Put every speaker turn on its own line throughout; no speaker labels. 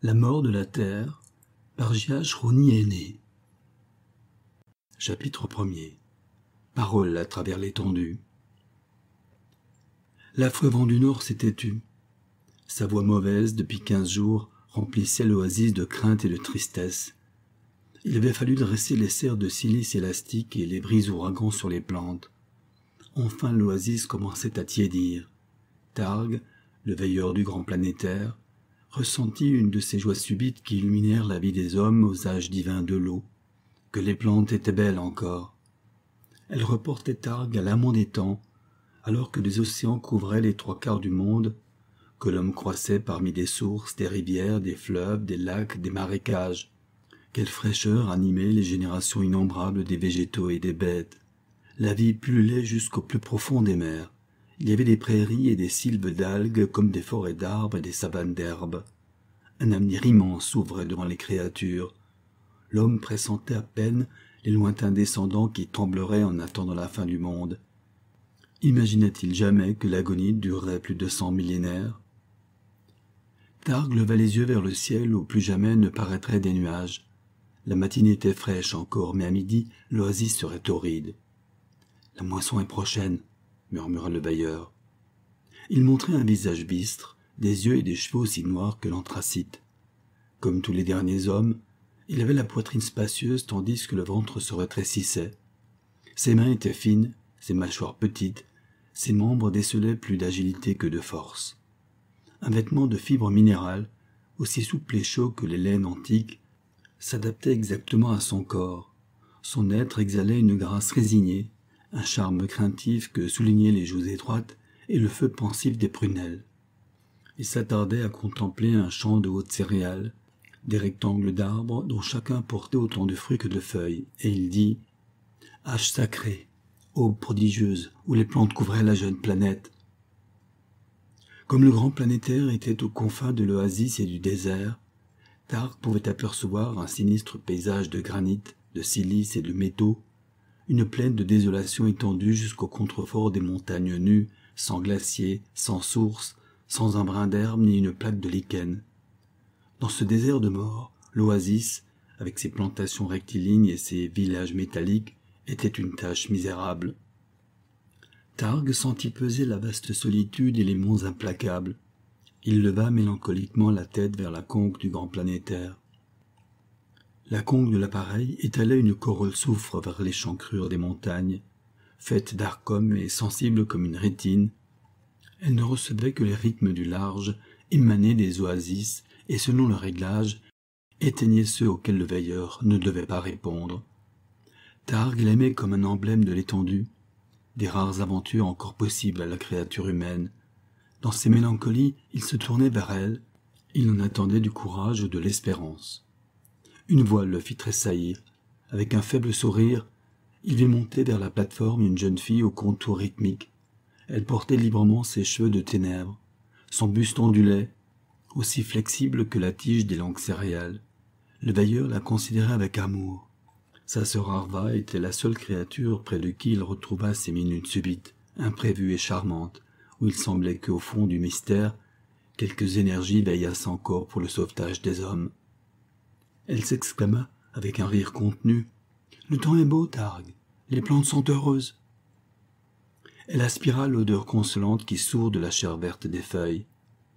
La mort de la terre par J.H. Ronny aîné. Chapitre 1er Parole à travers l'étendue. L'affreux vent du nord s'était tu. Sa voix mauvaise, depuis quinze jours, remplissait l'oasis de crainte et de tristesse. Il avait fallu dresser les serres de silice élastique et les brises ouragans sur les plantes. Enfin l'oasis commençait à tiédir. Targ, le veilleur du grand planétaire, ressentit une de ces joies subites qui illuminèrent la vie des hommes aux âges divins de l'eau, que les plantes étaient belles encore. Elles reportaient Targ à l'amont des temps, alors que des océans couvraient les trois quarts du monde, que l'homme croissait parmi des sources, des rivières, des fleuves, des lacs, des marécages. Quelle fraîcheur animait les générations innombrables des végétaux et des bêtes. La vie pullulait jusqu'au plus profond des mers. Il y avait des prairies et des sylves d'algues comme des forêts d'arbres et des savanes d'herbes. Un avenir immense s'ouvrait devant les créatures. L'homme pressentait à peine les lointains descendants qui trembleraient en attendant la fin du monde. Imaginait-il jamais que l'agonie durerait plus de cent millénaires? Targ leva les yeux vers le ciel où plus jamais ne paraîtraient des nuages. La matinée était fraîche encore, mais à midi, l'oasis serait torride. La moisson est prochaine, murmura le bailleur. Il montrait un visage bistre, des yeux et des cheveux aussi noirs que l'anthracite. Comme tous les derniers hommes, il avait la poitrine spacieuse tandis que le ventre se rétrécissait. Ses mains étaient fines, ses mâchoires petites, ses membres décelaient plus d'agilité que de force. Un vêtement de fibres minérales, aussi souple et chaud que les laines antiques, s'adaptait exactement à son corps. Son être exhalait une grâce résignée, un charme craintif que soulignaient les joues étroites et le feu pensif des prunelles. Il s'attardait à contempler un champ de hautes céréales, des rectangles d'arbres dont chacun portait autant de fruits que de feuilles, et il dit Hache sacrée, aube prodigieuse, où les plantes couvraient la jeune planète. Comme le grand planétaire était aux confins de l'oasis et du désert, Tark pouvait apercevoir un sinistre paysage de granit, de silice et de métaux une plaine de désolation étendue jusqu'au contrefort des montagnes nues, sans glacier, sans source, sans un brin d'herbe ni une plaque de lichen. Dans ce désert de mort, l'oasis, avec ses plantations rectilignes et ses villages métalliques, était une tâche misérable. Targ sentit peser la vaste solitude et les monts implacables. Il leva mélancoliquement la tête vers la conque du grand planétaire. La conque de l'appareil étalait une corolle soufre vers l'échancrure des montagnes, faite d'arcom et sensible comme une rétine. Elle ne recevait que les rythmes du large, émanés des oasis, et selon le réglage, éteignait ceux auxquels le veilleur ne devait pas répondre. Targ l'aimait comme un emblème de l'étendue, des rares aventures encore possibles à la créature humaine. Dans ses mélancolies, il se tournait vers elle, il en attendait du courage ou de l'espérance. Une voix le fit tressaillir. Avec un faible sourire, il vit monter vers la plateforme une jeune fille au contour rythmique. Elle portait librement ses cheveux de ténèbres. Son buste ondulait, aussi flexible que la tige des langues céréales. Le veilleur la considérait avec amour. Sa sœur Arva était la seule créature près de qui il retrouva ses minutes subites, imprévues et charmantes, où il semblait qu'au fond du mystère, quelques énergies veillassent encore pour le sauvetage des hommes. Elle s'exclama avec un rire contenu. Le temps est beau, Targ. Les plantes sont heureuses. Elle aspira l'odeur consolante qui sourd de la chair verte des feuilles.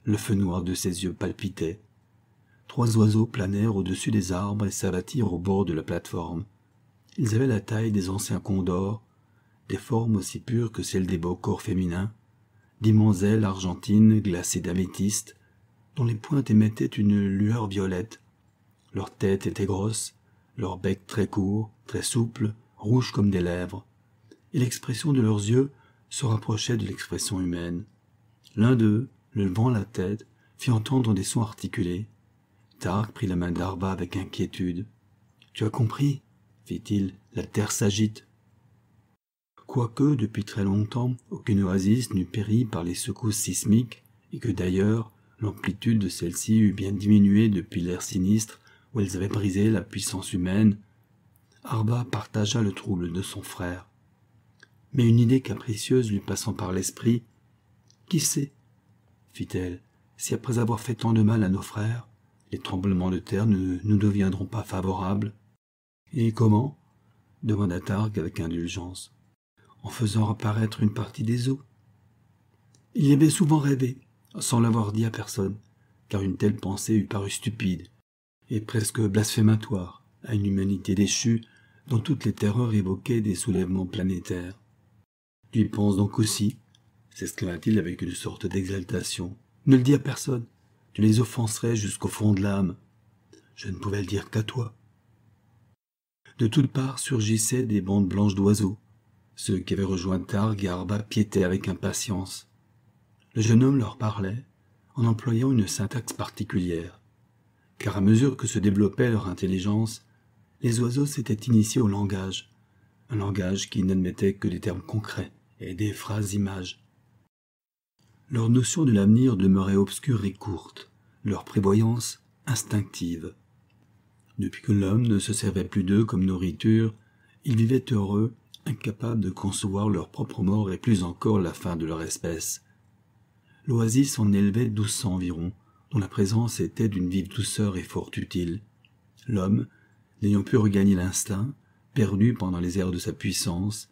Le feu noir de ses yeux palpitait. Trois oiseaux planèrent au-dessus des arbres et s'abattirent au bord de la plateforme. Ils avaient la taille des anciens condors, des formes aussi pures que celles des beaux corps féminins, d'immenses ailes argentines glacées d'améthyste, dont les pointes émettaient une lueur violette, leur tête était grosse, leur bec très court, très souple, rouge comme des lèvres, et l'expression de leurs yeux se rapprochait de l'expression humaine. L'un d'eux, levant la tête, fit entendre des sons articulés. Tark prit la main d'Arba avec inquiétude. Tu as compris fit-il, la terre s'agite. Quoique, depuis très longtemps, aucune oasis n'eût péri par les secousses sismiques, et que d'ailleurs l'amplitude de celle-ci eût bien diminué depuis l'air sinistre où elles avaient brisé la puissance humaine, Arba partagea le trouble de son frère. Mais une idée capricieuse lui passant par l'esprit, Qui sait, fit-elle, si après avoir fait tant de mal à nos frères, les tremblements de terre ne nous deviendront pas favorables? Et comment? demanda Targ avec indulgence, en faisant apparaître une partie des eaux. Il y avait souvent rêvé, sans l'avoir dit à personne, car une telle pensée eût paru stupide et presque blasphématoire à une humanité déchue dont toutes les terreurs évoquaient des soulèvements planétaires. Tu y penses donc aussi? s'exclama-t-il avec une sorte d'exaltation. Ne le dis à personne. Tu les offenserais jusqu'au fond de l'âme. Je ne pouvais le dire qu'à toi. De toutes parts surgissaient des bandes blanches d'oiseaux. Ceux qui avaient rejoint Targ et Arba piétaient avec impatience. Le jeune homme leur parlait en employant une syntaxe particulière, car à mesure que se développait leur intelligence, les oiseaux s'étaient initiés au langage, un langage qui n'admettait que des termes concrets et des phrases-images. Leur notion de l'avenir demeurait obscure et courte, leur prévoyance instinctive. Depuis que l'homme ne se servait plus d'eux comme nourriture, ils vivaient heureux, incapables de concevoir leur propre mort et plus encore la fin de leur espèce. L'oasis en élevait douze cents environ, dont la présence était d'une vive douceur et fort utile. L'homme, n'ayant pu regagner l'instinct, perdu pendant les airs de sa puissance,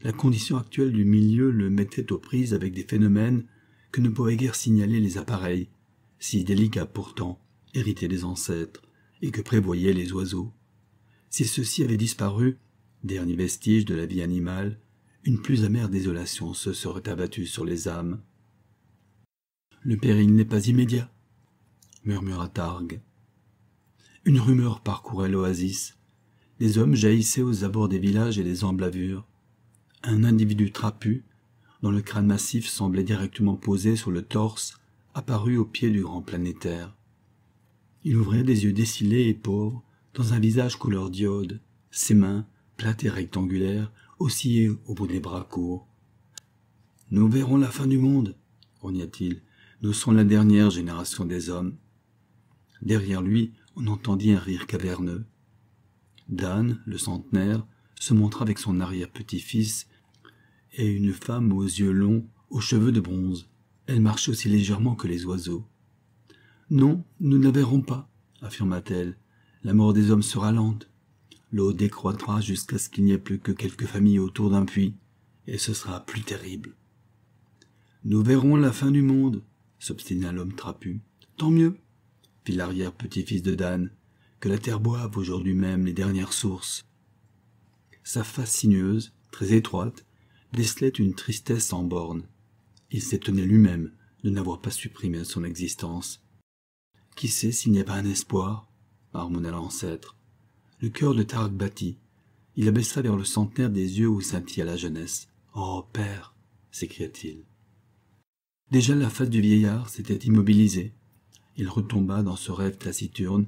la condition actuelle du milieu le mettait aux prises avec des phénomènes que ne pouvaient guère signaler les appareils, si délicats pourtant, hérités des ancêtres, et que prévoyaient les oiseaux. Si ceux-ci avaient disparu, dernier vestige de la vie animale, une plus amère désolation se serait abattue sur les âmes. Le péril n'est pas immédiat, murmura Targ. Une rumeur parcourait l'oasis. Les hommes jaillissaient aux abords des villages et les emblavures. Un individu trapu, dont le crâne massif semblait directement posé sur le torse, apparut au pied du grand planétaire. Il ouvrait des yeux décilés et pauvres, dans un visage couleur d'iode, ses mains, plates et rectangulaires, oscillaient au bout des bras courts. Nous verrons la fin du monde, grogna-t-il. Nous sommes la dernière génération des hommes. Derrière lui, on entendit un rire caverneux. Dan, le centenaire, se montra avec son arrière-petit-fils et une femme aux yeux longs, aux cheveux de bronze. Elle marchait aussi légèrement que les oiseaux. Non, nous ne la verrons pas, affirma-t-elle. La mort des hommes sera lente. L'eau décroîtra jusqu'à ce qu'il n'y ait plus que quelques familles autour d'un puits, et ce sera plus terrible. Nous verrons la fin du monde, s'obstina l'homme trapu. Tant mieux, fit l'arrière-petit-fils de Dan, que la terre boive aujourd'hui même les dernières sources. Sa face sinueuse, très étroite, décelait une tristesse sans bornes. Il s'étonnait lui-même de n'avoir pas supprimé son existence. Qui sait s'il n'y a pas un espoir? marmonna l'ancêtre. Le cœur de Tarek battit. Il abaissa vers le centenaire des yeux où scintilla la jeunesse. Oh, père s'écria-t-il. Déjà la face du vieillard s'était immobilisée, il retomba dans ce rêve taciturne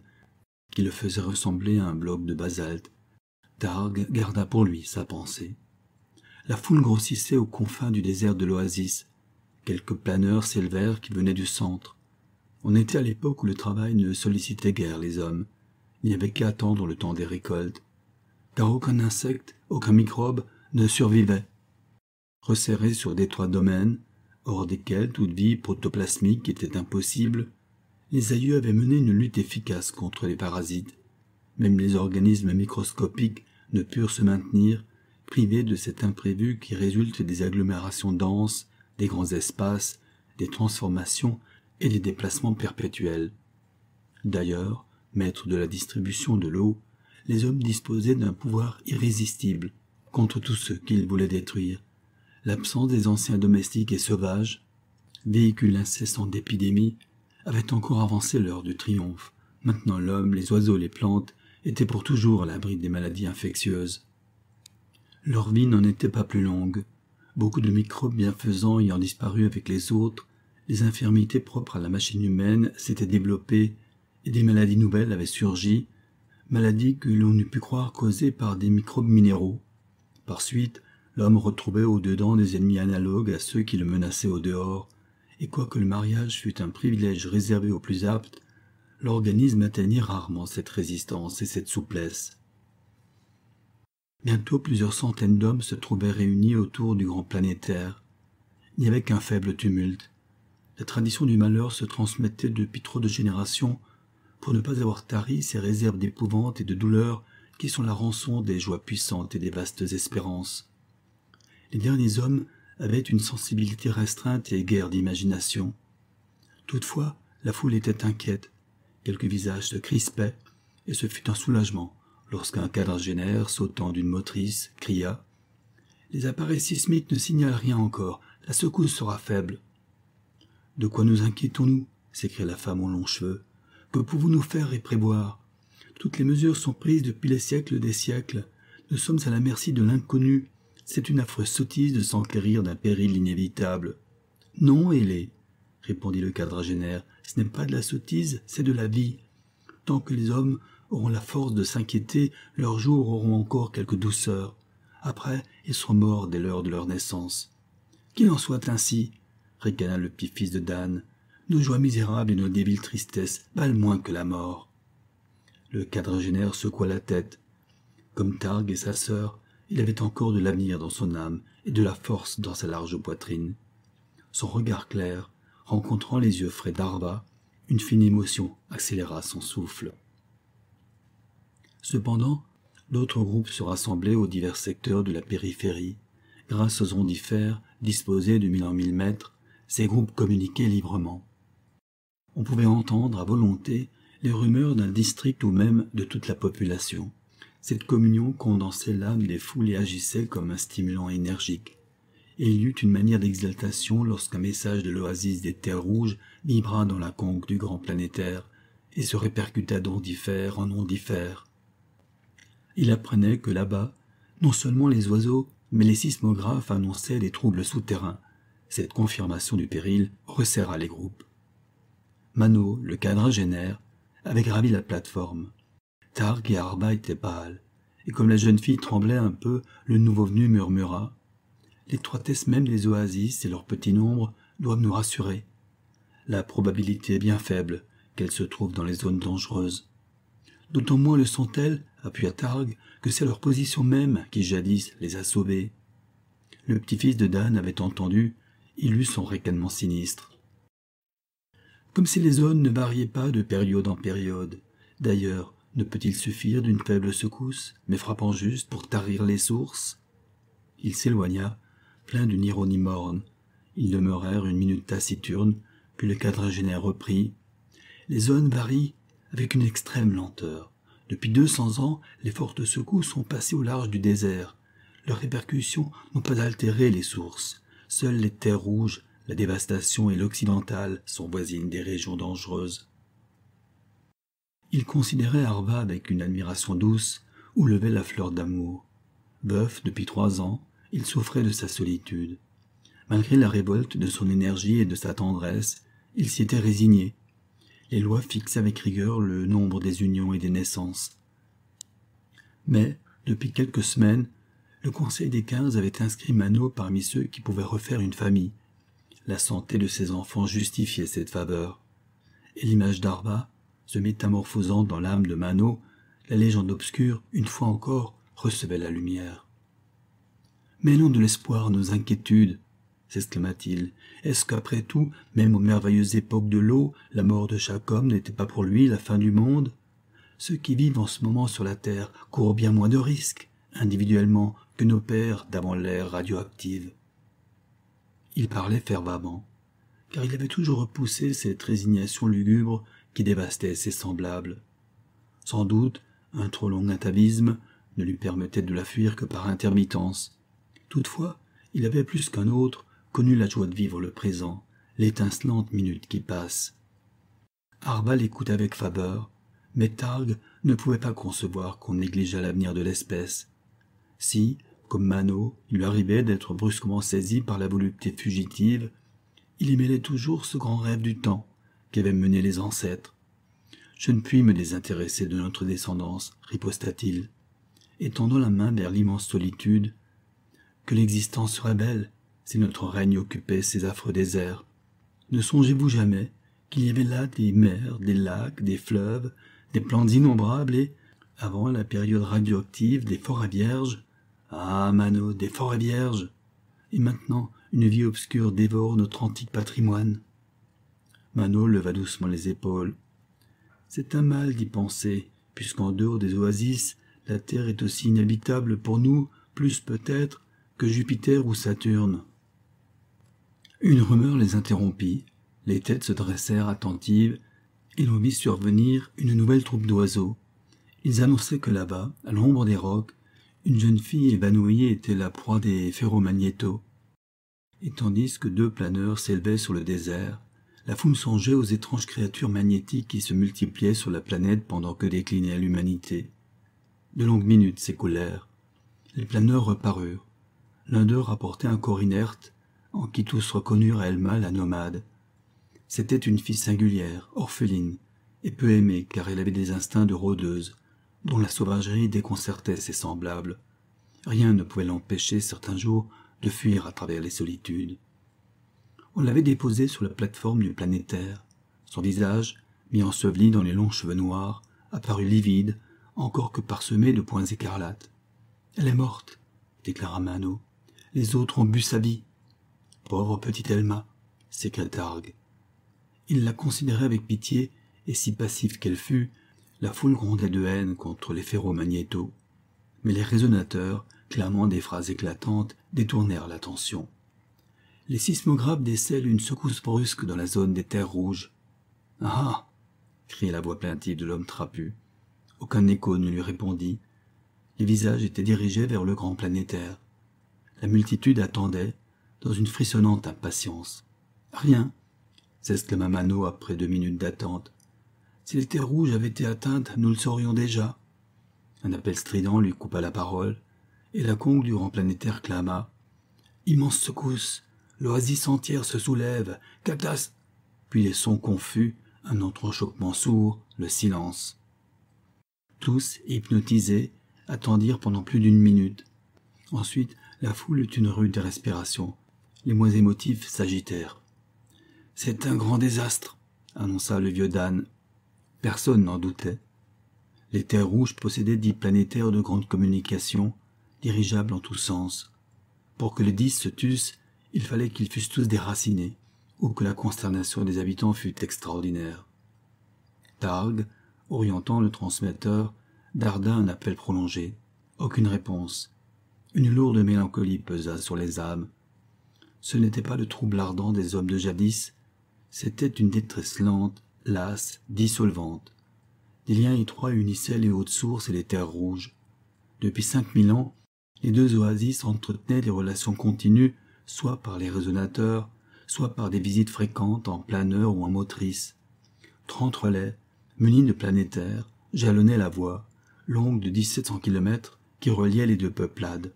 qui le faisait ressembler à un bloc de basalte. Targ garda pour lui sa pensée. La foule grossissait aux confins du désert de l'oasis. Quelques planeurs s'élevèrent qui venaient du centre. On était à l'époque où le travail ne sollicitait guère les hommes. Il n'y avait qu'à attendre le temps des récoltes. Car aucun insecte, aucun microbe ne survivait. Resserrés sur d'étroits domaines, hors desquels toute vie protoplasmique était impossible, les aïeux avaient mené une lutte efficace contre les parasites. Même les organismes microscopiques ne purent se maintenir, privés de cet imprévu qui résulte des agglomérations denses, des grands espaces, des transformations et des déplacements perpétuels. D'ailleurs, maîtres de la distribution de l'eau, les hommes disposaient d'un pouvoir irrésistible contre tous ceux qu'ils voulaient détruire. L'absence des anciens domestiques et sauvages, véhicule incessant d'épidémies, avait encore avancé l'heure du triomphe. Maintenant l'homme, les oiseaux, les plantes étaient pour toujours à l'abri des maladies infectieuses. Leur vie n'en était pas plus longue. Beaucoup de microbes bienfaisants ayant disparu avec les autres, les infirmités propres à la machine humaine s'étaient développées et des maladies nouvelles avaient surgi, maladies que l'on eût pu croire causées par des microbes minéraux. Par suite, l'homme retrouvait au-dedans des ennemis analogues à ceux qui le menaçaient au dehors, et quoique le mariage fût un privilège réservé aux plus aptes, l'organisme atteignit rarement cette résistance et cette souplesse. Bientôt plusieurs centaines d'hommes se trouvaient réunis autour du grand planétaire. Il n'y avait qu'un faible tumulte. La tradition du malheur se transmettait depuis trop de générations pour ne pas avoir tari ces réserves d'épouvante et de douleur qui sont la rançon des joies puissantes et des vastes espérances. Les derniers hommes avaient une sensibilité restreinte et guère d'imagination. Toutefois, la foule était inquiète, quelques visages se crispaient, et ce fut un soulagement lorsqu'un quadragénaire, sautant d'une motrice, cria Les appareils sismiques ne signalent rien encore, la secousse sera faible. De quoi nous inquiétons-nous? s'écria la femme aux longs cheveux. Que pouvons-nous faire et prévoir? Toutes les mesures sont prises depuis les siècles des siècles. Nous sommes à la merci de l'inconnu. C'est une affreuse sottise de s'enquérir d'un péril inévitable. Non, Hélé, répondit le quadragénaire, ce n'est pas de la sottise, c'est de la vie. Tant que les hommes auront la force de s'inquiéter, leurs jours auront encore quelque douceur. Après, ils seront morts dès l'heure de leur naissance. Qu'il en soit ainsi, ricana le petit fils de Dan nos joies misérables et nos débiles tristesses valent moins que la mort. Le quadragénaire secoua la tête. Comme Targ et sa sœur, il avait encore de l'avenir dans son âme et de la force dans sa large poitrine. Son regard clair, rencontrant les yeux frais d'Arva, une fine émotion accéléra son souffle. Cependant, d'autres groupes se rassemblaient aux divers secteurs de la périphérie. Grâce aux ondifères disposés de mille en mille mètres, ces groupes communiquaient librement on pouvait entendre à volonté les rumeurs d'un district ou même de toute la population. Cette communion condensait l'âme des foules et agissait comme un stimulant énergique. Il y eut une manière d'exaltation lorsqu'un message de l'oasis des terres rouges vibra dans la conque du grand planétaire et se répercuta d'ondifère en ondifère. Il apprenait que là-bas, non seulement les oiseaux, mais les sismographes annonçaient des troubles souterrains. Cette confirmation du péril resserra les groupes. Mano, le quadragénaire, avait gravi la plateforme. Targ et Arba étaient pâles, et comme la jeune fille tremblait un peu, le nouveau venu murmura L'étroitesse même des oasis et leur petit nombre doivent nous rassurer. La probabilité est bien faible qu'elles se trouvent dans les zones dangereuses. D'autant moins le sont-elles, appuya Targ, que c'est leur position même qui jadis les a sauvées. Le petit-fils de Dan avait entendu, il eut son ricanement sinistre comme si les zones ne variaient pas de période en période. D'ailleurs, ne peut-il suffire d'une faible secousse, mais frappant juste pour tarir les sources? Il s'éloigna, plein d'une ironie morne. Ils demeurèrent une minute taciturne, puis le quadragénaire reprit. Les zones varient avec une extrême lenteur. Depuis deux cents ans, les fortes secousses sont passées au large du désert. Leurs répercussions n'ont pas altéré les sources. Seules les terres rouges la dévastation et l'occidentale sont voisines des régions dangereuses. Il considérait Arva avec une admiration douce où levait la fleur d'amour. Veuf depuis trois ans, il souffrait de sa solitude. Malgré la révolte de son énergie et de sa tendresse, il s'y était résigné. Les lois fixaient avec rigueur le nombre des unions et des naissances. Mais, depuis quelques semaines, le Conseil des quinze avait inscrit Mano parmi ceux qui pouvaient refaire une famille, la santé de ses enfants justifiait cette faveur. Et l'image d'Arba, se métamorphosant dans l'âme de Mano, la légende obscure, une fois encore, recevait la lumière. Mêlons de l'espoir nos inquiétudes, s'exclama-t-il. Est-ce qu'après tout, même aux merveilleuses époques de l'eau, la mort de chaque homme n'était pas pour lui la fin du monde? Ceux qui vivent en ce moment sur la Terre courent bien moins de risques, individuellement, que nos pères d'avant l'ère radioactive. Il parlait fervemment, car il avait toujours repoussé cette résignation lugubre qui dévastait ses semblables. Sans doute, un trop long atavisme ne lui permettait de la fuir que par intermittence. Toutefois, il avait plus qu'un autre connu la joie de vivre le présent, l'étincelante minute qui passe. Arba l'écoute avec faveur, mais Targ ne pouvait pas concevoir qu'on négligeât l'avenir de l'espèce. Si, comme Mano, il lui arrivait d'être brusquement saisi par la volupté fugitive, il y mêlait toujours ce grand rêve du temps qu'avaient mené les ancêtres. Je ne puis me désintéresser de notre descendance, riposta-t-il, étendant la main vers l'immense solitude. Que l'existence serait belle si notre règne occupait ces affreux déserts. Ne songez-vous jamais qu'il y avait là des mers, des lacs, des fleuves, des plantes innombrables et, avant la période radioactive, des forêts vierges? Ah, Mano, des forêts vierges. Et maintenant, une vie obscure dévore notre antique patrimoine. Mano leva doucement les épaules. C'est un mal d'y penser, puisqu'en dehors des oasis, la Terre est aussi inhabitable pour nous, plus peut-être, que Jupiter ou Saturne. Une rumeur les interrompit, les têtes se dressèrent attentives, et l'on vit survenir une nouvelle troupe d'oiseaux. Ils annonçaient que là-bas, à l'ombre des rocs, une jeune fille évanouie était la proie des ferromagnétos. Et tandis que deux planeurs s'élevaient sur le désert, la foule songeait aux étranges créatures magnétiques qui se multipliaient sur la planète pendant que déclinait l'humanité. De longues minutes s'écoulèrent. Les planeurs reparurent. L'un d'eux rapportait un corps inerte, en qui tous reconnurent Elma la nomade. C'était une fille singulière, orpheline, et peu aimée car elle avait des instincts de rôdeuse, dont la sauvagerie déconcertait ses semblables. Rien ne pouvait l'empêcher certains jours de fuir à travers les solitudes. On l'avait déposée sur la plateforme du planétaire. Son visage, mi-enseveli dans les longs cheveux noirs, apparut livide, encore que parsemé de points écarlates. Elle est morte, déclara Mano. Les autres ont bu sa vie. Pauvre petite Elma, s'écria Targ. Il la considérait avec pitié, et si passive qu'elle fût, la foule grondait de haine contre les ferromagnétos. Mais les résonateurs, clamant des phrases éclatantes, détournèrent l'attention. Les sismographes décèlent une secousse brusque dans la zone des terres rouges. Ah criait la voix plaintive de l'homme trapu. Aucun écho ne lui répondit. Les visages étaient dirigés vers le grand planétaire. La multitude attendait, dans une frissonnante impatience. Rien, s'exclama Mano après deux minutes d'attente. Si les terres rouges avaient été atteintes, nous le saurions déjà. Un appel strident lui coupa la parole, et la conque du grand planétaire clama. Immense secousse, l'oasis entière se soulève, catas. Puis les sons confus, un entrechoquement sourd, le silence. Tous, hypnotisés, attendirent pendant plus d'une minute. Ensuite, la foule eut une rude respiration. Les moins émotifs s'agitèrent. C'est un grand désastre, annonça le vieux Dan. Personne n'en doutait. Les terres rouges possédaient dix planétaires de grande communication, dirigeables en tous sens. Pour que les dix se tussent, il fallait qu'ils fussent tous déracinés, ou que la consternation des habitants fût extraordinaire. Targ, orientant le transmetteur, darda un appel prolongé. Aucune réponse. Une lourde mélancolie pesa sur les âmes. Ce n'était pas le trouble ardent des hommes de jadis, c'était une détresse lente, lasse, dissolvante. Des liens étroits unissaient les hautes sources et les terres rouges. Depuis cinq mille ans, les deux oasis entretenaient des relations continues, soit par les résonateurs, soit par des visites fréquentes en planeur ou en motrice. Trente relais, munis de planétaires, jalonnaient la voie, longue de dix-sept cents kilomètres, qui reliait les deux peuplades.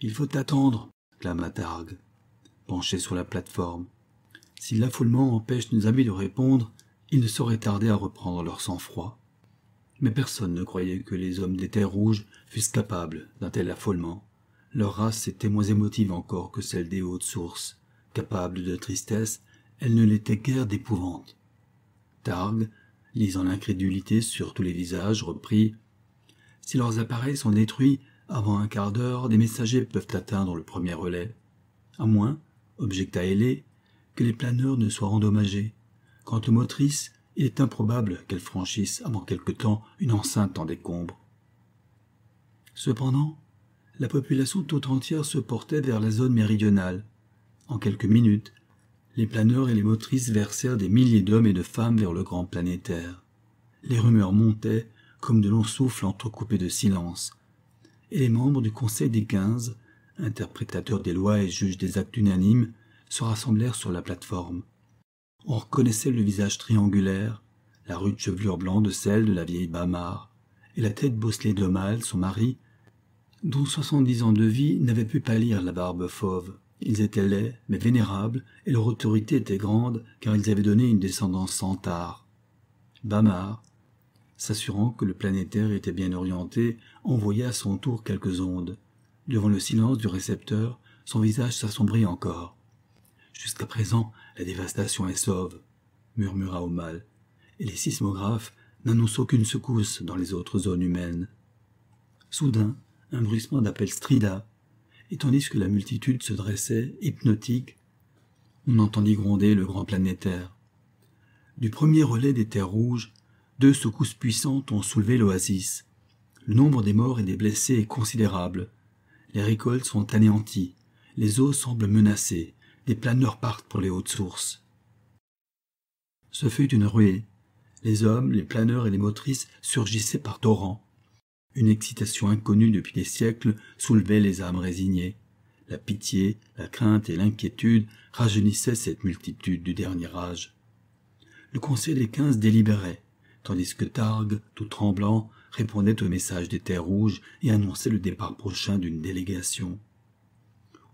Il faut attendre, clama Targ, penché sur la plateforme. Si l'affolement empêche nos amis de répondre, ils ne sauraient tarder à reprendre leur sang-froid. Mais personne ne croyait que les hommes des terres rouges fussent capables d'un tel affolement. Leur race était moins émotive encore que celle des hautes sources. Capable de tristesse, elle ne l'était guère d'épouvante. Targ, lisant l'incrédulité sur tous les visages, reprit Si leurs appareils sont détruits avant un quart d'heure, des messagers peuvent atteindre le premier relais. À moins, objecta Ailé, que les planeurs ne soient endommagés. Quant aux motrices, il est improbable qu'elles franchissent avant quelque temps une enceinte en décombre. Cependant, la population tout entière se portait vers la zone méridionale. En quelques minutes, les planeurs et les motrices versèrent des milliers d'hommes et de femmes vers le grand planétaire. Les rumeurs montaient comme de longs souffles entrecoupés de silence, et les membres du Conseil des Quinze, interprétateurs des lois et juges des actes unanimes, se rassemblèrent sur la plateforme. On reconnaissait le visage triangulaire, la rude chevelure blanc de celle de la vieille Bamar, et la tête bosselée de Mal, son mari, dont soixante-dix ans de vie n'avaient pu pâlir la barbe fauve. Ils étaient laids, mais vénérables, et leur autorité était grande, car ils avaient donné une descendance centaure. Bamar, s'assurant que le planétaire était bien orienté, envoya à son tour quelques ondes. Devant le silence du récepteur, son visage s'assombrit encore. Jusqu'à présent, la dévastation est sauve, murmura Omal, et les sismographes n'annoncent aucune secousse dans les autres zones humaines. Soudain, un bruissement d'appel strida, et tandis que la multitude se dressait, hypnotique, on entendit gronder le grand planétaire. Du premier relais des terres rouges, deux secousses puissantes ont soulevé l'oasis. Le nombre des morts et des blessés est considérable. Les récoltes sont anéanties, les eaux semblent menacées, des planeurs partent pour les hautes sources. Ce fut une ruée. Les hommes, les planeurs et les motrices surgissaient par torrents. Une excitation inconnue depuis des siècles soulevait les âmes résignées. La pitié, la crainte et l'inquiétude rajeunissaient cette multitude du dernier âge. Le conseil des quinze délibérait, tandis que Targue, tout tremblant, répondait au message des terres rouges et annonçait le départ prochain d'une délégation.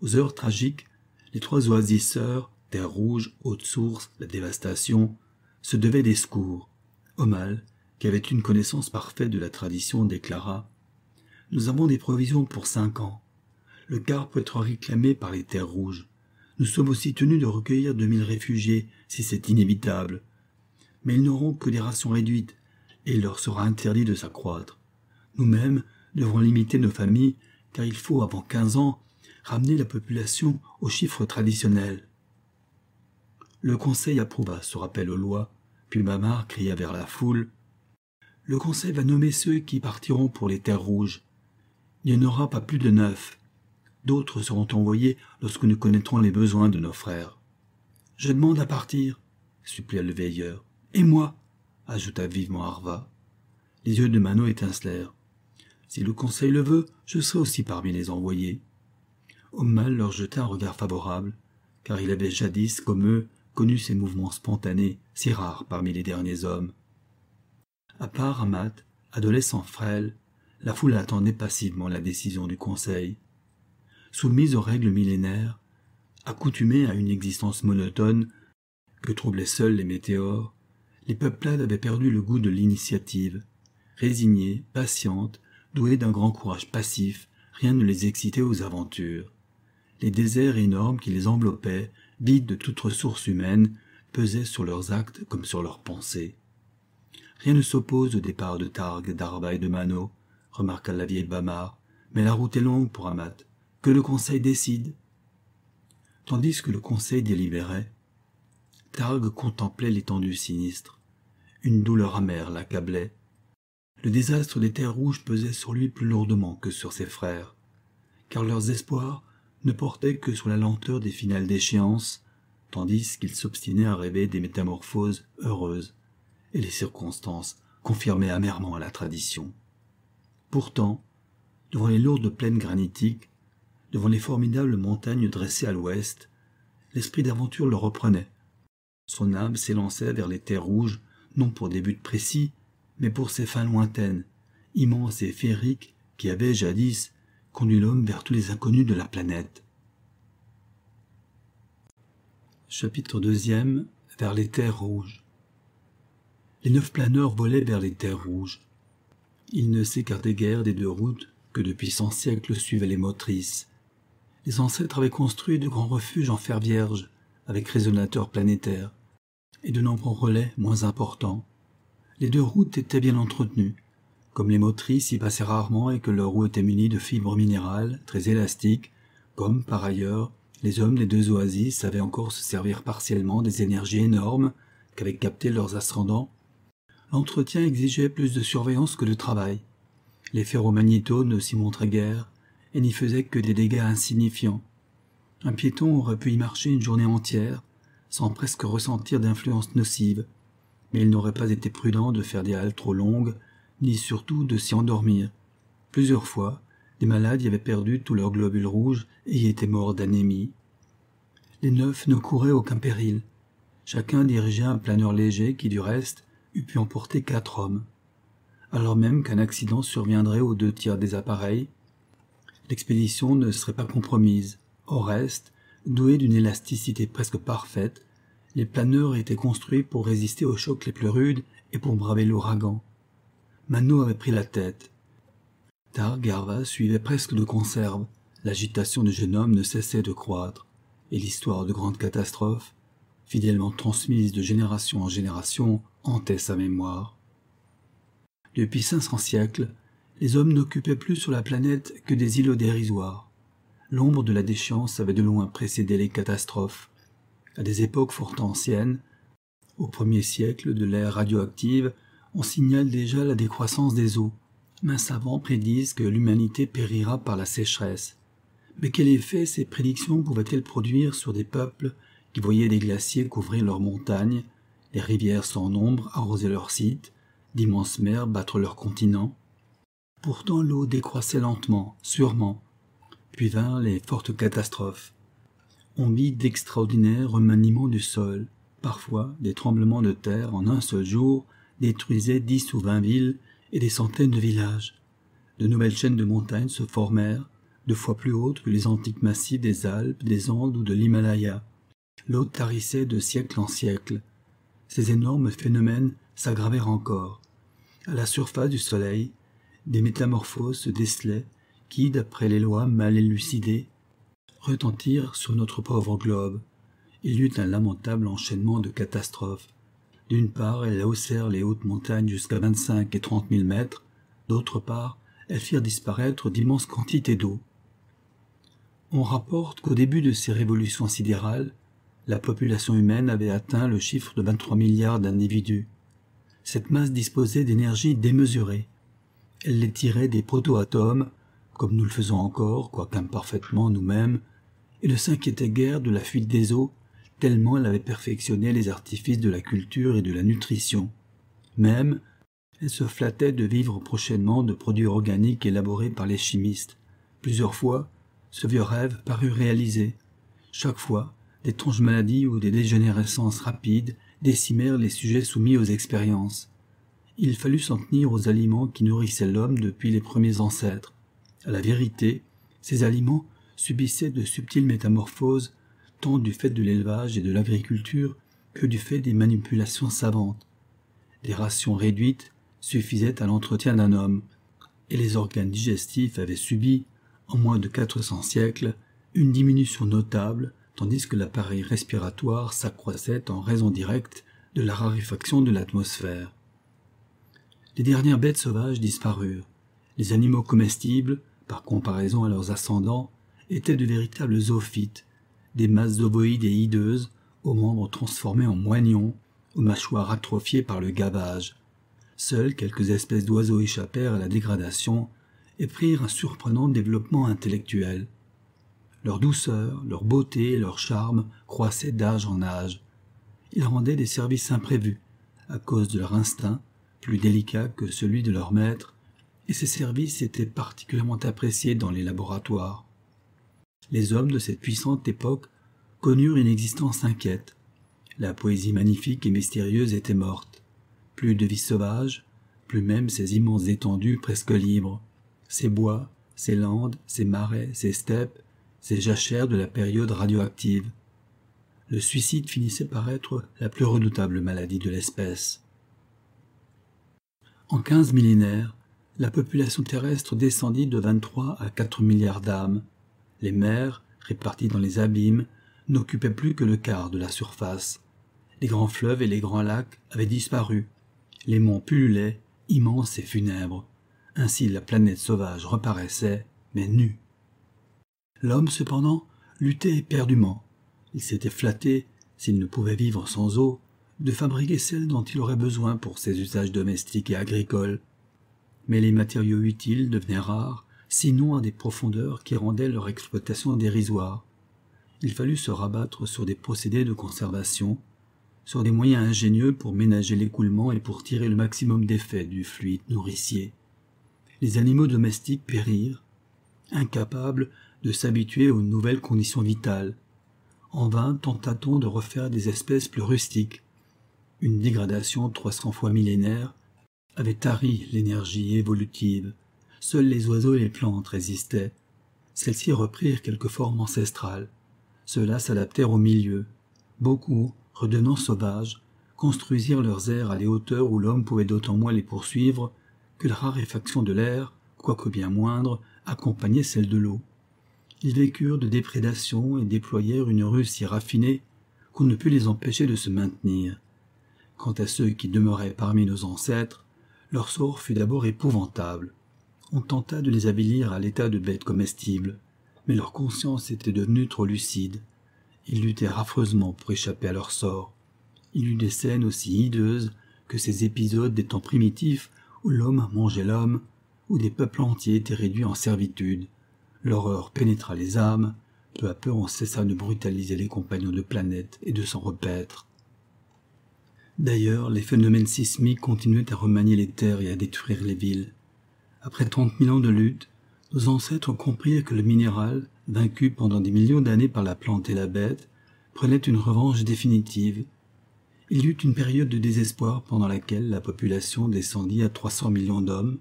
Aux heures tragiques, les trois oisisseurs, terre rouge, haute source, la dévastation, se devaient des secours. Omal, qui avait une connaissance parfaite de la tradition, déclara Nous avons des provisions pour cinq ans. Le quart peut être réclamé par les terres rouges. Nous sommes aussi tenus de recueillir deux mille réfugiés, si c'est inévitable. Mais ils n'auront que des rations réduites, et il leur sera interdit de s'accroître. Nous-mêmes devrons limiter nos familles, car il faut, avant quinze ans, ramener la population aux chiffres traditionnels. Le Conseil approuva ce rappel aux lois, puis Mamar cria vers la foule Le Conseil va nommer ceux qui partiront pour les terres rouges. Il n'y en aura pas plus de neuf. D'autres seront envoyés lorsque nous connaîtrons les besoins de nos frères. Je demande à partir, supplia le veilleur. Et moi ajouta vivement Arva. Les yeux de Mano étincelèrent. Si le Conseil le veut, je serai aussi parmi les envoyés. Ommal leur jeta un regard favorable, car il avait jadis, comme eux, connu ces mouvements spontanés, si rares parmi les derniers hommes. À part Amat, adolescent frêle, la foule attendait passivement la décision du Conseil. Soumise aux règles millénaires, accoutumée à une existence monotone que troublaient seuls les météores, les peuplades avaient perdu le goût de l'initiative. Résignées, patientes, douées d'un grand courage passif, rien ne les excitait aux aventures. Les déserts énormes qui les enveloppaient, vides de toute ressource humaine, pesaient sur leurs actes comme sur leurs pensées. Rien ne s'oppose au départ de Targ, d'Arba et de Mano, remarqua la vieille Bamar, mais la route est longue pour Amat. Que le conseil décide. Tandis que le conseil délibérait, Targ contemplait l'étendue sinistre. Une douleur amère l'accablait. Le désastre des terres rouges pesait sur lui plus lourdement que sur ses frères, car leurs espoirs ne portaient que sur la lenteur des finales d'échéance, tandis qu'ils s'obstinaient à rêver des métamorphoses heureuses, et les circonstances confirmaient amèrement la tradition. Pourtant, devant les lourdes plaines granitiques, devant les formidables montagnes dressées à l'ouest, l'esprit d'aventure le reprenait, son âme s'élançait vers les terres rouges, non pour des buts précis, mais pour ces fins lointaines, immenses et féeriques, qui avaient jadis conduit l'homme vers tous les inconnus de la planète. Chapitre 2 Vers les terres rouges. Les neuf planeurs volaient vers les terres rouges. Ils ne s'écartaient guère des deux routes que depuis cent siècles suivaient les motrices. Les ancêtres avaient construit de grands refuges en fer vierge, avec résonateurs planétaires, et de nombreux relais moins importants. Les deux routes étaient bien entretenues. Comme les motrices y passaient rarement et que leurs roues étaient munies de fibres minérales très élastiques, comme, par ailleurs, les hommes des deux oasis savaient encore se servir partiellement des énergies énormes qu'avaient captées leurs ascendants, l'entretien exigeait plus de surveillance que de travail. Les ferromagnétos ne s'y montraient guère et n'y faisaient que des dégâts insignifiants. Un piéton aurait pu y marcher une journée entière, sans presque ressentir d'influence nocive, mais il n'aurait pas été prudent de faire des haltes trop longues, ni surtout de s'y endormir. Plusieurs fois, des malades y avaient perdu tous leurs globules rouges et y étaient morts d'anémie. Les neufs ne couraient aucun péril. Chacun dirigeait un planeur léger qui, du reste, eût pu emporter quatre hommes. Alors même qu'un accident surviendrait aux deux tiers des appareils, l'expédition ne serait pas compromise. Au reste, doués d'une élasticité presque parfaite, les planeurs étaient construits pour résister aux chocs les plus rudes et pour braver l'ouragan. Mano avait pris la tête. Targarva suivait presque de conserve. L'agitation du jeune homme ne cessait de croître, et l'histoire de grandes catastrophes, fidèlement transmise de génération en génération, hantait sa mémoire. Depuis cinq cents siècles, les hommes n'occupaient plus sur la planète que des îlots dérisoires l'ombre de la déchéance avait de loin précédé les catastrophes. À des époques fort anciennes, au premier siècle de l'ère radioactive, on signale déjà la décroissance des eaux. Mains savants prédisent que l'humanité périra par la sécheresse. Mais quel effet ces prédictions pouvaient-elles produire sur des peuples qui voyaient des glaciers couvrir leurs montagnes, les rivières sans nombre arroser leurs sites, d'immenses mers battre leurs continents Pourtant l'eau décroissait lentement, sûrement. Puis vinrent les fortes catastrophes. On vit d'extraordinaires remaniements du sol. Parfois, des tremblements de terre en un seul jour détruisaient dix ou vingt villes et des centaines de villages. De nouvelles chaînes de montagnes se formèrent, deux fois plus hautes que les antiques massifs des Alpes, des Andes ou de l'Himalaya. L'eau tarissait de siècle en siècle. Ces énormes phénomènes s'aggravèrent encore. À la surface du Soleil, des métamorphoses se décelaient qui, d'après les lois mal élucidées, retentirent sur notre pauvre globe. Il y eut un lamentable enchaînement de catastrophes. D'une part, elles haussèrent les hautes montagnes jusqu'à vingt-cinq et trente mille mètres, d'autre part, elles firent disparaître d'immenses quantités d'eau. On rapporte qu'au début de ces révolutions sidérales, la population humaine avait atteint le chiffre de 23 milliards d'individus. Cette masse disposait d'énergie démesurée. Elle les tirait des protoatomes, comme nous le faisons encore, quoique imparfaitement nous-mêmes, et ne s'inquiétait guère de la fuite des eaux, tellement elle avait perfectionné les artifices de la culture et de la nutrition. Même, elle se flattait de vivre prochainement de produits organiques élaborés par les chimistes. Plusieurs fois, ce vieux rêve parut réalisé. Chaque fois, d'étranges maladies ou des dégénérescences rapides décimèrent les sujets soumis aux expériences. Il fallut s'en tenir aux aliments qui nourrissaient l'homme depuis les premiers ancêtres. À la vérité, ces aliments subissaient de subtiles métamorphoses, tant du fait de l'élevage et de l'agriculture que du fait des manipulations savantes. Des rations réduites suffisaient à l'entretien d'un homme, et les organes digestifs avaient subi, en moins de quatre cents siècles, une diminution notable tandis que l'appareil respiratoire s'accroissait en raison directe de la raréfaction de l'atmosphère. Les dernières bêtes sauvages disparurent. Les animaux comestibles, par comparaison à leurs ascendants, étaient de véritables zoophytes, des masses ovoïdes et hideuses, aux membres transformés en moignons, aux mâchoires atrophiées par le gavage. Seules quelques espèces d'oiseaux échappèrent à la dégradation et prirent un surprenant développement intellectuel. Leur douceur, leur beauté leur charme croissaient d'âge en âge. Ils rendaient des services imprévus, à cause de leur instinct, plus délicat que celui de leur maître, et ces services étaient particulièrement appréciés dans les laboratoires. Les hommes de cette puissante époque connurent une existence inquiète. La poésie magnifique et mystérieuse était morte. Plus de vie sauvage, plus même ces immenses étendues presque libres, ces bois, ces landes, ces marais, ces steppes, ces jachères de la période radioactive. Le suicide finissait par être la plus redoutable maladie de l'espèce. En quinze millénaires, la population terrestre descendit de 23 à 4 milliards d'âmes. Les mers, réparties dans les abîmes, n'occupaient plus que le quart de la surface. Les grands fleuves et les grands lacs avaient disparu. Les monts pullulaient, immenses et funèbres. Ainsi la planète sauvage reparaissait, mais nue. L'homme, cependant, luttait éperdument. Il s'était flatté, s'il ne pouvait vivre sans eau, de fabriquer celle dont il aurait besoin pour ses usages domestiques et agricoles. Mais les matériaux utiles devenaient rares, sinon à des profondeurs qui rendaient leur exploitation dérisoire. Il fallut se rabattre sur des procédés de conservation, sur des moyens ingénieux pour ménager l'écoulement et pour tirer le maximum d'effet du fluide nourricier. Les animaux domestiques périrent, incapables de s'habituer aux nouvelles conditions vitales. En vain tenta-t-on de refaire des espèces plus rustiques. Une dégradation trois cents fois millénaire avait tari l'énergie évolutive. Seuls les oiseaux et les plantes résistaient. Celles-ci reprirent quelque forme ancestrale. Ceux-là s'adaptèrent au milieu. Beaucoup, redevenant sauvages, construisirent leurs aires à des hauteurs où l'homme pouvait d'autant moins les poursuivre que la raréfaction de l'air, quoique bien moindre, accompagnait celle de l'eau. Ils vécurent de déprédation et déployèrent une ruse si raffinée qu'on ne put les empêcher de se maintenir. Quant à ceux qui demeuraient parmi nos ancêtres, leur sort fut d'abord épouvantable. On tenta de les avilir à l'état de bêtes comestibles, mais leur conscience était devenue trop lucide. Ils luttèrent affreusement pour échapper à leur sort. Il eut des scènes aussi hideuses que ces épisodes des temps primitifs où l'homme mangeait l'homme, où des peuples entiers étaient réduits en servitude. L'horreur pénétra les âmes, peu à peu on cessa de brutaliser les compagnons de planète et de s'en repaître. D'ailleurs, les phénomènes sismiques continuaient à remanier les terres et à détruire les villes. Après trente mille ans de lutte, nos ancêtres comprirent que le minéral, vaincu pendant des millions d'années par la plante et la bête, prenait une revanche définitive. Il y eut une période de désespoir pendant laquelle la population descendit à 300 millions d'hommes,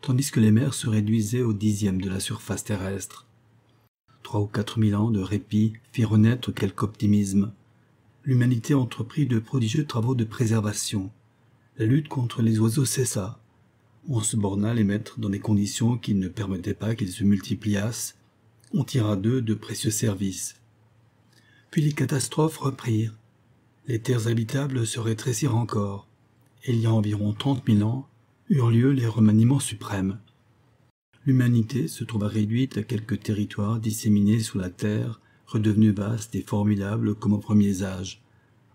tandis que les mers se réduisaient au dixième de la surface terrestre. Trois ou quatre mille ans de répit firent renaître quelque optimisme. L'humanité entreprit de prodigieux travaux de préservation. La lutte contre les oiseaux cessa, on se borna à les mettre dans des conditions qui ne permettaient pas qu'ils se multipliassent. On tira d'eux de précieux services. Puis les catastrophes reprirent. Les terres habitables se rétrécirent encore. Il y a environ trente mille ans eurent lieu les remaniements suprêmes. L'humanité se trouva réduite à quelques territoires disséminés sous la terre, redevenus vastes et formidables comme aux premiers âges.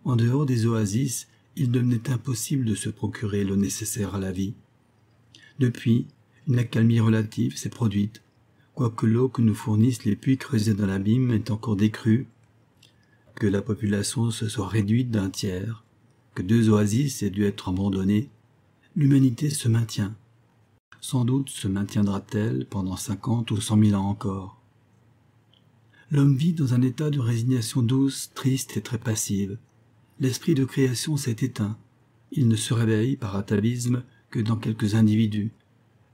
En dehors des oasis, il devenait impossible de se procurer l'eau nécessaire à la vie. Depuis, une accalmie relative s'est produite, quoique l'eau que nous fournissent les puits creusés dans l'abîme est encore décrue, que la population se soit réduite d'un tiers, que deux oasis aient dû être abandonnées, l'humanité se maintient. Sans doute se maintiendra-t-elle pendant cinquante ou cent mille ans encore. L'homme vit dans un état de résignation douce, triste et très passive. L'esprit de création s'est éteint. Il ne se réveille par atavisme que dans quelques individus.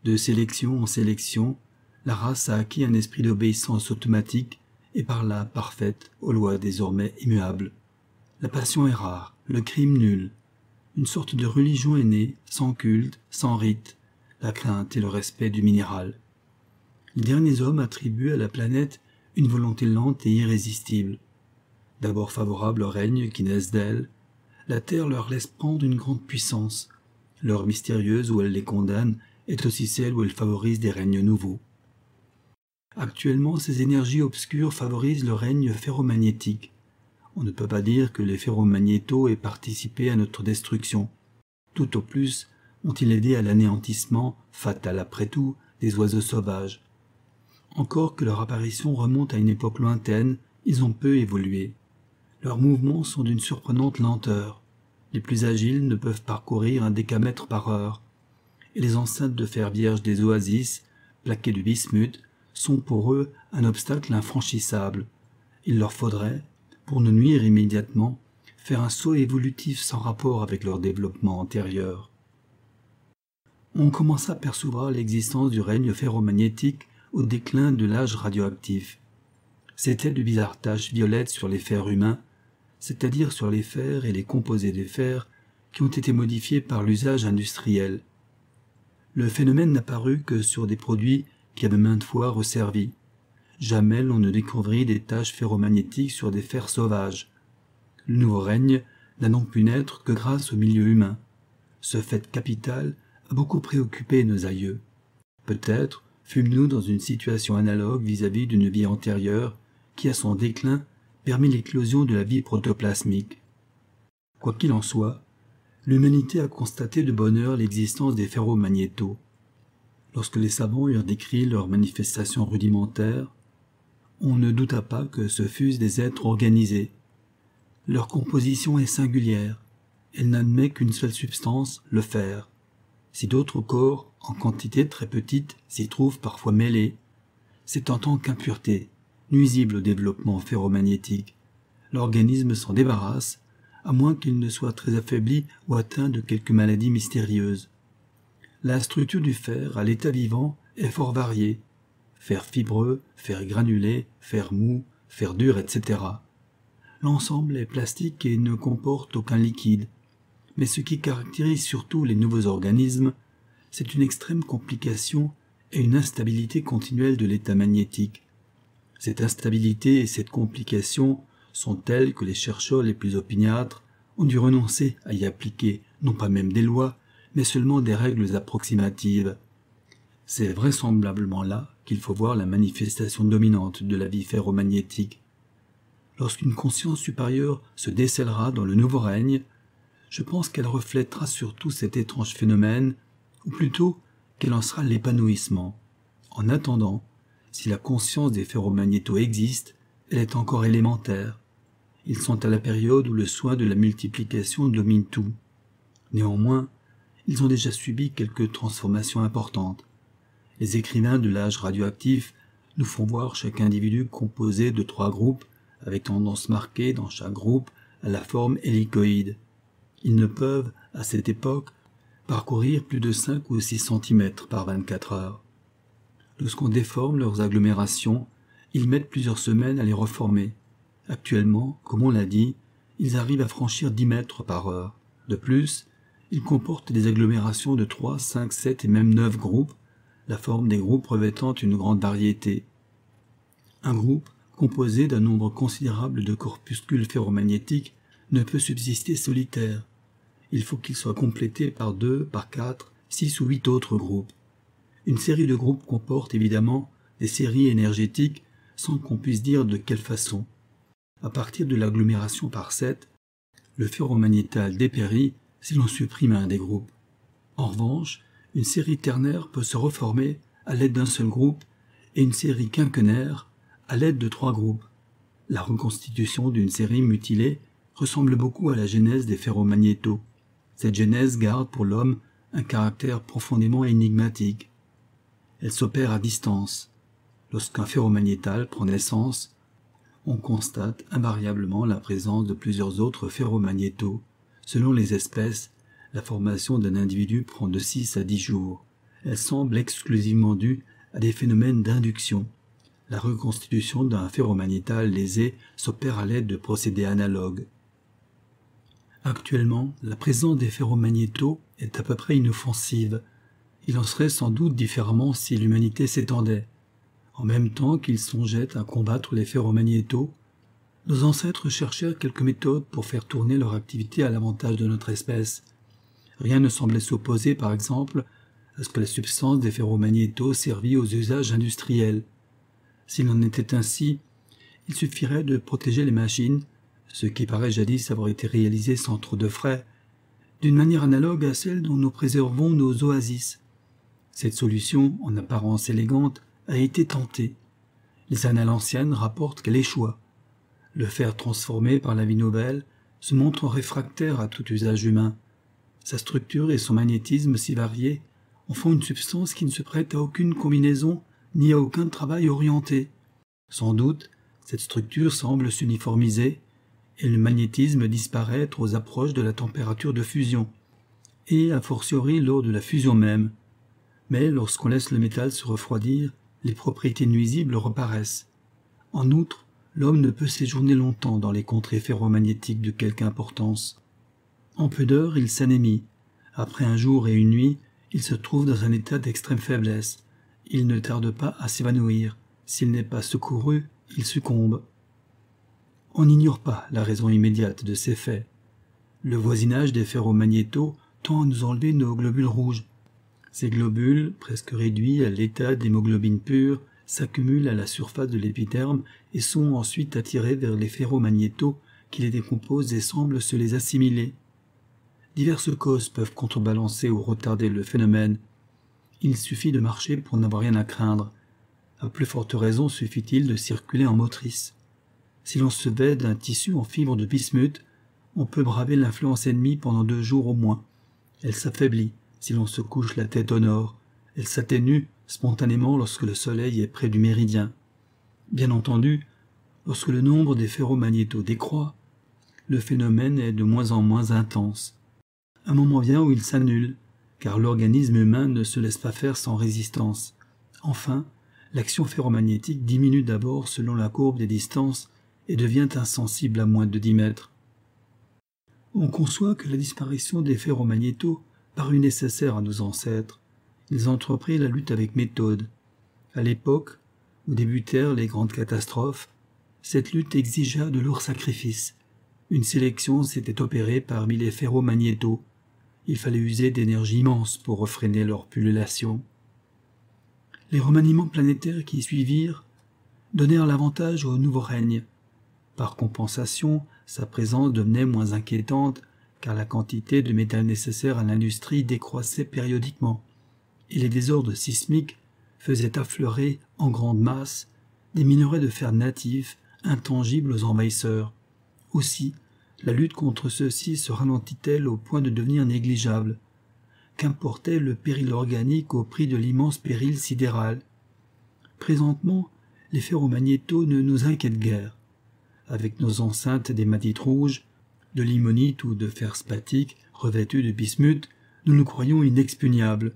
De sélection en sélection, la race a acquis un esprit d'obéissance automatique et par là parfaite aux lois désormais immuables. La passion est rare, le crime nul. Une sorte de religion est née, sans culte, sans rite, la crainte et le respect du minéral. Les derniers hommes attribuent à la planète une volonté lente et irrésistible. D'abord favorable au règne qui naissent d'elle, la Terre leur laisse prendre une grande puissance, L'heure mystérieuse où elle les condamne est aussi celle où elle favorise des règnes nouveaux. Actuellement, ces énergies obscures favorisent le règne ferromagnétique. On ne peut pas dire que les ferromagnétaux aient participé à notre destruction. Tout au plus ont-ils aidé à l'anéantissement, fatal après tout, des oiseaux sauvages. Encore que leur apparition remonte à une époque lointaine, ils ont peu évolué. Leurs mouvements sont d'une surprenante lenteur. Les plus agiles ne peuvent parcourir un décamètre par heure, et les enceintes de fer vierge des oasis, plaquées de bismuth, sont pour eux un obstacle infranchissable. Il leur faudrait, pour nous nuire immédiatement, faire un saut évolutif sans rapport avec leur développement antérieur. On commença à percevoir l'existence du règne ferromagnétique au déclin de l'âge radioactif. C'étaient de bizarres taches violettes sur les fers humains c'est-à-dire sur les fers et les composés des fers qui ont été modifiés par l'usage industriel. Le phénomène n'apparut que sur des produits qui avaient maintes fois resservi. Jamais l'on ne découvrit des taches ferromagnétiques sur des fers sauvages. Le nouveau règne n'a donc pu naître que grâce au milieu humain. Ce fait capital a beaucoup préoccupé nos aïeux. Peut-être fûmes-nous dans une situation analogue vis-à-vis d'une vie antérieure qui, à son déclin, permis l'éclosion de la vie protoplasmique. Quoi qu'il en soit, l'humanité a constaté de bonne heure l'existence des ferromagnétaux. Lorsque les savants eurent décrit leurs manifestations rudimentaires, on ne douta pas que ce fussent des êtres organisés. Leur composition est singulière, elle n'admet qu'une seule substance, le fer. Si d'autres corps, en quantité très petite, s'y trouvent parfois mêlés, c'est en tant qu'impureté, nuisible au développement ferromagnétique. L'organisme s'en débarrasse, à moins qu'il ne soit très affaibli ou atteint de quelque maladie mystérieuse. La structure du fer à l'état vivant est fort variée. Fer fibreux, fer granulé, fer mou, fer dur, etc. L'ensemble est plastique et ne comporte aucun liquide. Mais ce qui caractérise surtout les nouveaux organismes, c'est une extrême complication et une instabilité continuelle de l'état magnétique. Cette instabilité et cette complication sont telles que les chercheurs les plus opiniâtres ont dû renoncer à y appliquer non pas même des lois, mais seulement des règles approximatives. C'est vraisemblablement là qu'il faut voir la manifestation dominante de la vie ferromagnétique. Lorsqu'une conscience supérieure se décèlera dans le nouveau règne, je pense qu'elle reflètera surtout cet étrange phénomène, ou plutôt qu'elle en sera l'épanouissement. En attendant, si la conscience des ferromagnétos existe, elle est encore élémentaire. Ils sont à la période où le soin de la multiplication domine tout. Néanmoins, ils ont déjà subi quelques transformations importantes. Les écrivains de l'âge radioactif nous font voir chaque individu composé de trois groupes, avec tendance marquée dans chaque groupe à la forme hélicoïde. Ils ne peuvent, à cette époque, parcourir plus de 5 ou 6 cm par 24 heures. Lorsqu'on déforme leurs agglomérations, ils mettent plusieurs semaines à les reformer. Actuellement, comme on l'a dit, ils arrivent à franchir 10 mètres par heure. De plus, ils comportent des agglomérations de 3, 5, 7 et même 9 groupes, la forme des groupes revêtant une grande variété. Un groupe, composé d'un nombre considérable de corpuscules ferromagnétiques, ne peut subsister solitaire. Il faut qu'il soit complété par deux, par quatre, six ou huit autres groupes. Une série de groupes comporte évidemment des séries énergétiques sans qu'on puisse dire de quelle façon. À partir de l'agglomération par sept, le ferromagnétal dépérit si l'on supprime un des groupes. En revanche, une série ternaire peut se reformer à l'aide d'un seul groupe et une série quinquenaire à l'aide de trois groupes. La reconstitution d'une série mutilée ressemble beaucoup à la genèse des ferromagnétos. Cette genèse garde pour l'homme un caractère profondément énigmatique. Elle s'opère à distance. Lorsqu'un ferromagnétal prend naissance, on constate invariablement la présence de plusieurs autres ferromagnétos. Selon les espèces, la formation d'un individu prend de 6 à 10 jours. Elle semble exclusivement due à des phénomènes d'induction. La reconstitution d'un ferromagnétal lésé s'opère à l'aide de procédés analogues. Actuellement, la présence des ferromagnétos est à peu près inoffensive. Il en serait sans doute différemment si l'humanité s'étendait. En même temps qu'ils songeaient à combattre les ferromagnétos, nos ancêtres cherchèrent quelques méthodes pour faire tourner leur activité à l'avantage de notre espèce. Rien ne semblait s'opposer, par exemple, à ce que la substance des ferromagnétos servît aux usages industriels. S'il en était ainsi, il suffirait de protéger les machines ce qui paraît jadis avoir été réalisé sans trop de frais, d'une manière analogue à celle dont nous préservons nos oasis. Cette solution, en apparence élégante, a été tentée. Les annales anciennes rapportent qu'elle échoua. Le fer transformé par la vie nouvelle se montre réfractaire à tout usage humain. Sa structure et son magnétisme si variés en font une substance qui ne se prête à aucune combinaison ni à aucun travail orienté. Sans doute, cette structure semble s'uniformiser et le magnétisme disparaître aux approches de la température de fusion, et a fortiori lors de la fusion même. Mais lorsqu'on laisse le métal se refroidir, les propriétés nuisibles reparaissent. En outre, l'homme ne peut séjourner longtemps dans les contrées ferromagnétiques de quelque importance. En peu d'heures, il s'anémie. Après un jour et une nuit, il se trouve dans un état d'extrême faiblesse. Il ne tarde pas à s'évanouir. S'il n'est pas secouru, il succombe. On n'ignore pas la raison immédiate de ces faits. Le voisinage des ferromagnétos tend à nous enlever nos globules rouges. Ces globules, presque réduits à l'état d'hémoglobine pure, s'accumulent à la surface de l'épiderme et sont ensuite attirés vers les ferromagnétos qui les décomposent et semblent se les assimiler. Diverses causes peuvent contrebalancer ou retarder le phénomène. Il suffit de marcher pour n'avoir rien à craindre. À plus forte raison suffit-il de circuler en motrice. Si l'on se vêt d'un tissu en fibre de bismuth, on peut braver l'influence ennemie pendant deux jours au moins. Elle s'affaiblit si l'on se couche la tête au nord. Elle s'atténue spontanément lorsque le soleil est près du méridien. Bien entendu, lorsque le nombre des ferromagnétos décroît, le phénomène est de moins en moins intense. Un moment vient où il s'annule, car l'organisme humain ne se laisse pas faire sans résistance. Enfin, l'action ferromagnétique diminue d'abord selon la courbe des distances et devient insensible à moins de dix mètres. On conçoit que la disparition des ferromagnétos parut nécessaire à nos ancêtres. Ils entreprirent la lutte avec méthode. À l'époque où débutèrent les grandes catastrophes, cette lutte exigea de lourds sacrifices. Une sélection s'était opérée parmi les ferromagnétos. Il fallait user d'énergie immense pour refréner leur pullulation. Les remaniements planétaires qui suivirent donnèrent l'avantage au nouveau règne. Par compensation, sa présence devenait moins inquiétante car la quantité de métal nécessaire à l'industrie décroissait périodiquement, et les désordres sismiques faisaient affleurer en grande masse des minerais de fer natifs intangibles aux envahisseurs. Aussi, la lutte contre ceux-ci se ralentit-elle au point de devenir négligeable? Qu'importait le péril organique au prix de l'immense péril sidéral? Présentement, les ferromagnétos ne nous inquiètent guère. Avec nos enceintes d'hématite rouge, de limonite ou de fer spatique revêtus de bismuth, nous nous croyons inexpugnables.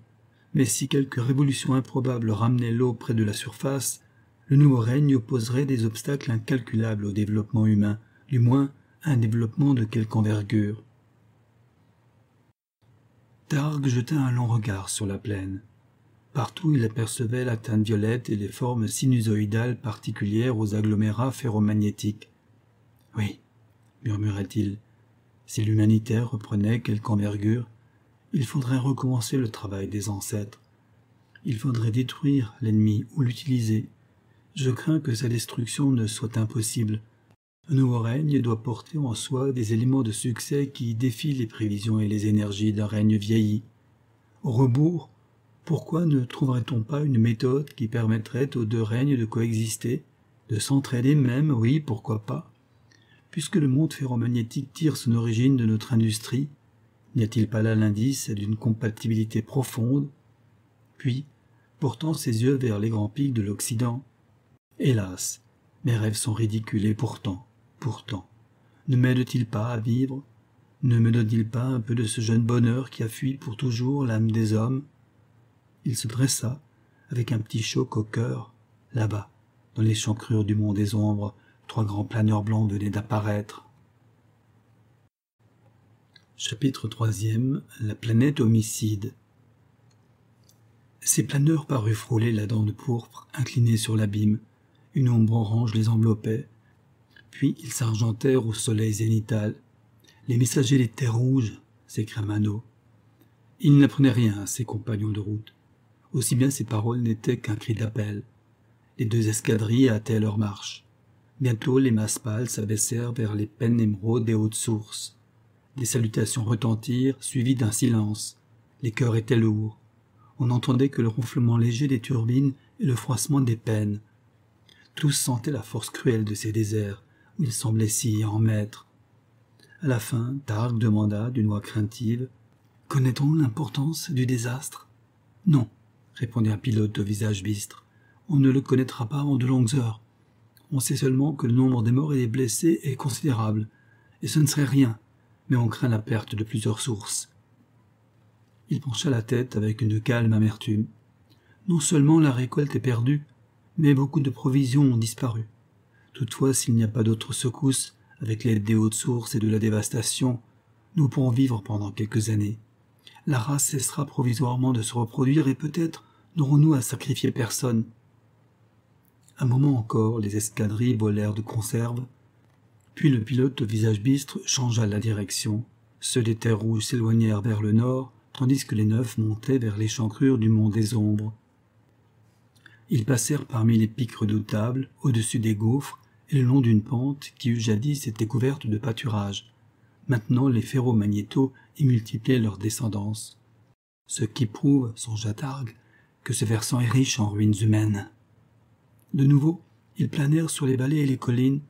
Mais si quelque révolution improbable ramenait l'eau près de la surface, le nouveau règne opposerait des obstacles incalculables au développement humain, du moins un développement de quelque envergure. Targ jeta un long regard sur la plaine. Partout il apercevait la teinte violette et les formes sinusoïdales particulières aux agglomérats ferromagnétiques. Oui, murmurait-il, si l'humanitaire reprenait quelque envergure, il faudrait recommencer le travail des ancêtres. Il faudrait détruire l'ennemi ou l'utiliser. Je crains que sa destruction ne soit impossible. Un nouveau règne doit porter en soi des éléments de succès qui défient les prévisions et les énergies d'un règne vieilli. Au rebours, pourquoi ne trouverait-on pas une méthode qui permettrait aux deux règnes de coexister, de s'entraider même, oui, pourquoi pas? Puisque le monde ferromagnétique tire son origine de notre industrie, n'y a-t-il pas là l'indice d'une compatibilité profonde? Puis, portant ses yeux vers les grands pics de l'Occident, hélas, mes rêves sont ridicules pourtant, pourtant, ne m'aide-t-il pas à vivre? Ne me donne-t-il pas un peu de ce jeune bonheur qui a fui pour toujours l'âme des hommes? Il se dressa, avec un petit choc au cœur, là-bas, dans les chancrures du mont des ombres, trois grands planeurs blancs venaient d'apparaître. Chapitre troisième La planète homicide Ces planeurs parurent frôler la dent de pourpre, inclinée sur l'abîme. Une ombre orange les enveloppait. Puis ils s'argentèrent au soleil zénital. Les messagers des terres rouges, s'écria Mano. Il n'apprenait rien à ses compagnons de route aussi bien ces paroles n'étaient qu'un cri d'appel. Les deux escadrilles hâtaient leur marche. Bientôt les masses pâles s'abaissèrent vers les pennes émeraudes des hautes sources. Des salutations retentirent, suivies d'un silence. Les cœurs étaient lourds. On n'entendait que le ronflement léger des turbines et le froissement des pennes. Tous sentaient la force cruelle de ces déserts, où ils semblaient s'y en maître. À la fin, Targ demanda d'une voix craintive Connaît-on l'importance du désastre Non, répondit un pilote au visage bistre. On ne le connaîtra pas en de longues heures. On sait seulement que le nombre des morts et des blessés est considérable, et ce ne serait rien, mais on craint la perte de plusieurs sources. Il pencha la tête avec une calme amertume. Non seulement la récolte est perdue, mais beaucoup de provisions ont disparu. Toutefois, s'il n'y a pas d'autres secousses, avec l'aide des hautes sources et de la dévastation, nous pourrons vivre pendant quelques années la race cessera provisoirement de se reproduire et peut-être n'aurons-nous à sacrifier personne. Un moment encore, les escadrilles volèrent de conserve, puis le pilote au visage bistre changea la direction. Ceux des terres rouges s'éloignèrent vers le nord, tandis que les neufs montaient vers l'échancrure du mont des ombres. Ils passèrent parmi les pics redoutables, au-dessus des gouffres, et le long d'une pente qui eût jadis été couverte de pâturages. Maintenant les ferromagnétos y multipliaient leur descendance, ce qui prouve, son Targ, que ce versant est riche en ruines humaines. De nouveau, ils planèrent sur les vallées et les collines.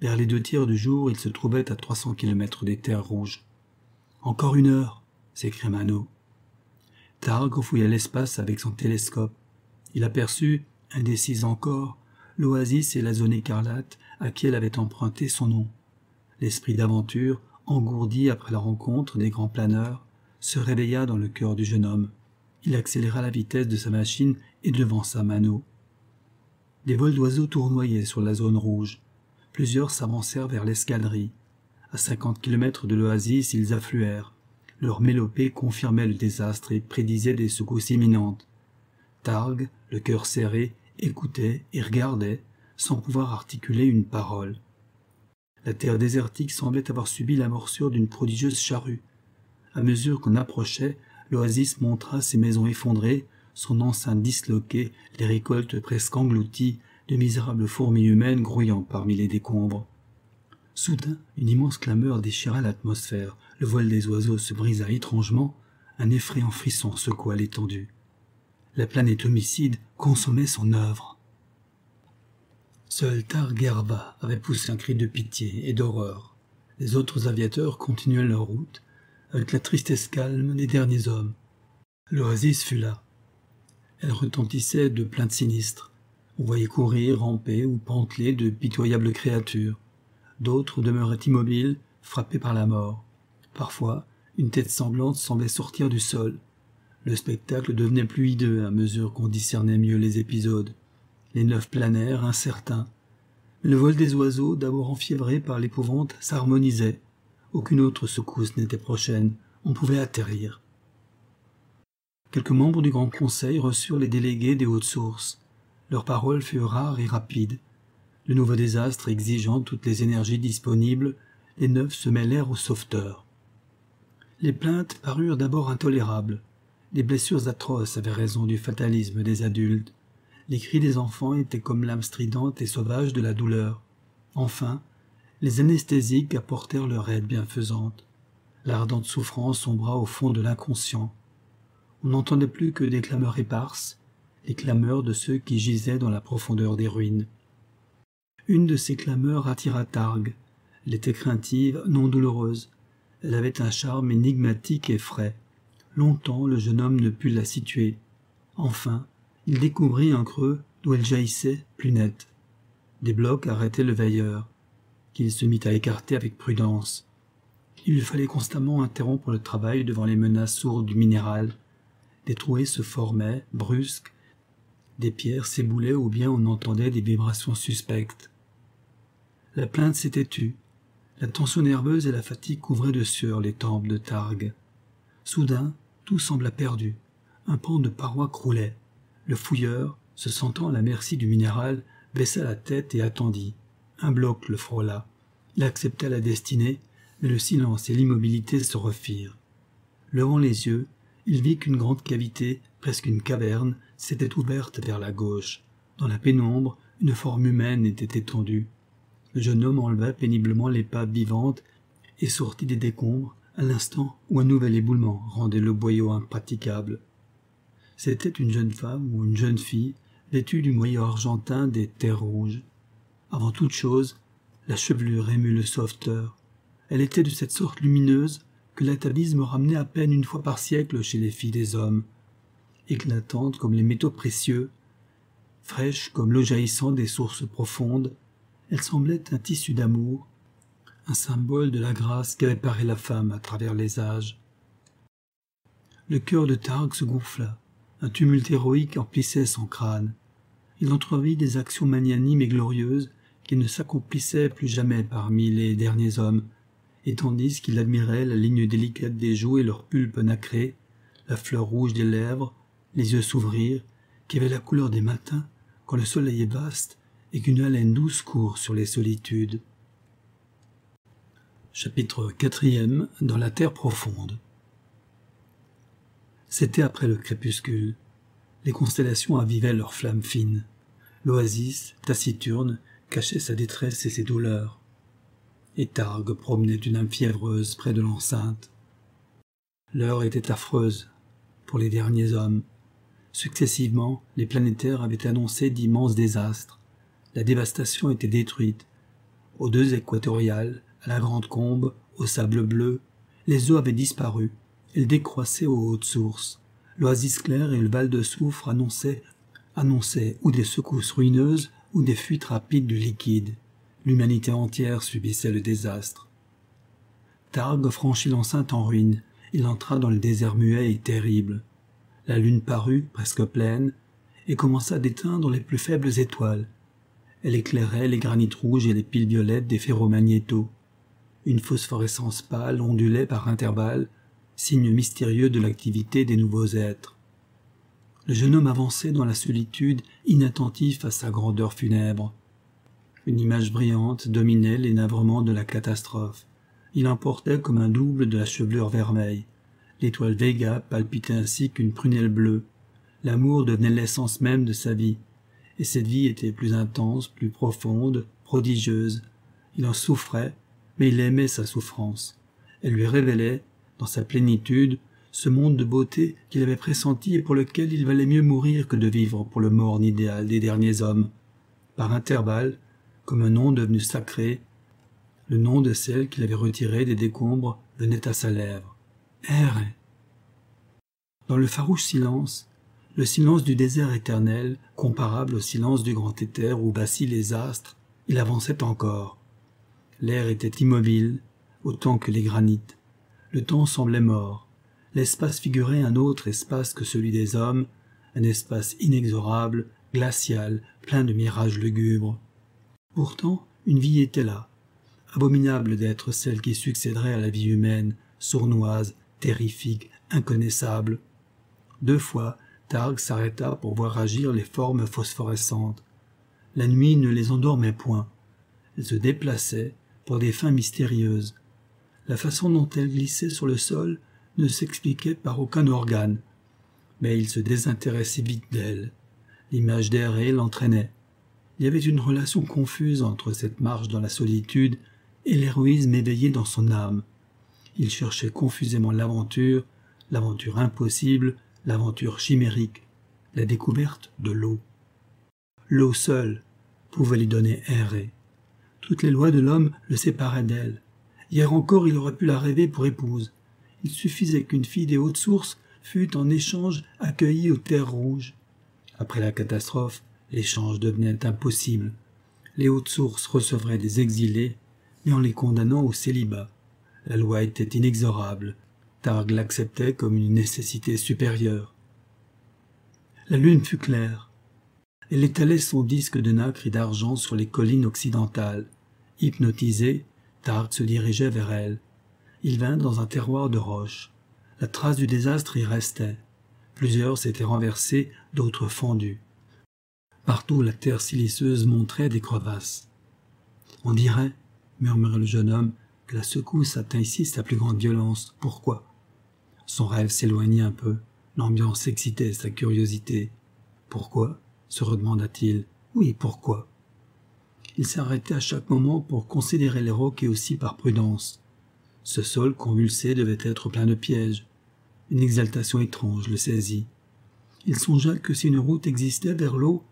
Vers les deux tiers du jour, ils se trouvaient à trois cents kilomètres des terres rouges. Encore une heure, s'écria Mano. Targ fouilla l'espace avec son télescope. Il aperçut, indécis encore, l'oasis et la zone écarlate à qui elle avait emprunté son nom. L'esprit d'aventure engourdi après la rencontre des grands planeurs, se réveilla dans le cœur du jeune homme. Il accéléra la vitesse de sa machine et devança Mano. Des vols d'oiseaux tournoyaient sur la zone rouge. Plusieurs s'avancèrent vers l'escadrille. À cinquante kilomètres de l'oasis, ils affluèrent. Leur mélopée confirmait le désastre et prédisait des secousses imminentes. Targ, le cœur serré, écoutait et regardait, sans pouvoir articuler une parole. La terre désertique semblait avoir subi la morsure d'une prodigieuse charrue. À mesure qu'on approchait, l'oasis montra ses maisons effondrées, son enceinte disloquée, les récoltes presque englouties, de misérables fourmis humaines grouillant parmi les décombres. Soudain, une immense clameur déchira l'atmosphère. Le voile des oiseaux se brisa étrangement, un effrayant frisson secoua l'étendue. La planète homicide consommait son œuvre. Seul Targerva avait poussé un cri de pitié et d'horreur. Les autres aviateurs continuaient leur route, avec la tristesse calme des derniers hommes. L'oasis fut là. Elle retentissait de plaintes sinistres. On voyait courir, ramper ou panteler de pitoyables créatures. D'autres demeuraient immobiles, frappés par la mort. Parfois, une tête sanglante semblait sortir du sol. Le spectacle devenait plus hideux à mesure qu'on discernait mieux les épisodes. Les neuf planèrent, incertains. Le vol des oiseaux, d'abord enfiévré par l'épouvante, s'harmonisait. Aucune autre secousse n'était prochaine. On pouvait atterrir. Quelques membres du Grand Conseil reçurent les délégués des hautes sources. Leurs paroles furent rares et rapides. Le nouveau désastre exigeant toutes les énergies disponibles, les neufs se mêlèrent aux sauveteurs. Les plaintes parurent d'abord intolérables. Les blessures atroces avaient raison du fatalisme des adultes. Les cris des enfants étaient comme l'âme stridente et sauvage de la douleur. Enfin, les anesthésiques apportèrent leur aide bienfaisante. L'ardente souffrance sombra au fond de l'inconscient. On n'entendait plus que des clameurs éparses, les clameurs de ceux qui gisaient dans la profondeur des ruines. Une de ces clameurs attira Targue. Elle était craintive, non douloureuse. Elle avait un charme énigmatique et frais. Longtemps le jeune homme ne put la situer. Enfin, il découvrit un creux d'où elle jaillissait plus nette. Des blocs arrêtaient le veilleur qu'il se mit à écarter avec prudence. Il lui fallait constamment interrompre le travail devant les menaces sourdes du minéral. Des trouées se formaient, brusques, des pierres s'éboulaient ou bien on entendait des vibrations suspectes. La plainte s'était tue. La tension nerveuse et la fatigue couvraient de sueur les tempes de Targue. Soudain, tout sembla perdu. Un pan de paroi croulait. Le fouilleur, se sentant à la merci du minéral, baissa la tête et attendit. Un bloc le frôla. Il accepta la destinée, mais le silence et l'immobilité se refirent. Levant les yeux, il vit qu'une grande cavité, presque une caverne, s'était ouverte vers la gauche. Dans la pénombre, une forme humaine était étendue. Le jeune homme enleva péniblement l'épave vivante et sortit des décombres à l'instant où un nouvel éboulement rendait le boyau impraticable. C'était une jeune femme ou une jeune fille vêtue du moyeu argentin des terres rouges. Avant toute chose, la chevelure émut le sauveteur. Elle était de cette sorte lumineuse que l'atavisme ramenait à peine une fois par siècle chez les filles des hommes. Éclatante comme les métaux précieux, fraîche comme l'eau jaillissant des sources profondes, elle semblait un tissu d'amour, un symbole de la grâce qu'avait paré la femme à travers les âges. Le cœur de Targ se gonfla, un tumulte héroïque emplissait son crâne. Il entrevit des actions magnanimes et glorieuses qui ne s'accomplissaient plus jamais parmi les derniers hommes, et tandis qu'il admirait la ligne délicate des joues et leur pulpe nacrée, la fleur rouge des lèvres, les yeux s'ouvrirent, qui avaient la couleur des matins quand le soleil est vaste et qu'une haleine douce court sur les solitudes. Chapitre quatrième Dans la terre profonde. C'était après le crépuscule. Les constellations avivaient leurs flammes fines. L'oasis, taciturne, cachait sa détresse et ses douleurs. Et Targue promenait une âme fiévreuse près de l'enceinte. L'heure était affreuse pour les derniers hommes. Successivement, les planétaires avaient annoncé d'immenses désastres. La dévastation était détruite. Aux deux équatoriales, à la Grande Combe, au sable bleu, les eaux avaient disparu. Elles décroissaient aux hautes sources. L'oasis claire et le val de soufre annonçaient, annonçaient ou des secousses ruineuses ou des fuites rapides du liquide. L'humanité entière subissait le désastre. Targue franchit l'enceinte en ruine. Il entra dans le désert muet et terrible. La lune parut, presque pleine, et commença d'éteindre les plus faibles étoiles. Elle éclairait les granites rouges et les piles violettes des ferromagnétaux. Une phosphorescence pâle ondulait par intervalles, signe mystérieux de l'activité des nouveaux êtres. Le jeune homme avançait dans la solitude, inattentif à sa grandeur funèbre. Une image brillante dominait les navrements de la catastrophe. Il emportait comme un double de la chevelure vermeille. L'étoile Vega palpitait ainsi qu'une prunelle bleue. L'amour devenait l'essence même de sa vie, et cette vie était plus intense, plus profonde, prodigieuse. Il en souffrait, mais il aimait sa souffrance. Elle lui révélait, dans sa plénitude, ce monde de beauté qu'il avait pressenti et pour lequel il valait mieux mourir que de vivre pour le morne idéal des derniers hommes. Par intervalles, comme un nom devenu sacré, le nom de celle qu'il avait retirée des décombres venait à sa lèvre. R. Dans le farouche silence, le silence du désert éternel, comparable au silence du grand éther où vacillent les astres, il avançait encore. L'air était immobile, autant que les granites. Le temps semblait mort. L'espace figurait un autre espace que celui des hommes, un espace inexorable, glacial, plein de mirages lugubres. Pourtant, une vie était là, abominable d'être celle qui succéderait à la vie humaine, sournoise, terrifique, inconnaissable. Deux fois, Targ s'arrêta pour voir agir les formes phosphorescentes. La nuit ne les endormait point. Elles se déplaçaient pour des fins mystérieuses. La façon dont elles glissaient sur le sol ne s'expliquait par aucun organe. Mais il se désintéressait vite d'elles. L'image d'Airé l'entraînait. Il y avait une relation confuse entre cette marche dans la solitude et l'héroïsme éveillé dans son âme. Il cherchait confusément l'aventure, l'aventure impossible, l'aventure chimérique, la découverte de l'eau. L'eau seule pouvait lui donner air Toutes les lois de l'homme le séparaient d'elle. Hier encore il aurait pu la rêver pour épouse. Il suffisait qu'une fille des hautes sources fût en échange accueillie aux terres rouges. Après la catastrophe, l'échange devenait impossible. Les hautes sources recevraient des exilés, mais en les condamnant au célibat. La loi était inexorable. Targ l'acceptait comme une nécessité supérieure. La lune fut claire. Elle étalait son disque de nacre et d'argent sur les collines occidentales. Hypnotisé, Targ se dirigeait vers elle. Il vint dans un terroir de roches. La trace du désastre y restait. Plusieurs s'étaient renversés, d'autres fondus. Partout la terre siliceuse montrait des crevasses. On dirait, murmura le jeune homme, que la secousse atteint ici sa plus grande violence. Pourquoi? Son rêve s'éloignait un peu. L'ambiance excitait sa curiosité. Pourquoi? se redemanda-t-il. Oui, pourquoi? Il s'arrêtait à chaque moment pour considérer les rocs et aussi par prudence. Ce sol convulsé devait être plein de pièges. Une exaltation étrange le saisit. Il songea que si une route existait vers l'eau,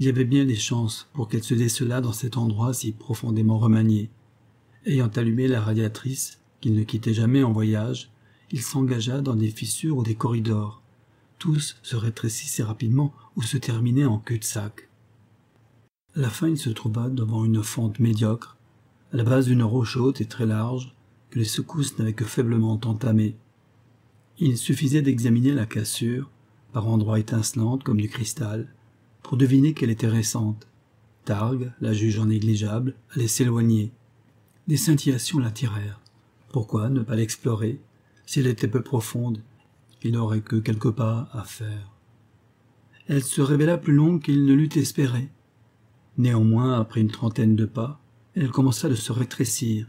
il y avait bien des chances pour qu'elle se décelât dans cet endroit si profondément remanié. Ayant allumé la radiatrice, qu'il ne quittait jamais en voyage, il s'engagea dans des fissures ou des corridors. Tous se rétrécissaient rapidement ou se terminaient en cul-de-sac. La fin, il se trouva devant une fente médiocre, à la base d'une roche haute et très large, que les secousses n'avaient que faiblement entamée. Il suffisait d'examiner la cassure, par endroits étincelante comme du cristal, pour deviner qu'elle était récente. Targue, la jugeant négligeable, allait s'éloigner. Des scintillations l'attirèrent. Pourquoi ne pas l'explorer? Si elle était peu profonde, il n'aurait que quelques pas à faire. Elle se révéla plus longue qu'il ne l'eût espéré. Néanmoins, après une trentaine de pas, elle commença de se rétrécir.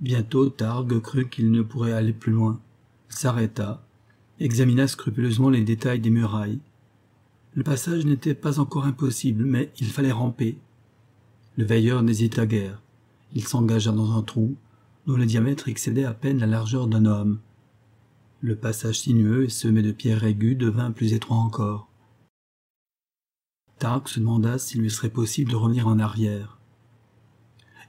Bientôt Targue crut qu'il ne pourrait aller plus loin s'arrêta, examina scrupuleusement les détails des murailles. Le passage n'était pas encore impossible, mais il fallait ramper. Le veilleur n'hésita guère. Il s'engagea dans un trou, dont le diamètre excédait à peine la largeur d'un homme. Le passage sinueux et semé de pierres aiguës devint plus étroit encore. Tark se demanda s'il lui serait possible de revenir en arrière.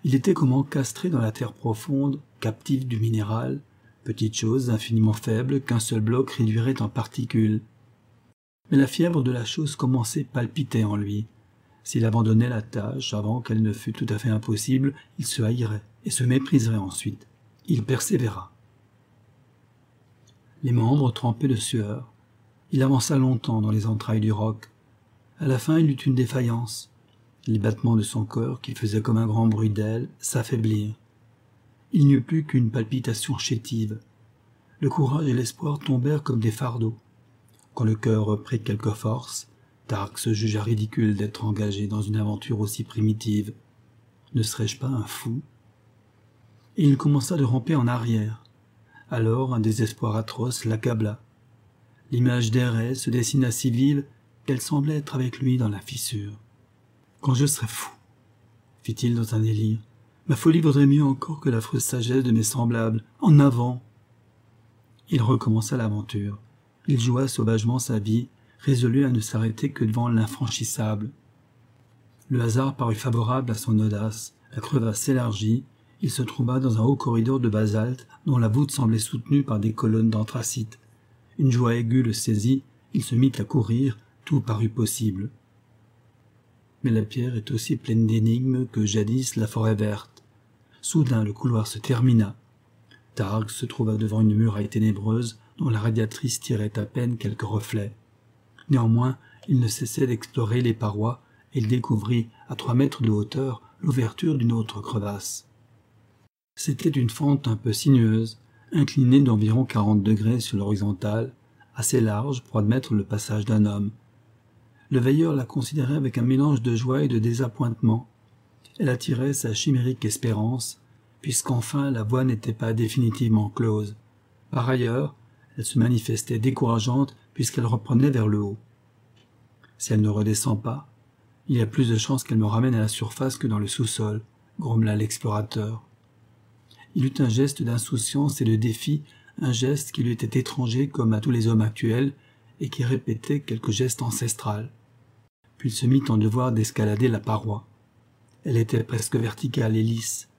Il était comme encastré dans la terre profonde, captif du minéral, petite chose infiniment faible qu'un seul bloc réduirait en particules. Mais la fièvre de la chose commençait palpiter en lui. S'il abandonnait la tâche avant qu'elle ne fût tout à fait impossible, il se haïrait et se mépriserait ensuite. Il persévéra. Les membres trempés de sueur, il avança longtemps dans les entrailles du roc. À la fin, il eut une défaillance. Les battements de son corps, qui faisaient comme un grand bruit d'ailes, s'affaiblirent il n'y eut plus qu'une palpitation chétive. Le courage et l'espoir tombèrent comme des fardeaux. Quand le cœur reprit quelque force, Tark se jugea ridicule d'être engagé dans une aventure aussi primitive. Ne serais-je pas un fou? Et il commença de ramper en arrière. Alors un désespoir atroce l'accabla. L'image d'Erez se dessina si vive qu'elle semblait être avec lui dans la fissure. Quand je serai fou, fit-il dans un délire, Ma folie vaudrait mieux encore que l'affreuse sagesse de mes semblables. En avant. Il recommença l'aventure. Il joua sauvagement sa vie, résolu à ne s'arrêter que devant l'infranchissable. Le hasard parut favorable à son audace. La crevasse s'élargit. Il se trouva dans un haut corridor de basalte dont la voûte semblait soutenue par des colonnes d'anthracite. Une joie aiguë le saisit. Il se mit à courir. Tout parut possible. Mais la pierre est aussi pleine d'énigmes que jadis la forêt verte. Soudain le couloir se termina. Targ se trouva devant une muraille ténébreuse dont la radiatrice tirait à peine quelques reflets. Néanmoins, il ne cessait d'explorer les parois et il découvrit, à trois mètres de hauteur, l'ouverture d'une autre crevasse. C'était une fente un peu sinueuse, inclinée d'environ quarante degrés sur l'horizontale, assez large pour admettre le passage d'un homme. Le veilleur la considérait avec un mélange de joie et de désappointement. Elle attirait sa chimérique espérance, puisqu'enfin la voie n'était pas définitivement close. Par ailleurs, elle se manifestait décourageante puisqu'elle reprenait vers le haut. Si elle ne redescend pas, il y a plus de chances qu'elle me ramène à la surface que dans le sous-sol, grommela l'explorateur. Il eut un geste d'insouciance et de défi, un geste qui lui était étranger comme à tous les hommes actuels, et qui répétait quelque geste ancestral. Puis se mit en devoir d'escalader la paroi. Elle était presque verticale et lisse.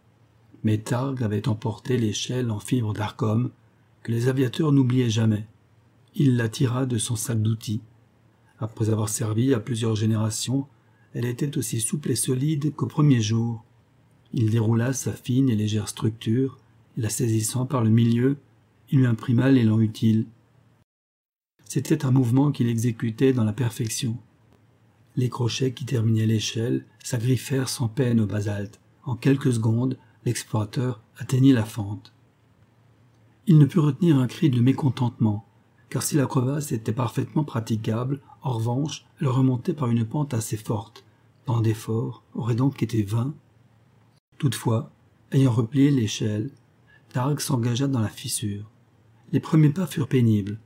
Mais Targ avait emporté l'échelle en fibre d'arcom, que les aviateurs n'oubliaient jamais. Il la tira de son sac d'outils. Après avoir servi à plusieurs générations, elle était aussi souple et solide qu'au premier jour. Il déroula sa fine et légère structure, la saisissant par le milieu, il lui imprima l'élan utile. C'était un mouvement qu'il exécutait dans la perfection. Les crochets qui terminaient l'échelle s'agriffèrent sans peine au basalte. En quelques secondes, l'explorateur atteignit la fente. Il ne put retenir un cri de mécontentement, car si la crevasse était parfaitement praticable, en revanche, elle remontait par une pente assez forte. Tant d'efforts auraient donc été vains. Toutefois, ayant replié l'échelle, Targ s'engagea dans la fissure. Les premiers pas furent pénibles.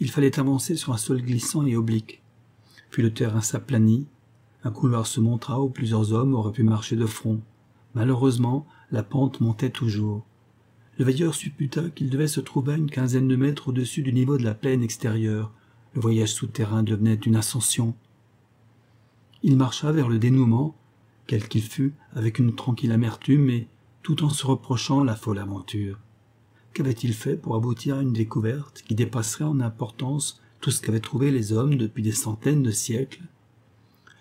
Il fallait avancer sur un sol glissant et oblique. Puis le terrain s'aplanit, un couloir se montra où plusieurs hommes auraient pu marcher de front. Malheureusement, la pente montait toujours. Le veilleur supputa qu'il devait se trouver à une quinzaine de mètres au-dessus du niveau de la plaine extérieure. Le voyage souterrain devenait une ascension. Il marcha vers le dénouement, quel qu'il fût, avec une tranquille amertume, et tout en se reprochant la folle aventure. Qu'avait-il fait pour aboutir à une découverte qui dépasserait en importance tout ce qu'avaient trouvé les hommes depuis des centaines de siècles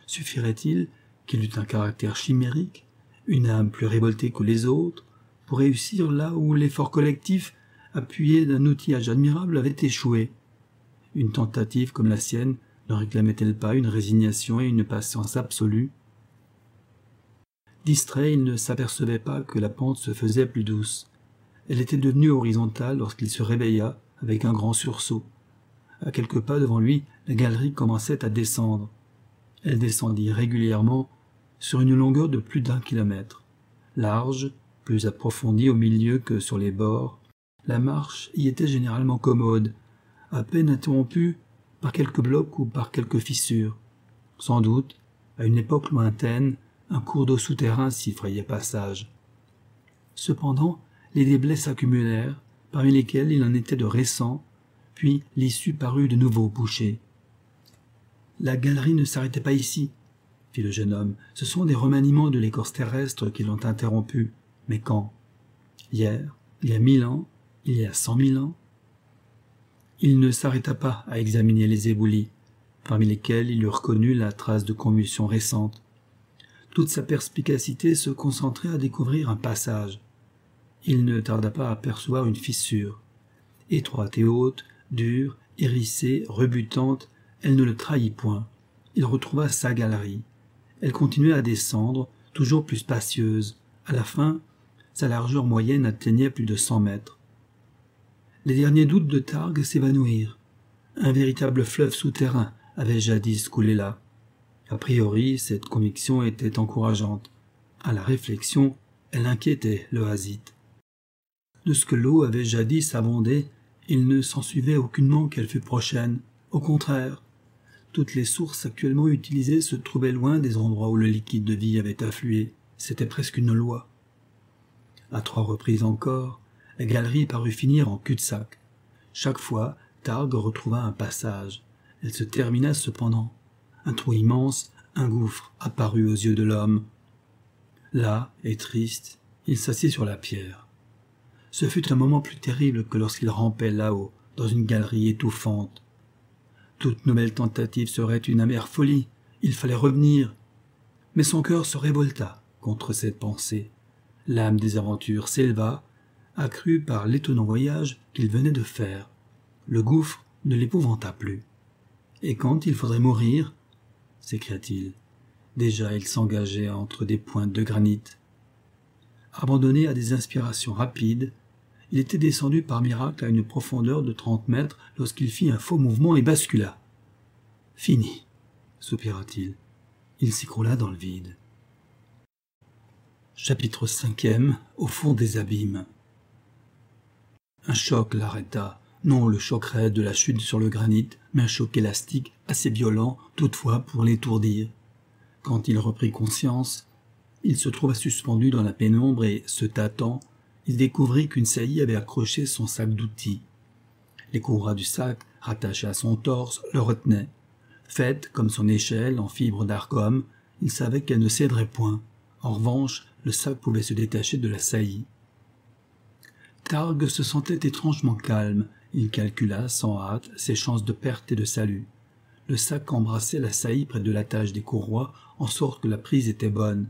Suffirait-il qu'il eût un caractère chimérique, une âme plus révoltée que les autres, pour réussir là où l'effort collectif, appuyé d'un outillage admirable, avait échoué? Une tentative comme la sienne ne réclamait-elle pas une résignation et une patience absolue? Distrait, il ne s'apercevait pas que la pente se faisait plus douce. Elle était devenue horizontale lorsqu'il se réveilla avec un grand sursaut. À quelques pas devant lui, la galerie commençait à descendre. Elle descendit régulièrement sur une longueur de plus d'un kilomètre. Large, plus approfondie au milieu que sur les bords, la marche y était généralement commode, à peine interrompue par quelques blocs ou par quelques fissures. Sans doute, à une époque lointaine, un cours d'eau souterrain s'y frayait passage. Cependant, les déblais s'accumulèrent, parmi lesquels il en était de récents, puis l'issue parut de nouveau bouchée. La galerie ne s'arrêtait pas ici, fit le jeune homme. Ce sont des remaniements de l'écorce terrestre qui l'ont interrompu. Mais quand? Hier, il y a mille ans, il y a cent mille ans il ne s'arrêta pas à examiner les éboulis, parmi lesquels il eut reconnu la trace de convulsion récente. Toute sa perspicacité se concentrait à découvrir un passage. Il ne tarda pas à apercevoir une fissure. Étroite et haute, dure, hérissée, rebutante, elle ne le trahit point. Il retrouva sa galerie. Elle continuait à descendre, toujours plus spacieuse. À la fin, sa largeur moyenne atteignait plus de cent mètres les derniers doutes de Targ s'évanouirent. Un véritable fleuve souterrain avait jadis coulé là. A priori, cette conviction était encourageante. À la réflexion, elle inquiétait l'oasite. De ce que l'eau avait jadis abondé, il ne s'ensuivait aucunement qu'elle fût prochaine. Au contraire, toutes les sources actuellement utilisées se trouvaient loin des endroits où le liquide de vie avait afflué. C'était presque une loi. À trois reprises encore, la galerie parut finir en cul-de-sac. Chaque fois, Targ retrouva un passage. Elle se termina cependant. Un trou immense, un gouffre apparut aux yeux de l'homme. Là, et triste, il s'assit sur la pierre. Ce fut un moment plus terrible que lorsqu'il rampait là-haut, dans une galerie étouffante. Toute nouvelle tentative serait une amère folie. Il fallait revenir. Mais son cœur se révolta contre cette pensée. L'âme des aventures s'éleva, accrue par l'étonnant voyage qu'il venait de faire. Le gouffre ne l'épouvanta plus. Et quand il faudrait mourir, s'écria-t-il, déjà il s'engageait entre des pointes de granit. Abandonné à des inspirations rapides, il était descendu par miracle à une profondeur de trente mètres lorsqu'il fit un faux mouvement et bascula. Fini, soupira-t-il. Il s'écroula dans le vide. Chapitre cinquième Au fond des abîmes. Un choc l'arrêta. Non le choc raide de la chute sur le granit, mais un choc élastique, assez violent, toutefois, pour l'étourdir. Quand il reprit conscience, il se trouva suspendu dans la pénombre et, se tâtant, il découvrit qu'une saillie avait accroché son sac d'outils. Les courroies du sac, rattachées à son torse, le retenaient. Faite comme son échelle en fibre d'arcom, il savait qu'elle ne céderait point. En revanche, le sac pouvait se détacher de la saillie. Targ se sentait étrangement calme. Il calcula sans hâte ses chances de perte et de salut. Le sac embrassait la saillie près de l'attache des courroies, en sorte que la prise était bonne.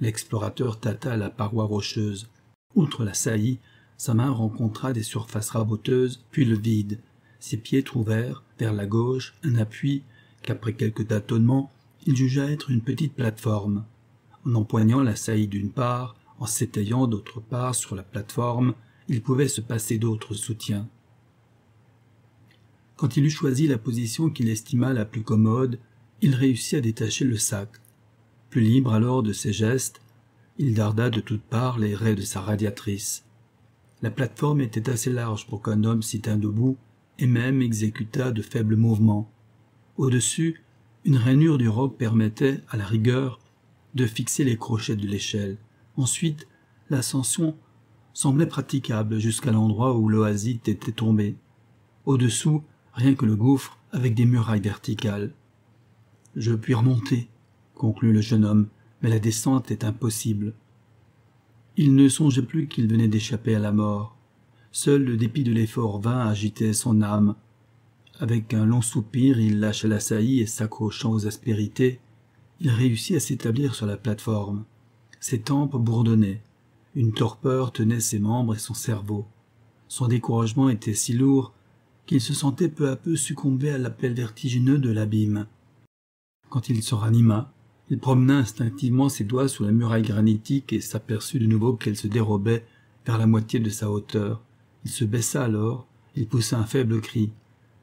L'explorateur tâta la paroi rocheuse. Outre la saillie, sa main rencontra des surfaces raboteuses, puis le vide. Ses pieds trouvèrent, vers la gauche, un appui qu'après quelques tâtonnements, il jugea être une petite plateforme en empoignant la saillie d'une part, en s'étayant d'autre part sur la plateforme, il pouvait se passer d'autres soutiens. Quand il eut choisi la position qu'il estima la plus commode, il réussit à détacher le sac. Plus libre alors de ses gestes, il darda de toutes parts les raies de sa radiatrice. La plateforme était assez large pour qu'un homme s'y tînt debout et même exécutât de faibles mouvements. Au-dessus, une rainure du roc permettait, à la rigueur, de fixer les crochets de l'échelle. Ensuite, l'ascension semblait praticable jusqu'à l'endroit où l'oasite était tombée. Au-dessous, rien que le gouffre avec des murailles verticales. Je puis remonter, conclut le jeune homme, mais la descente est impossible. Il ne songeait plus qu'il venait d'échapper à la mort. Seul le dépit de l'effort vain agitait son âme. Avec un long soupir, il lâcha la saillie et s'accrochant aux aspérités, il réussit à s'établir sur la plateforme. Ses tempes bourdonnaient. Une torpeur tenait ses membres et son cerveau. Son découragement était si lourd qu'il se sentait peu à peu succomber à l'appel vertigineux de l'abîme. Quand il se ranima, il promena instinctivement ses doigts sous la muraille granitique et s'aperçut de nouveau qu'elle se dérobait vers la moitié de sa hauteur. Il se baissa alors, il poussa un faible cri.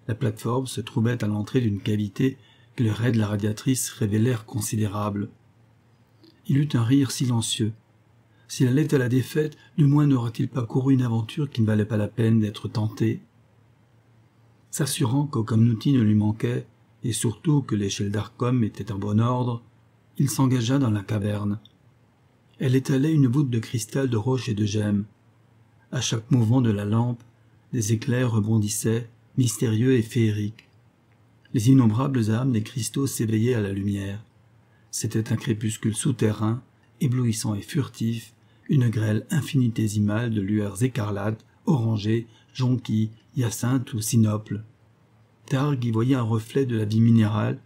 La plateforme se trouvait à l'entrée d'une cavité que les raies de la radiatrice révélèrent considérables. Il eut un rire silencieux. S'il allait à la défaite, du moins n'aurait-il pas couru une aventure qui ne valait pas la peine d'être tentée? S'assurant qu'aucun outil ne lui manquait, et surtout que l'échelle d'Arcom était en bon ordre, il s'engagea dans la caverne. Elle étalait une voûte de cristal de roche et de gemmes. À chaque mouvement de la lampe, des éclairs rebondissaient, mystérieux et féeriques. Les innombrables âmes des cristaux s'éveillaient à la lumière. C'était un crépuscule souterrain, éblouissant et furtif, une grêle infinitésimale de lueurs écarlates, orangées, jonquilles, hyacinthes ou sinoples. Targ y voyait un reflet de la vie minérale,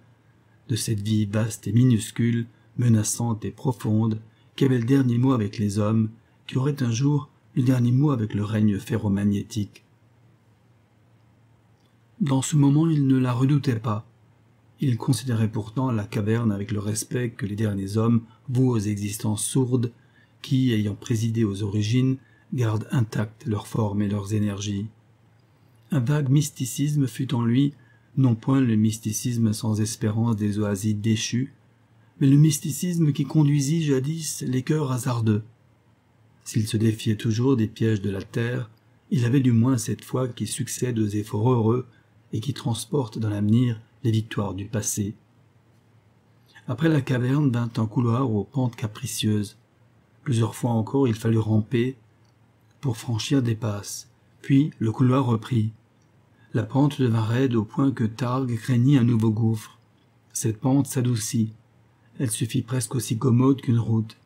de cette vie vaste et minuscule, menaçante et profonde, qui avait le dernier mot avec les hommes, qui aurait un jour le dernier mot avec le règne ferromagnétique. Dans ce moment, il ne la redoutait pas. Il considérait pourtant la caverne avec le respect que les derniers hommes vouent aux existences sourdes qui, ayant présidé aux origines, gardent intactes leurs formes et leurs énergies. Un vague mysticisme fut en lui, non point le mysticisme sans espérance des oasis déchus, mais le mysticisme qui conduisit jadis les cœurs hasardeux. S'il se défiait toujours des pièges de la terre, il avait du moins cette foi qui succède aux efforts heureux et qui transporte dans l'avenir les victoires du passé. Après la caverne vint un couloir aux pentes capricieuses. Plusieurs fois encore il fallut ramper, pour franchir des passes. Puis le couloir reprit. La pente devint raide au point que Targ craignit un nouveau gouffre. Cette pente s'adoucit. Elle se fit presque aussi commode qu'une route.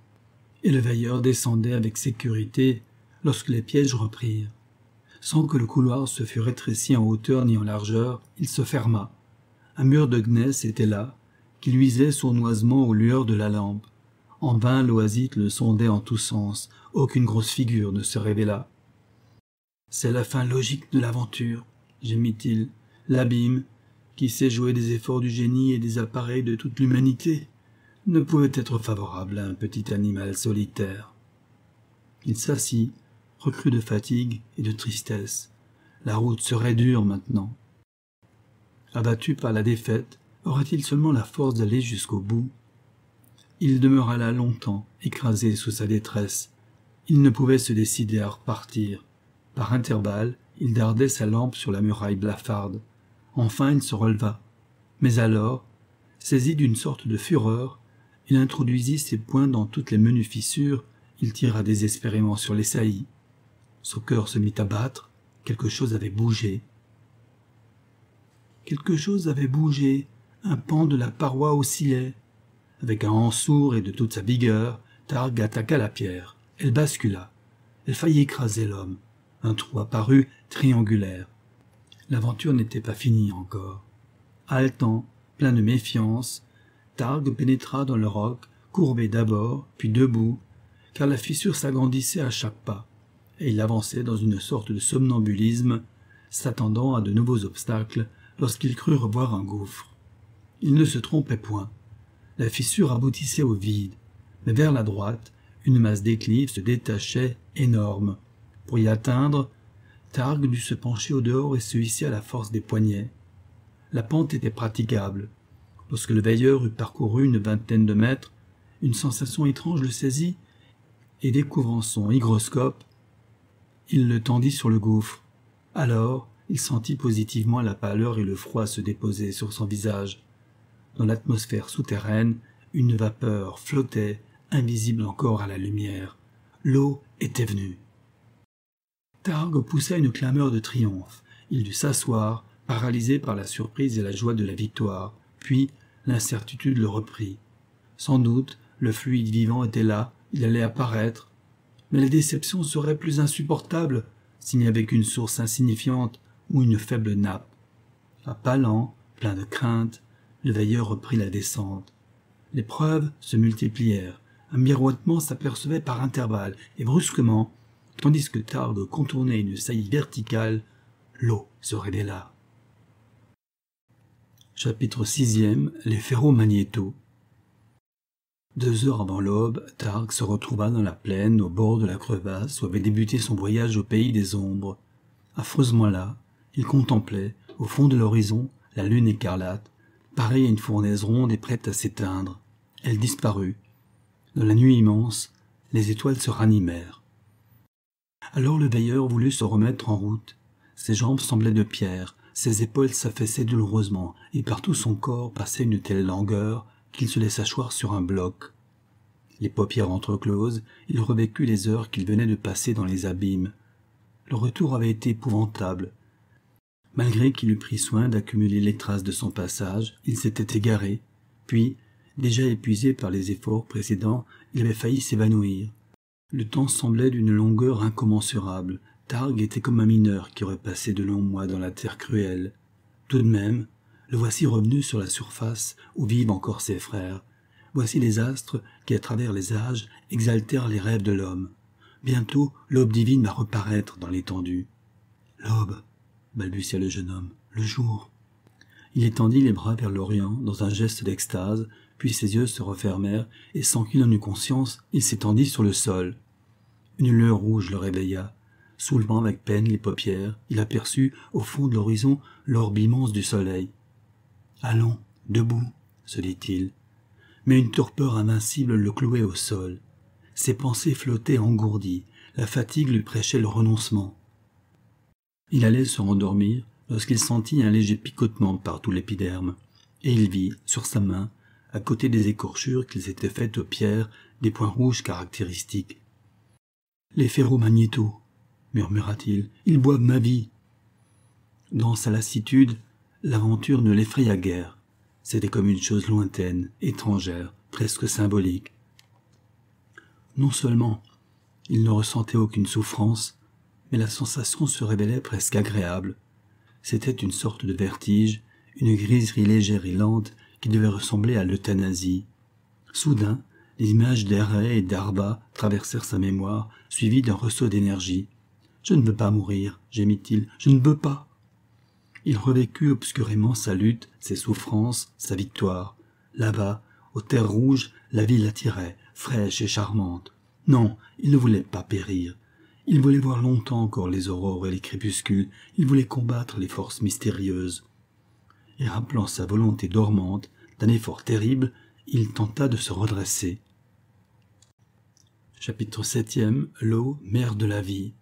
Et le veilleur descendait avec sécurité lorsque les pièges reprirent. Sans que le couloir se fût rétréci en hauteur ni en largeur, il se ferma. Un mur de gneiss était là, qui luisait sournoisement aux lueurs de la lampe. En vain l'oisite le sondait en tous sens, aucune grosse figure ne se révéla. C'est la fin logique de l'aventure, gémit-il, l'abîme, qui sait jouer des efforts du génie et des appareils de toute l'humanité, ne pouvait être favorable à un petit animal solitaire. Il s'assit, recrut de fatigue et de tristesse. La route serait dure maintenant. Abattu par la défaite, aurait-il seulement la force d'aller jusqu'au bout? Il demeura là longtemps, écrasé sous sa détresse. Il ne pouvait se décider à repartir. Par intervalles, il dardait sa lampe sur la muraille blafarde. Enfin il se releva. Mais alors, saisi d'une sorte de fureur, il introduisit ses poings dans toutes les menues fissures, il tira désespérément sur les saillies. Son cœur se mit à battre, quelque chose avait bougé. Quelque chose avait bougé, un pan de la paroi oscillait. Avec un rang sourd et de toute sa vigueur, Targ attaqua la pierre. Elle bascula. Elle faillit écraser l'homme. Un trou apparut, triangulaire. L'aventure n'était pas finie encore. Haletant, plein de méfiance, Targ pénétra dans le roc, courbé d'abord, puis debout, car la fissure s'agrandissait à chaque pas, et il avançait dans une sorte de somnambulisme, s'attendant à de nouveaux obstacles lorsqu'il crut revoir un gouffre. Il ne se trompait point. La fissure aboutissait au vide, mais vers la droite, une masse d'éclive se détachait énorme. Pour y atteindre, Targ dut se pencher au dehors et se hisser à la force des poignets. La pente était praticable. Lorsque le veilleur eut parcouru une vingtaine de mètres, une sensation étrange le saisit, et découvrant son hygroscope, il le tendit sur le gouffre. Alors, il sentit positivement la pâleur et le froid se déposer sur son visage. Dans l'atmosphère souterraine, une vapeur flottait, invisible encore à la lumière. L'eau était venue. Poussa une clameur de triomphe. Il dut s'asseoir, paralysé par la surprise et la joie de la victoire. Puis l'incertitude le reprit. Sans doute, le fluide vivant était là, il allait apparaître. Mais la déception serait plus insupportable s'il n'y avait qu'une source insignifiante ou une faible nappe. À pas lents, plein de crainte, le veilleur reprit la descente. Les preuves se multiplièrent. Un miroitement s'apercevait par intervalles, et brusquement, tandis que Tarde contournait une saillie verticale, l'eau se révéla. Chapitre sixième Les ferromagnétos Deux heures avant l'aube, Targ se retrouva dans la plaine, au bord de la crevasse où avait débuté son voyage au pays des ombres. Affreusement là, il contemplait, au fond de l'horizon, la lune écarlate, pareille à une fournaise ronde et prête à s'éteindre. Elle disparut. Dans la nuit immense, les étoiles se ranimèrent. Alors le veilleur voulut se remettre en route. Ses jambes semblaient de pierre, ses épaules s'affaissaient douloureusement, et par tout son corps passait une telle langueur qu'il se laissa choir sur un bloc. Les paupières entrecloses, il revécut les heures qu'il venait de passer dans les abîmes. Le retour avait été épouvantable. Malgré qu'il eût pris soin d'accumuler les traces de son passage, il s'était égaré, puis, déjà épuisé par les efforts précédents, il avait failli s'évanouir. Le temps semblait d'une longueur incommensurable. Targ était comme un mineur qui aurait passé de longs mois dans la terre cruelle. Tout de même, le voici revenu sur la surface où vivent encore ses frères. Voici les astres qui, à travers les âges, exaltèrent les rêves de l'homme. Bientôt, l'aube divine va reparaître dans l'étendue. L'aube, balbutia le jeune homme. Le jour. Il étendit les bras vers l'Orient dans un geste d'extase, puis ses yeux se refermèrent, et sans qu'il en eût conscience, il s'étendit sur le sol. Une lueur rouge le réveilla. Soulevant avec peine les paupières, il aperçut, au fond de l'horizon, l'orbe immense du soleil. Allons, debout, se dit-il. Mais une torpeur invincible le clouait au sol. Ses pensées flottaient engourdies, la fatigue lui prêchait le renoncement. Il allait se rendormir lorsqu'il sentit un léger picotement partout l'épiderme, et il vit, sur sa main, à côté des écorchures qu'il s'était faites aux pierres, des points rouges caractéristiques. Les ferromagnétos, murmura-t-il. Ils boivent ma vie. Dans sa lassitude, l'aventure ne l'effraya guère. C'était comme une chose lointaine, étrangère, presque symbolique. Non seulement il ne ressentait aucune souffrance, mais la sensation se révélait presque agréable. C'était une sorte de vertige, une griserie légère et lente devait ressembler à l'euthanasie. Soudain, les images d'Hervé et d'Arba traversèrent sa mémoire, suivies d'un ressaut d'énergie. Je ne veux pas mourir, gémit-il, je ne veux pas. Il revécut obscurément sa lutte, ses souffrances, sa victoire. Là-bas, aux terres rouges, la vie l'attirait, fraîche et charmante. Non, il ne voulait pas périr. Il voulait voir longtemps encore les aurores et les crépuscules, il voulait combattre les forces mystérieuses. Et rappelant sa volonté dormante, d'un effort terrible, il tenta de se redresser. Chapitre 7 L'eau, mère de la vie.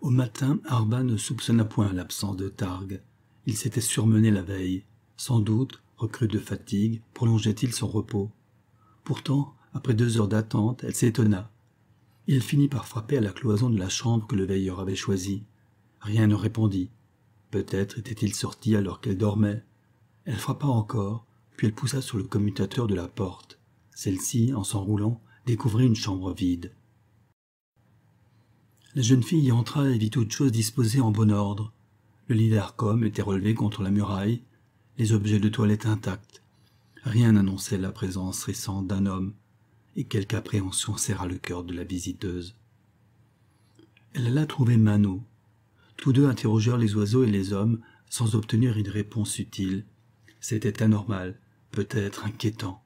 Au matin, Arba ne soupçonna point l'absence de Targue. Il s'était surmené la veille. Sans doute, recrue de fatigue, prolongeait-il son repos. Pourtant, après deux heures d'attente, elle s'étonna. Il finit par frapper à la cloison de la chambre que le veilleur avait choisie. Rien ne répondit. Peut-être était-il sorti alors qu'elle dormait. Elle frappa encore, puis elle poussa sur le commutateur de la porte. Celle-ci, en s'enroulant, découvrit une chambre vide. La jeune fille y entra et vit toutes choses disposées en bon ordre. Le lit d'Arcom était relevé contre la muraille, les objets de toilette intacts. Rien n'annonçait la présence récente d'un homme, et quelque appréhension serra le cœur de la visiteuse. Elle alla trouver Mano. Tous deux interrogèrent les oiseaux et les hommes sans obtenir une réponse utile. C'était anormal, peut-être inquiétant.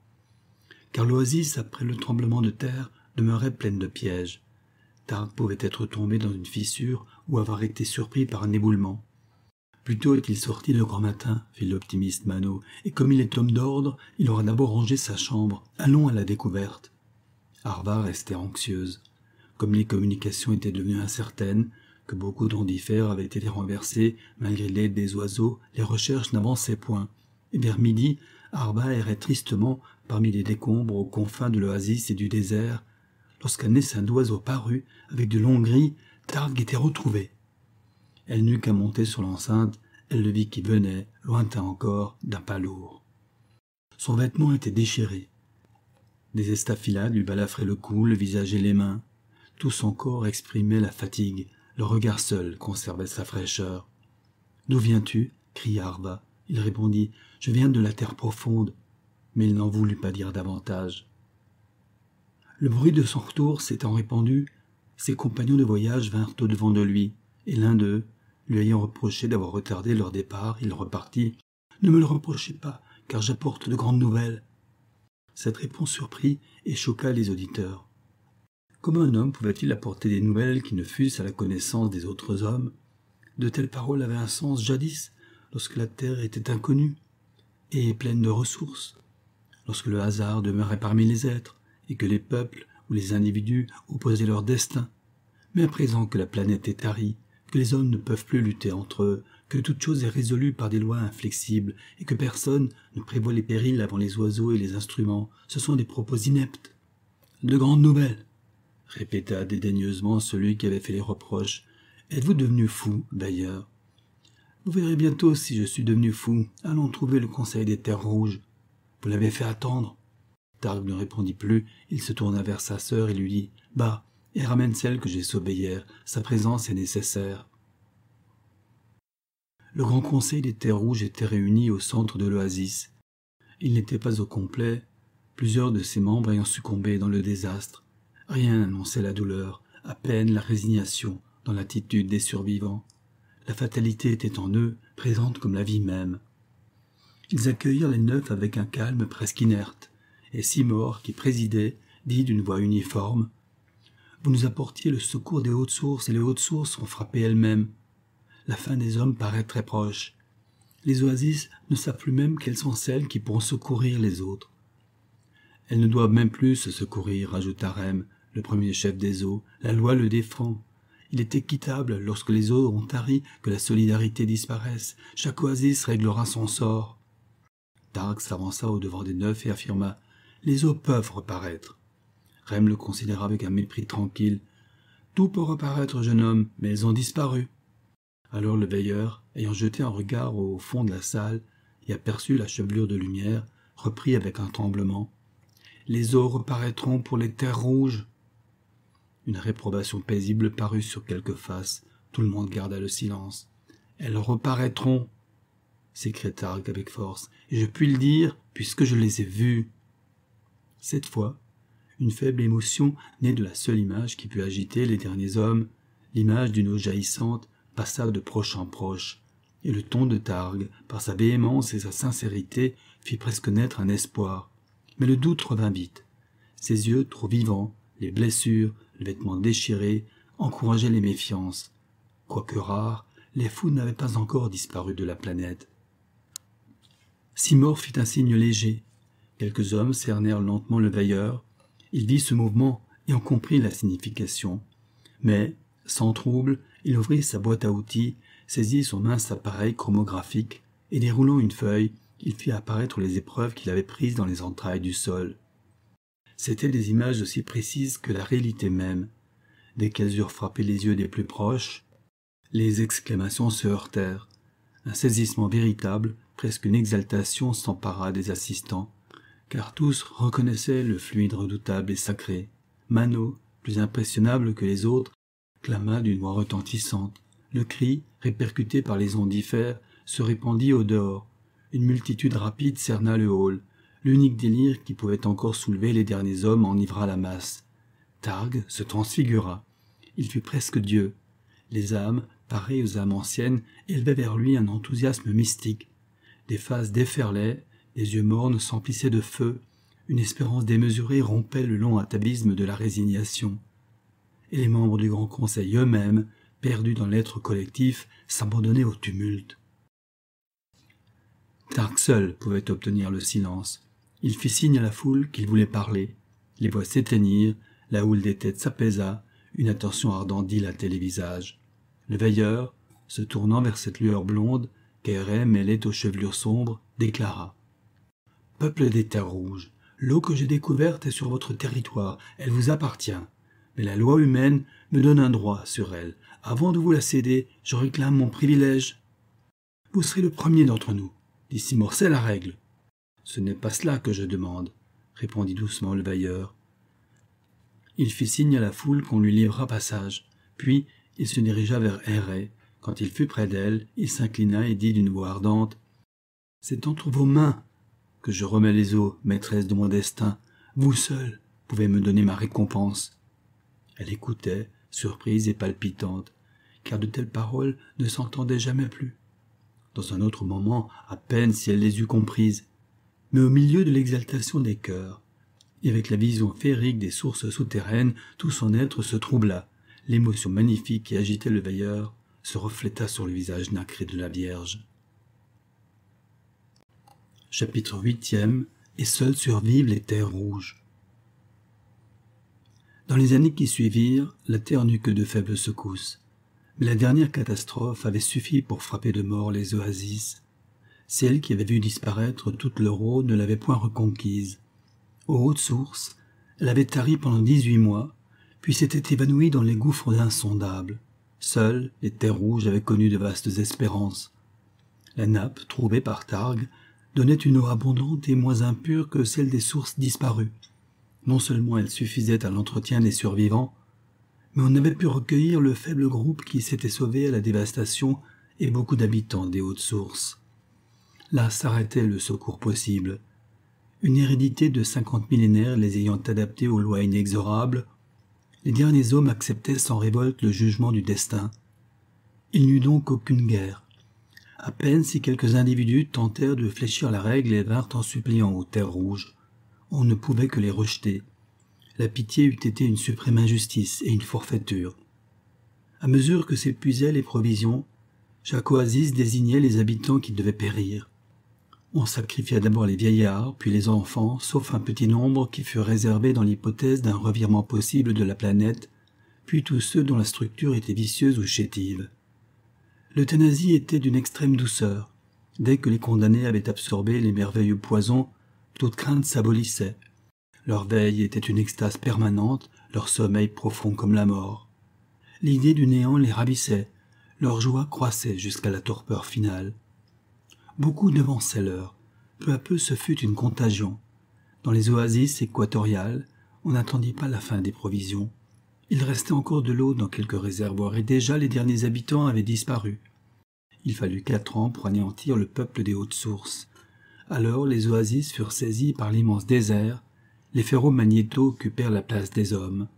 Car l'oasis, après le tremblement de terre, demeurait pleine de pièges. Targ pouvait être tombé dans une fissure ou avoir été surpris par un éboulement. Plutôt est-il sorti le grand matin, fit l'optimiste Mano, et comme il est homme d'ordre, il aura d'abord rangé sa chambre. Allons à la découverte. Arva restait anxieuse. Comme les communications étaient devenues incertaines, que beaucoup d'ondifères avaient été renversés malgré l'aide des oiseaux, les recherches n'avançaient point. Vers midi, Arba errait tristement parmi les décombres aux confins de l'oasis et du désert, lorsqu'un essaim d'oiseaux parut, avec de longs gris, Targ était retrouvé. Elle n'eut qu'à monter sur l'enceinte, elle le vit qui venait, lointain encore, d'un pas lourd. Son vêtement était déchiré. Des estafilades lui balafraient le cou, le visage et les mains. Tout son corps exprimait la fatigue, le regard seul conservait sa fraîcheur. D'où viens-tu? cria Arba. Il répondit Je viens de la terre profonde. Mais il n'en voulut pas dire davantage. Le bruit de son retour s'étant répandu, ses compagnons de voyage vinrent au-devant de lui, et l'un d'eux, lui ayant reproché d'avoir retardé leur départ, il repartit. Ne me le reprochez pas, car j'apporte de grandes nouvelles. Cette réponse surprit et choqua les auditeurs. Comment un homme pouvait-il apporter des nouvelles qui ne fussent à la connaissance des autres hommes? De telles paroles avaient un sens jadis, lorsque la terre était inconnue et pleine de ressources, lorsque le hasard demeurait parmi les êtres, et que les peuples ou les individus opposaient leur destin. Mais à présent que la planète est tarie, que les hommes ne peuvent plus lutter entre eux, que toute chose est résolue par des lois inflexibles, et que personne ne prévoit les périls avant les oiseaux et les instruments, ce sont des propos ineptes. De grandes nouvelles, répéta dédaigneusement celui qui avait fait les reproches. Êtes-vous devenu fou, d'ailleurs? Vous verrez bientôt si je suis devenu fou. Allons trouver le conseil des terres rouges. Vous l'avez fait attendre. Targ ne répondit plus, il se tourna vers sa sœur et lui dit Bah, et ramène celle que j'ai sauvée hier, sa présence est nécessaire. Le grand conseil des terres rouges était réuni au centre de l'oasis. Il n'était pas au complet, plusieurs de ses membres ayant succombé dans le désastre. Rien n'annonçait la douleur, à peine la résignation dans l'attitude des survivants. La fatalité était en eux, présente comme la vie même. Ils accueillirent les neufs avec un calme presque inerte et Simor, qui présidait, dit d'une voix uniforme Vous nous apportiez le secours des hautes sources, et les hautes sources sont frappées elles-mêmes. La fin des hommes paraît très proche. Les oasis ne savent plus même quelles sont celles qui pourront secourir les autres. Elles ne doivent même plus se secourir, ajouta Rem, le premier chef des eaux. La loi le défend. Il est équitable, lorsque les eaux ont tari, que la solidarité disparaisse. Chaque oasis réglera son sort. Targ s'avança au-devant des neufs et affirma les eaux peuvent reparaître. Rem le considéra avec un mépris tranquille. Tout peut reparaître, jeune homme, mais elles ont disparu. Alors le veilleur, ayant jeté un regard au fond de la salle et aperçu la chevelure de lumière, reprit avec un tremblement. Les eaux reparaîtront pour les terres rouges. Une réprobation paisible parut sur quelques faces. Tout le monde garda le silence. Elles reparaîtront, s'écria Targ avec force, et je puis le dire, puisque je les ai vues. Cette fois, une faible émotion née de la seule image qui put agiter les derniers hommes, l'image d'une eau jaillissante, passa de proche en proche, et le ton de Targ, par sa véhémence et sa sincérité, fit presque naître un espoir. Mais le doute revint vite. Ses yeux, trop vivants, les blessures, le vêtement déchiré, encourageaient les méfiances. Quoique rares, les fous n'avaient pas encore disparu de la planète. Simor fit un signe léger. Quelques hommes cernèrent lentement le veilleur. Il vit ce mouvement et en comprit la signification. Mais, sans trouble, il ouvrit sa boîte à outils, saisit son mince appareil chromographique et déroulant une feuille, il fit apparaître les épreuves qu'il avait prises dans les entrailles du sol. C'étaient des images aussi précises que la réalité même. Dès qu'elles eurent frappé les yeux des plus proches, les exclamations se heurtèrent. Un saisissement véritable, presque une exaltation s'empara des assistants, car tous reconnaissaient le fluide redoutable et sacré. Mano, plus impressionnable que les autres, clama d'une voix retentissante. Le cri, répercuté par les ondes diffères, se répandit au dehors. Une multitude rapide cerna le hall. L'unique délire qui pouvait encore soulever les derniers hommes enivra la masse. Targ se transfigura. Il fut presque Dieu. Les âmes, pareilles aux âmes anciennes, élevaient vers lui un enthousiasme mystique. Des faces déferlaient, les yeux mornes s'emplissaient de feu, une espérance démesurée rompait le long atavisme de la résignation. Et les membres du Grand Conseil eux-mêmes, perdus dans l'être collectif, s'abandonnaient au tumulte. Tark seul pouvait obtenir le silence. Il fit signe à la foule qu'il voulait parler. Les voix s'éteignirent, la houle des têtes s'apaisa, une attention ardente dilatait les visages. Le veilleur, se tournant vers cette lueur blonde, qu'Aéré mêlait aux chevelures sombres, déclara. Peuple des terres rouges, l'eau que j'ai découverte est sur votre territoire, elle vous appartient. Mais la loi humaine me donne un droit sur elle. Avant de vous la céder, je réclame mon privilège. Vous serez le premier d'entre nous, dit Simor, c'est la règle. Ce n'est pas cela que je demande, répondit doucement le veilleur. Il fit signe à la foule qu'on lui livra passage, puis il se dirigea vers Héré. Quand il fut près d'elle, il s'inclina et dit d'une voix ardente C'est entre vos mains que je remets les eaux, maîtresse de mon destin. Vous seule pouvez me donner ma récompense. Elle écoutait, surprise et palpitante, car de telles paroles ne s'entendaient jamais plus. Dans un autre moment, à peine si elle les eût comprises, mais au milieu de l'exaltation des cœurs, et avec la vision féerique des sources souterraines, tout son être se troubla. L'émotion magnifique qui agitait le veilleur se refléta sur le visage nacré de la Vierge. Chapitre 8 Et seuls survivent les terres rouges. Dans les années qui suivirent, la terre n'eut que de faibles secousses. Mais la dernière catastrophe avait suffi pour frapper de mort les oasis, celle qui avait vu disparaître toute leur eau ne l'avait point reconquise. Aux hautes sources, elle avait tari pendant dix-huit mois, puis s'était évanouie dans les gouffres insondables. Seules, les terres rouges avaient connu de vastes espérances. La nappe, trouvée par Targue, donnait une eau abondante et moins impure que celle des sources disparues. Non seulement elle suffisait à l'entretien des survivants, mais on avait pu recueillir le faible groupe qui s'était sauvé à la dévastation et beaucoup d'habitants des hautes sources. Là s'arrêtait le secours possible. Une hérédité de cinquante millénaires les ayant adaptés aux lois inexorables, les derniers hommes acceptaient sans révolte le jugement du destin. Il n'y eut donc aucune guerre. À peine si quelques individus tentèrent de fléchir la règle et vinrent en suppliant aux terres rouges. On ne pouvait que les rejeter. La pitié eût été une suprême injustice et une forfaiture. À mesure que s'épuisaient les provisions, chaque oasis désignait les habitants qui devaient périr. On sacrifia d'abord les vieillards, puis les enfants, sauf un petit nombre qui fut réservé dans l'hypothèse d'un revirement possible de la planète, puis tous ceux dont la structure était vicieuse ou chétive. L'euthanasie était d'une extrême douceur. Dès que les condamnés avaient absorbé les merveilleux poisons, toute crainte s'abolissait. Leur veille était une extase permanente, leur sommeil profond comme la mort. L'idée du néant les ravissait, leur joie croissait jusqu'à la torpeur finale. Beaucoup devançaient l'heure. Peu à peu ce fut une contagion. Dans les oasis équatoriales, on n'attendit pas la fin des provisions. Il restait encore de l'eau dans quelques réservoirs et déjà les derniers habitants avaient disparu. Il fallut quatre ans pour anéantir le peuple des hautes sources. Alors les oasis furent saisies par l'immense désert, les ferromagnétos occupèrent la place des hommes.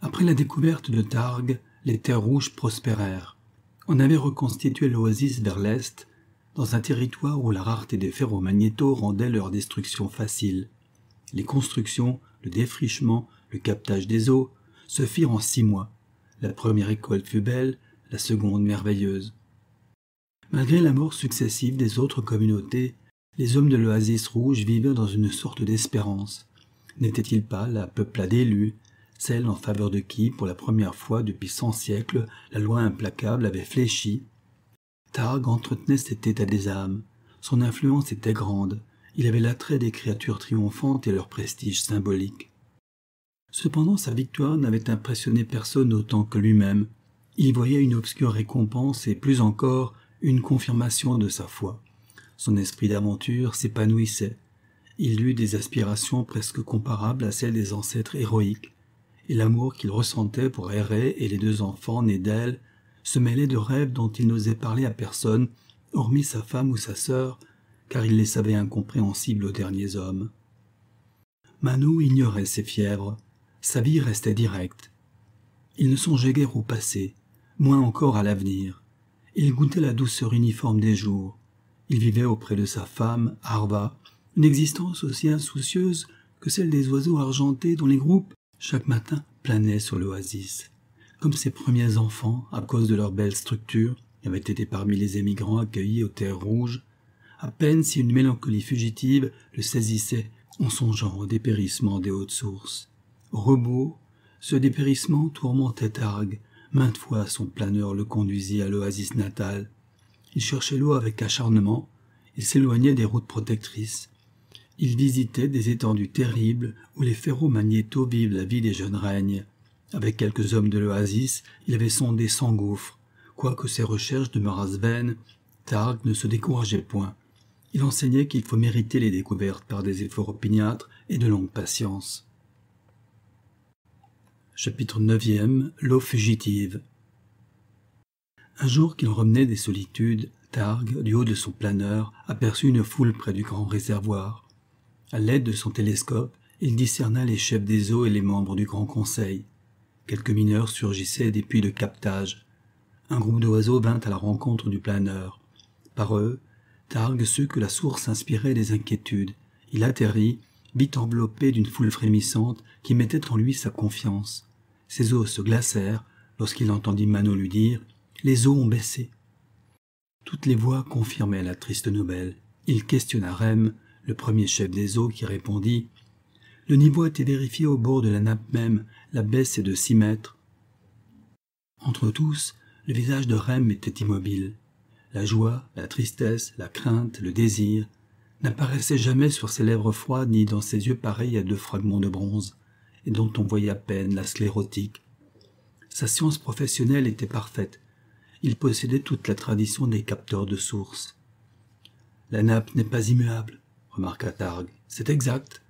Après la découverte de Targ, les terres rouges prospérèrent. On avait reconstitué l'oasis vers l'est, dans un territoire où la rareté des ferromagnétos rendait leur destruction facile. Les constructions, le défrichement, le captage des eaux se firent en six mois. La première récolte fut belle, la seconde merveilleuse. Malgré la mort successive des autres communautés, les hommes de l'oasis rouge vivaient dans une sorte d'espérance. N'était-il pas la peuplade élue, celle en faveur de qui, pour la première fois depuis cent siècles, la loi implacable avait fléchi Targ entretenait cet état des âmes. Son influence était grande. Il avait l'attrait des créatures triomphantes et leur prestige symbolique. Cependant, sa victoire n'avait impressionné personne autant que lui-même. Il voyait une obscure récompense et, plus encore, une confirmation de sa foi. Son esprit d'aventure s'épanouissait. Il eut des aspirations presque comparables à celles des ancêtres héroïques, et l'amour qu'il ressentait pour Héré et les deux enfants nés d'elle se mêlait de rêves dont il n'osait parler à personne, hormis sa femme ou sa sœur, car il les savait incompréhensibles aux derniers hommes. Manu ignorait ses fièvres, sa vie restait directe. Il ne songeait guère au passé, moins encore à l'avenir. Il goûtait la douceur uniforme des jours. Il vivait auprès de sa femme, Arva, une existence aussi insoucieuse que celle des oiseaux argentés dont les groupes, chaque matin, planaient sur l'oasis. Comme ses premiers enfants, à cause de leur belle structure, avaient été parmi les émigrants accueillis aux terres rouges, à peine si une mélancolie fugitive le saisissait en songeant au dépérissement des hautes sources. Rebours, ce dépérissement tourmentait Targ. Maintes fois son planeur le conduisit à l'oasis natale. Il cherchait l'eau avec acharnement, il s'éloignait des routes protectrices. Il visitait des étendues terribles où les ferromagnétos vivent la vie des jeunes règnes, avec quelques hommes de l'oasis, il avait sondé sans gouffre. Quoique ses recherches demeurassent vaines, Targ ne se décourageait point. Il enseignait qu'il faut mériter les découvertes par des efforts opiniâtres et de longue patience. Chapitre 9 L'eau fugitive Un jour qu'il remenait des solitudes, Targ, du haut de son planeur, aperçut une foule près du grand réservoir. À l'aide de son télescope, il discerna les chefs des eaux et les membres du Grand Conseil. Quelques mineurs surgissaient des puits de captage. Un groupe d'oiseaux vint à la rencontre du planeur. Par eux, Targ sut que la source inspirait des inquiétudes. Il atterrit, vite enveloppé d'une foule frémissante qui mettait en lui sa confiance. Ses os se glacèrent lorsqu'il entendit Mano lui dire Les eaux ont baissé. Toutes les voix confirmaient la triste nouvelle. Il questionna Rem, le premier chef des eaux, qui répondit le niveau était vérifié au bord de la nappe même, la baisse est de six mètres. Entre tous, le visage de Rem était immobile. La joie, la tristesse, la crainte, le désir n'apparaissaient jamais sur ses lèvres froides ni dans ses yeux pareils à deux fragments de bronze, et dont on voyait à peine la sclérotique. Sa science professionnelle était parfaite. Il possédait toute la tradition des capteurs de sources. La nappe n'est pas immuable, remarqua Targ. C'est exact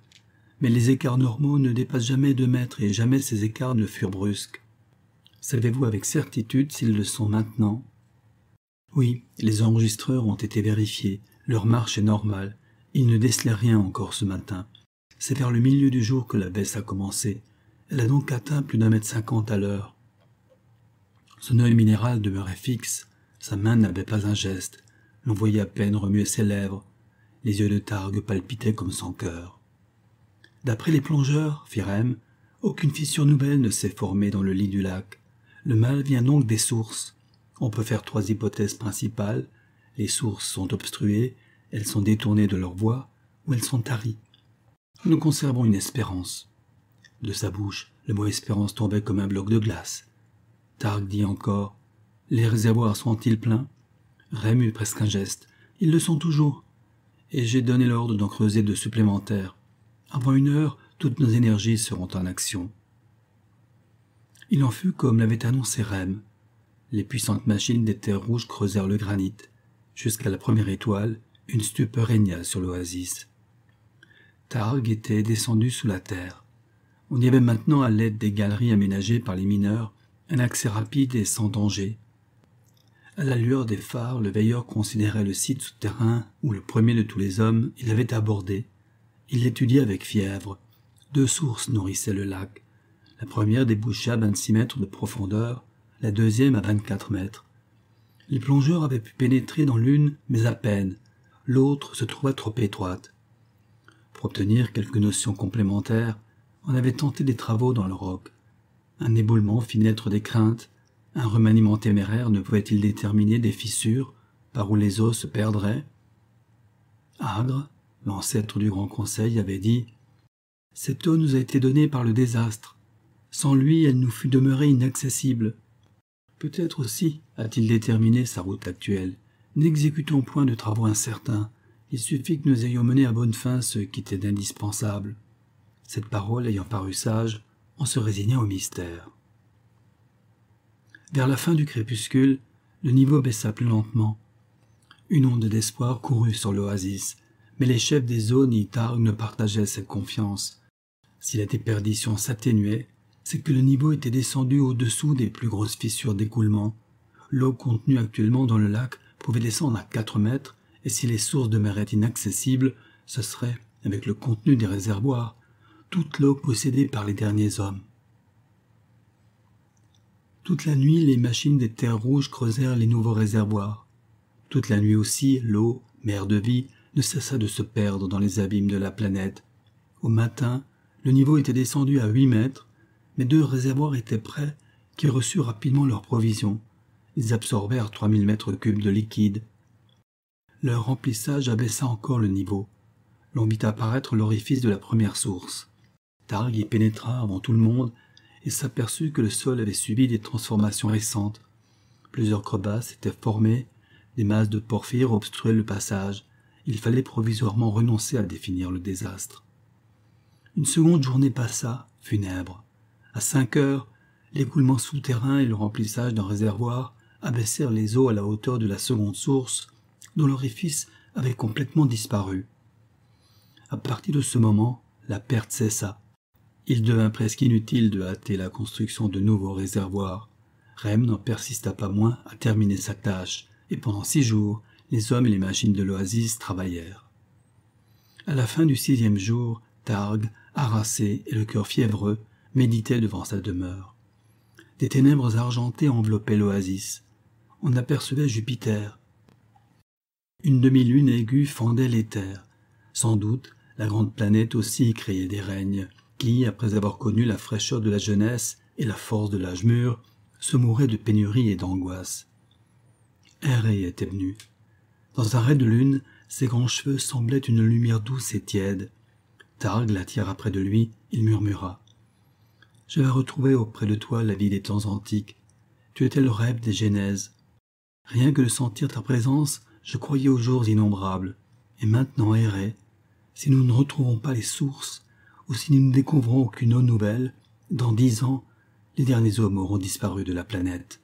mais les écarts normaux ne dépassent jamais deux mètres et jamais ces écarts ne furent brusques. Savez-vous avec certitude s'ils le sont maintenant? Oui, les enregistreurs ont été vérifiés, leur marche est normale, ils ne décelaient rien encore ce matin. C'est vers le milieu du jour que la baisse a commencé. Elle a donc atteint plus d'un mètre cinquante à l'heure. Son œil minéral demeurait fixe, sa main n'avait pas un geste, l'on voyait à peine remuer ses lèvres, les yeux de Targue palpitaient comme son cœur. D'après les plongeurs, fit aucune fissure nouvelle ne s'est formée dans le lit du lac. Le mal vient donc des sources. On peut faire trois hypothèses principales. Les sources sont obstruées, elles sont détournées de leur voie, ou elles sont taries. Nous conservons une espérance. De sa bouche, le mot espérance tombait comme un bloc de glace. Targ dit encore Les réservoirs sont-ils pleins? Rem eut presque un geste. Ils le sont toujours. Et j'ai donné l'ordre d'en creuser de supplémentaires. Avant une heure, toutes nos énergies seront en action. Il en fut comme l'avait annoncé Rem. Les puissantes machines des terres rouges creusèrent le granit. Jusqu'à la première étoile, une stupeur régna sur l'oasis. Targ était descendu sous la terre. On y avait maintenant, à l'aide des galeries aménagées par les mineurs, un accès rapide et sans danger. À la lueur des phares, le veilleur considérait le site souterrain où le premier de tous les hommes il avait abordé. Il l'étudiait avec fièvre. Deux sources nourrissaient le lac. La première débouchait à 26 mètres de profondeur, la deuxième à 24 mètres. Les plongeurs avaient pu pénétrer dans l'une, mais à peine. L'autre se trouvait trop étroite. Pour obtenir quelques notions complémentaires, on avait tenté des travaux dans le roc. Un éboulement fit naître des craintes. Un remaniement téméraire ne pouvait-il déterminer des fissures par où les os se perdraient? Agre, l'ancêtre du Grand Conseil, avait dit Cette eau nous a été donnée par le désastre. Sans lui, elle nous fût demeurée inaccessible. Peut-être aussi a-t-il déterminé sa route actuelle. N'exécutons point de travaux incertains. Il suffit que nous ayons mené à bonne fin ce qui était indispensable. Cette parole ayant paru sage, on se résignait au mystère. Vers la fin du crépuscule, le niveau baissa plus lentement. Une onde d'espoir courut sur l'oasis, mais les chefs des zones et Targ ne partageaient cette confiance. Si la déperdition s'atténuait, c'est que le niveau était descendu au-dessous des plus grosses fissures d'écoulement. L'eau contenue actuellement dans le lac pouvait descendre à quatre mètres, et si les sources demeuraient inaccessibles, ce serait, avec le contenu des réservoirs, toute l'eau possédée par les derniers hommes. Toute la nuit, les machines des terres rouges creusèrent les nouveaux réservoirs. Toute la nuit aussi, l'eau, mer de vie, ne cessa de se perdre dans les abîmes de la planète. Au matin, le niveau était descendu à huit mètres, mais deux réservoirs étaient prêts qui reçurent rapidement leurs provisions. Ils absorbèrent trois mille mètres cubes de liquide. Leur remplissage abaissa encore le niveau. L'on vit apparaître l'orifice de la première source. Targ y pénétra avant tout le monde et s'aperçut que le sol avait subi des transformations récentes. Plusieurs crevasses étaient formées, des masses de porphyre obstruaient le passage. Il fallait provisoirement renoncer à définir le désastre. Une seconde journée passa, funèbre. À cinq heures, l'écoulement souterrain et le remplissage d'un réservoir abaissèrent les eaux à la hauteur de la seconde source, dont l'orifice avait complètement disparu. À partir de ce moment, la perte cessa. Il devint presque inutile de hâter la construction de nouveaux réservoirs. Rem n'en persista pas moins à terminer sa tâche, et pendant six jours, les hommes et les machines de l'oasis travaillèrent. À la fin du sixième jour, Targ, harassé et le cœur fiévreux, méditait devant sa demeure. Des ténèbres argentées enveloppaient l'oasis. On apercevait Jupiter. Une demi-lune aiguë fendait terres. Sans doute, la grande planète aussi créait des règnes, qui, après avoir connu la fraîcheur de la jeunesse et la force de l'âge mûr, se mouraient de pénurie et d'angoisse. Heré était venu. Dans un ray de lune, ses grands cheveux semblaient une lumière douce et tiède. Targ l'attira près de lui, il murmura. Je vais retrouver auprès de toi la vie des temps antiques. Tu étais le rêve des Genèses. Rien que de sentir ta présence, je croyais aux jours innombrables. Et maintenant, errer, si nous ne retrouvons pas les sources, ou si nous ne découvrons aucune eau nouvelle, dans dix ans, les derniers hommes auront disparu de la planète.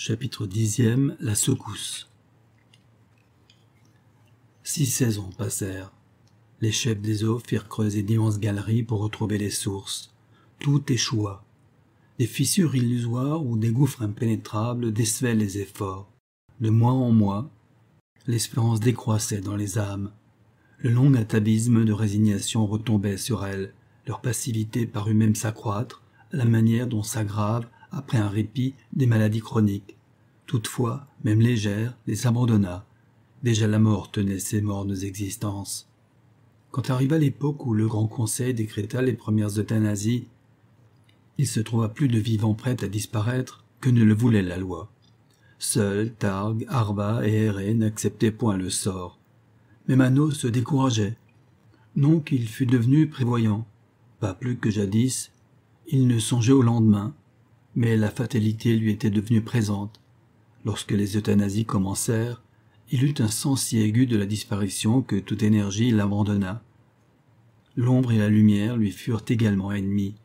Chapitre dixième La secousse Six saisons passèrent. Les chefs des eaux firent creuser d'immenses galeries pour retrouver les sources. Tout échoua. Des fissures illusoires ou des gouffres impénétrables décevaient les efforts. De mois en mois, l'espérance décroissait dans les âmes. Le long atavisme de résignation retombait sur elles. Leur passivité parut même s'accroître, à la manière dont s'aggravent, après un répit, des maladies chroniques. Toutefois, même légère, les abandonna. Déjà la mort tenait ces mornes existences. Quand arriva l'époque où le Grand Conseil décréta les premières euthanasies, il se trouva plus de vivants prêts à disparaître que ne le voulait la loi. Seuls Targ, Arva et Héré n'acceptaient point le sort. Mais Mano se décourageait. Non qu'il fût devenu prévoyant. Pas plus que jadis, il ne songeait au lendemain, mais la fatalité lui était devenue présente. Lorsque les euthanasies commencèrent, il eut un sens si aigu de la disparition que toute énergie l'abandonna. L'ombre et la lumière lui furent également ennemies.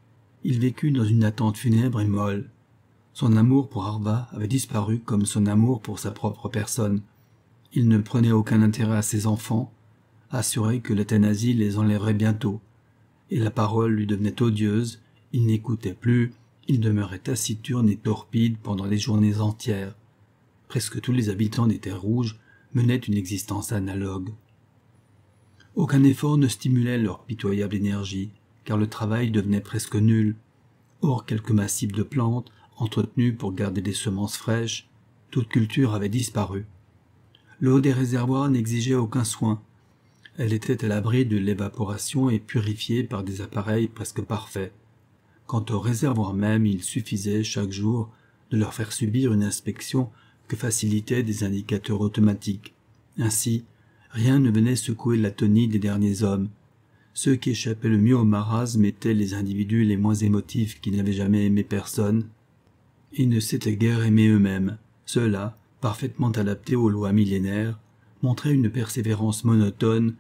il vécut dans une attente funèbre et molle. Son amour pour Arva avait disparu comme son amour pour sa propre personne. Il ne prenait aucun intérêt à ses enfants, assuré que l'euthanasie les enlèverait bientôt, et la parole lui devenait odieuse, il n'écoutait plus, il demeurait taciturne et torpide pendant les journées entières. Presque tous les habitants des terres rouges menaient une existence analogue. Aucun effort ne stimulait leur pitoyable énergie, car le travail devenait presque nul. Or quelques massifs de plantes, entretenus pour garder des semences fraîches, toute culture avait disparu. L'eau des réservoirs n'exigeait aucun soin. Elle était à l'abri de l'évaporation et purifiée par des appareils presque parfaits. Quant aux réservoirs même, il suffisait chaque jour de leur faire subir une inspection que facilitaient des indicateurs automatiques. Ainsi, rien ne venait secouer l'atonie des derniers hommes. Ceux qui échappaient le mieux au marasme étaient les individus les moins émotifs qui n'avaient jamais aimé personne et ne s'étaient guère aimés eux-mêmes. Ceux-là, parfaitement adaptés aux lois millénaires, montraient une persévérance monotone,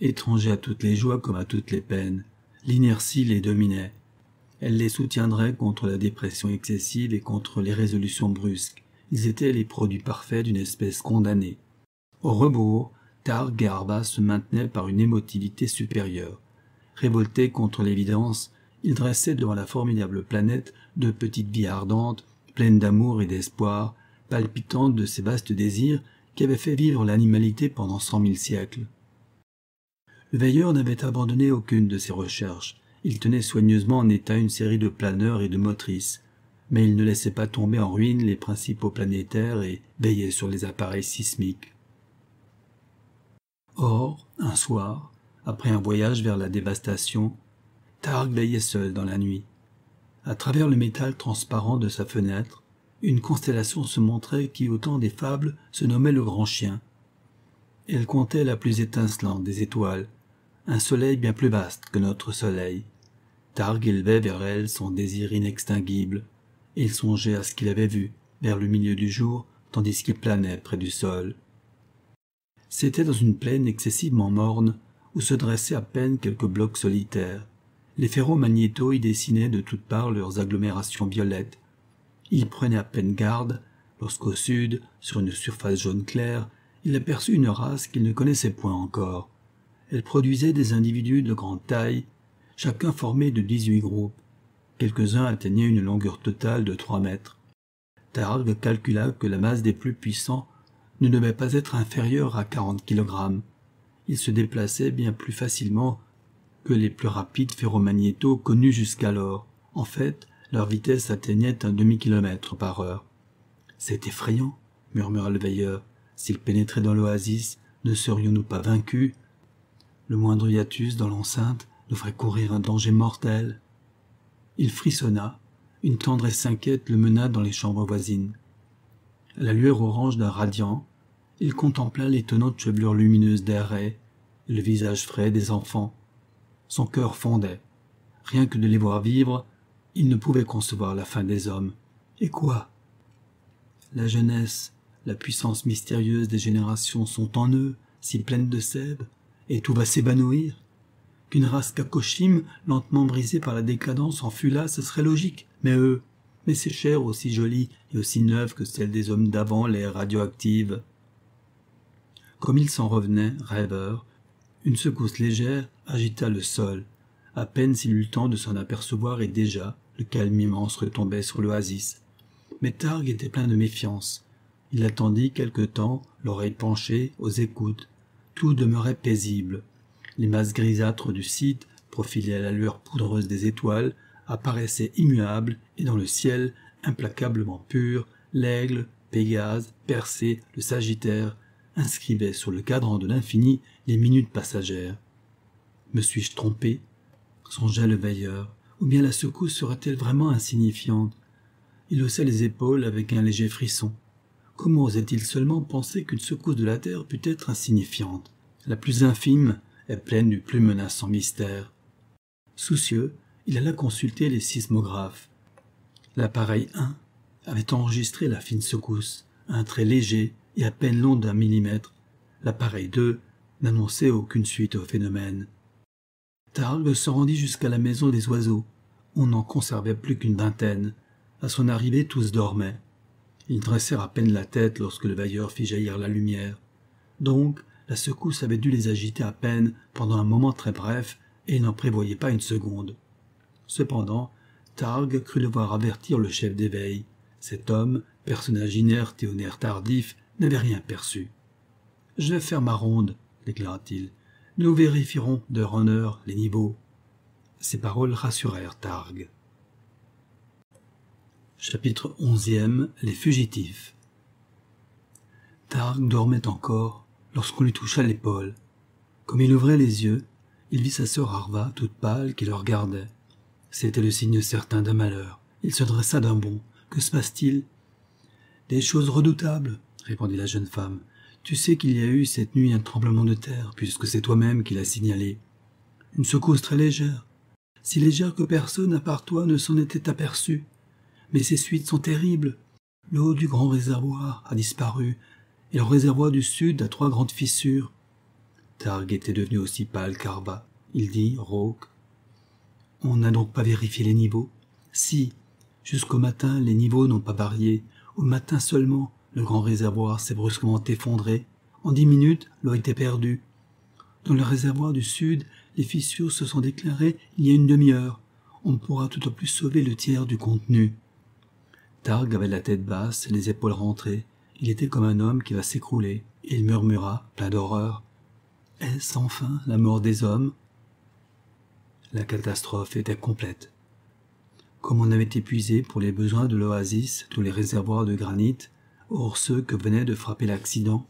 étranger à toutes les joies comme à toutes les peines. L'inertie les dominait. Elle les soutiendrait contre la dépression excessive et contre les résolutions brusques. Ils étaient les produits parfaits d'une espèce condamnée. Au rebours, Targ et Arba se maintenaient par une émotivité supérieure. Révoltés contre l'évidence, ils dressaient devant la formidable planète de petites vies ardentes, pleines d'amour et d'espoir, palpitantes de ces vastes désirs qui avaient fait vivre l'animalité pendant cent mille siècles. Le veilleur n'avait abandonné aucune de ses recherches. Il tenait soigneusement en état une série de planeurs et de motrices, mais il ne laissait pas tomber en ruine les principaux planétaires et veillait sur les appareils sismiques. Or, un soir, après un voyage vers la dévastation, Targ veillait seul dans la nuit. À travers le métal transparent de sa fenêtre, une constellation se montrait qui, au temps des fables, se nommait le grand chien. Elle comptait la plus étincelante des étoiles, un soleil bien plus vaste que notre soleil. Targ vers elle son désir inextinguible, il songeait à ce qu'il avait vu, vers le milieu du jour, tandis qu'il planait près du sol. C'était dans une plaine excessivement morne, où se dressaient à peine quelques blocs solitaires. Les ferromagnétos y dessinaient de toutes parts leurs agglomérations violettes. Il prenait à peine garde, lorsqu'au sud, sur une surface jaune claire, il aperçut une race qu'il ne connaissait point encore. Elle produisait des individus de grande taille, chacun formé de dix-huit groupes. Quelques-uns atteignaient une longueur totale de trois mètres. Targ calcula que la masse des plus puissants ne devait pas être inférieure à quarante kilogrammes. Ils se déplaçaient bien plus facilement que les plus rapides ferromagnétos connus jusqu'alors. En fait, leur vitesse atteignait un demi-kilomètre par heure. C'est effrayant, murmura le veilleur. S'ils pénétraient dans l'oasis, ne serions-nous pas vaincus? Le moindre hiatus dans l'enceinte ferait courir un danger mortel. Il frissonna. Une tendresse inquiète le mena dans les chambres voisines. À la lueur orange d'un radiant, il contempla l'étonnante chevelure lumineuse et le visage frais des enfants. Son cœur fondait. Rien que de les voir vivre, il ne pouvait concevoir la fin des hommes. Et quoi? La jeunesse, la puissance mystérieuse des générations sont en eux, si pleines de sève, et tout va s'évanouir. Qu'une race cacochime, lentement brisée par la décadence, en fût là, ce serait logique. Mais eux, mais ces chairs aussi jolies et aussi neuves que celles des hommes d'avant, les radioactives. Comme il s'en revenait, rêveur, une secousse légère agita le sol. À peine s'il eut le temps de s'en apercevoir et déjà le calme immense retombait sur l'oasis. Mais Targ était plein de méfiance. Il attendit quelque temps, l'oreille penchée, aux écoutes. Tout demeurait paisible. Les masses grisâtres du site, profilées à la lueur poudreuse des étoiles, apparaissaient immuables et dans le ciel, implacablement pur, l'aigle, Pégase, Persée, le Sagittaire, inscrivait sur le cadran de l'infini les minutes passagères. Me suis-je trompé? Songeait le veilleur, ou bien la secousse serait-elle vraiment insignifiante? Il haussait les épaules avec un léger frisson. Comment osait-il seulement penser qu'une secousse de la terre pût être insignifiante? La plus infime est pleine du plus menaçant mystère. Soucieux, il alla consulter les sismographes. L'appareil 1 avait enregistré la fine secousse, un trait léger et à peine long d'un millimètre. L'appareil 2 n'annonçait aucune suite au phénomène. Targ se rendit jusqu'à la maison des oiseaux, on n'en conservait plus qu'une vingtaine. À son arrivée, tous dormaient. Ils dressèrent à peine la tête lorsque le veilleur fit jaillir la lumière. Donc, la secousse avait dû les agiter à peine pendant un moment très bref, et ils n'en prévoyaient pas une seconde. Cependant, Targ crut devoir avertir le chef d'éveil. Cet homme, personnage inerte et au nerf tardif, n'avait rien perçu. Je vais faire ma ronde, déclara-t-il. Nous vérifierons d'heure en heure les niveaux. Ces paroles rassurèrent Targ. Chapitre onzième Les fugitifs Targ dormait encore lorsqu'on lui toucha l'épaule. Comme il ouvrait les yeux, il vit sa sœur Arva, toute pâle, qui le regardait. C'était le signe certain d'un malheur. Il se dressa d'un bond. Que se passe-t-il? Des choses redoutables, répondit la jeune femme. Tu sais qu'il y a eu cette nuit un tremblement de terre, puisque c'est toi-même qui l'as signalé. Une secousse très légère, si légère que personne à part toi ne s'en était aperçu. Mais ses suites sont terribles. Le haut du grand réservoir a disparu, et le réservoir du sud a trois grandes fissures. Targ était devenu aussi pâle qu'Arba. Il dit, rauque. On n'a donc pas vérifié les niveaux Si, jusqu'au matin, les niveaux n'ont pas varié. Au matin seulement, le grand réservoir s'est brusquement effondré. En dix minutes, l'eau était perdue. Dans le réservoir du sud, les fissures se sont déclarées il y a une demi-heure. On pourra tout au plus sauver le tiers du contenu. Targ avait la tête basse et les épaules rentrées. Il était comme un homme qui va s'écrouler. Il murmura, plein d'horreur. Est-ce enfin la mort des hommes? La catastrophe était complète. Comme on avait épuisé pour les besoins de l'oasis tous les réservoirs de granit, hors ceux que venait de frapper l'accident,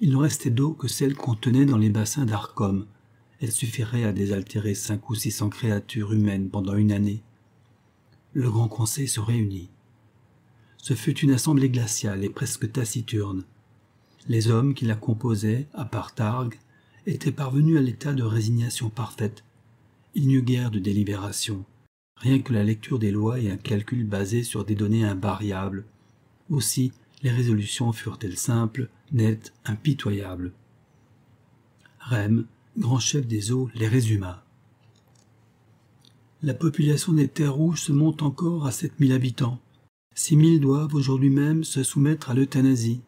il ne restait d'eau que celle contenait dans les bassins d'Arcom. Elle suffirait à désaltérer cinq ou six cents créatures humaines pendant une année. Le grand conseil se réunit. Ce fut une assemblée glaciale et presque taciturne. Les hommes qui la composaient, à part Targ, étaient parvenus à l'état de résignation parfaite. Il n'y eut guère de délibération, rien que la lecture des lois et un calcul basé sur des données invariables. Aussi, les résolutions furent-elles simples, nettes, impitoyables? Rem, grand chef des eaux, les résuma. La population des terres rouges se monte encore à sept mille habitants. Six mille doivent aujourd'hui même se soumettre à l'euthanasie.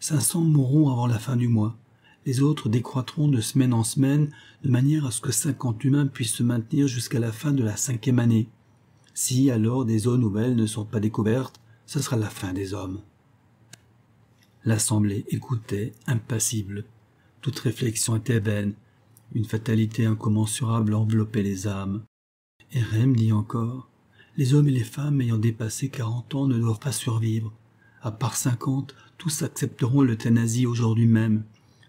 Cinq cents mourront avant la fin du mois. Les autres décroîtront de semaine en semaine de manière à ce que cinquante humains puissent se maintenir jusqu'à la fin de la cinquième année. Si alors des eaux nouvelles ne sont pas découvertes, ce sera la fin des hommes. L'assemblée écoutait, impassible. Toute réflexion était vaine. Une fatalité incommensurable enveloppait les âmes. Et Rem dit encore les hommes et les femmes ayant dépassé quarante ans ne doivent pas survivre. À part cinquante, tous accepteront l'euthanasie aujourd'hui même.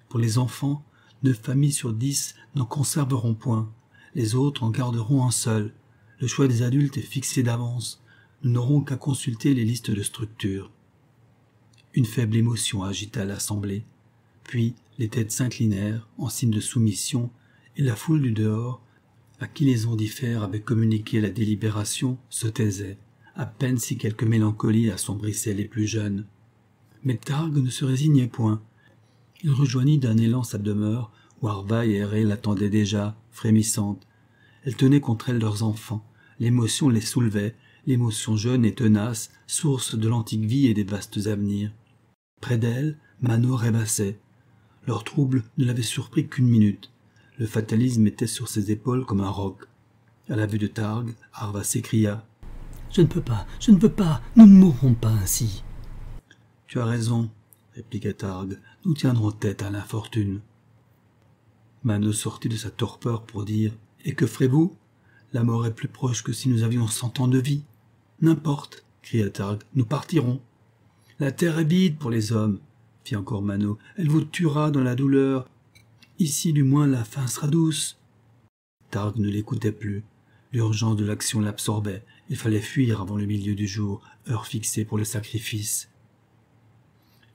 Pour les enfants, neuf familles sur dix n'en conserveront point. Les autres en garderont un seul. Le choix des adultes est fixé d'avance. Nous n'aurons qu'à consulter les listes de structures. Une faible émotion agita l'assemblée. Puis les têtes s'inclinèrent en signe de soumission, et la foule du dehors à qui les ondifères avaient communiqué la délibération se taisait, à peine si quelque mélancolie assombrissait les plus jeunes. Mais Targ ne se résignait point. Il rejoignit d'un élan sa demeure, où Arva et Héré l'attendaient déjà, frémissante. Elle tenait contre elle leurs enfants. L'émotion les soulevait, l'émotion jeune et tenace, source de l'antique vie et des vastes avenirs. Près d'elle, Mano rêvassait. Leur trouble ne l'avait surpris qu'une minute. Le fatalisme était sur ses épaules comme un roc. À la vue de Targ, Arva s'écria. Je ne peux pas, je ne peux pas, nous ne mourrons pas ainsi. Tu as raison, répliqua Targ, nous tiendrons tête à l'infortune. Mano sortit de sa torpeur pour dire Et que ferez-vous? La mort est plus proche que si nous avions cent ans de vie. N'importe, cria Targ, nous partirons. La terre est vide pour les hommes, fit encore Mano. Elle vous tuera dans la douleur, Ici, du moins, la fin sera douce. Targ ne l'écoutait plus. L'urgence de l'action l'absorbait. Il fallait fuir avant le milieu du jour, heure fixée pour le sacrifice.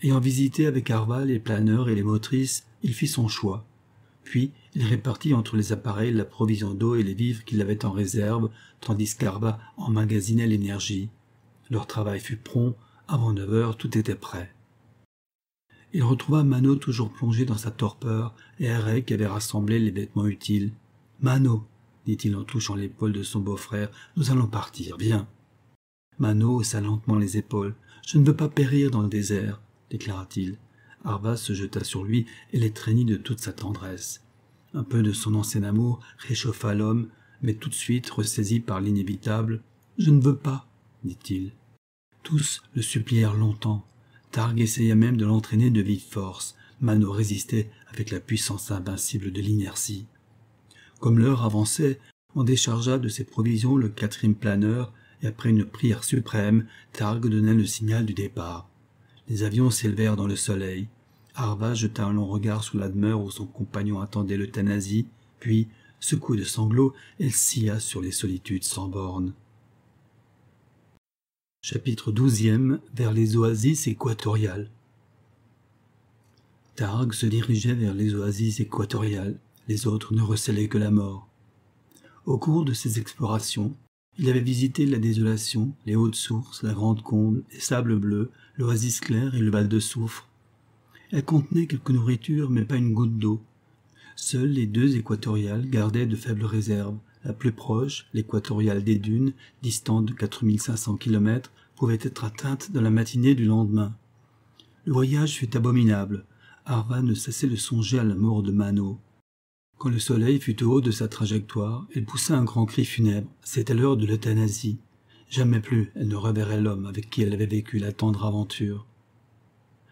Ayant visité avec Arval les planeurs et les motrices, il fit son choix. Puis, il répartit entre les appareils la provision d'eau et les vivres qu'il avait en réserve, tandis qu'Arba emmagasinait l'énergie. Leur travail fut prompt. Avant neuf heures, tout était prêt. Il retrouva Mano toujours plongé dans sa torpeur et Harry qui avait rassemblé les vêtements utiles. Mano, dit-il en touchant l'épaule de son beau-frère. Nous allons partir, viens. Mano haussa lentement les épaules. Je ne veux pas périr dans le désert, déclara-t-il. Arva se jeta sur lui et l'étreignit de toute sa tendresse. Un peu de son ancien amour réchauffa l'homme, mais tout de suite, ressaisi par l'inévitable, Je ne veux pas, dit-il. Tous le supplièrent longtemps. Targ essaya même de l'entraîner de vive force. Mano résistait avec la puissance invincible de l'inertie. Comme l'heure avançait, on déchargea de ses provisions le quatrième planeur, et après une prière suprême, Targ donna le signal du départ. Les avions s'élevèrent dans le soleil. Arva jeta un long regard sur la demeure où son compagnon attendait l'euthanasie, puis, secouée de sanglots, elle scia sur les solitudes sans bornes. Chapitre XII Vers les oasis équatoriales Targ se dirigeait vers les oasis équatoriales, les autres ne recelaient que la mort. Au cours de ses explorations, il avait visité la désolation, les hautes sources, la grande combe, les sables bleus, l'oasis claire et le val de soufre, elle contenait quelque nourriture, mais pas une goutte d'eau. Seules les deux équatoriales gardaient de faibles réserves. La plus proche, l'équatoriale des dunes, distante de 4500 kilomètres, pouvait être atteinte dans la matinée du lendemain. Le voyage fut abominable. Arva ne cessait de songer à la mort de Mano. Quand le soleil fut au haut de sa trajectoire, elle poussa un grand cri funèbre. C'était l'heure de l'euthanasie. Jamais plus elle ne reverrait l'homme avec qui elle avait vécu la tendre aventure.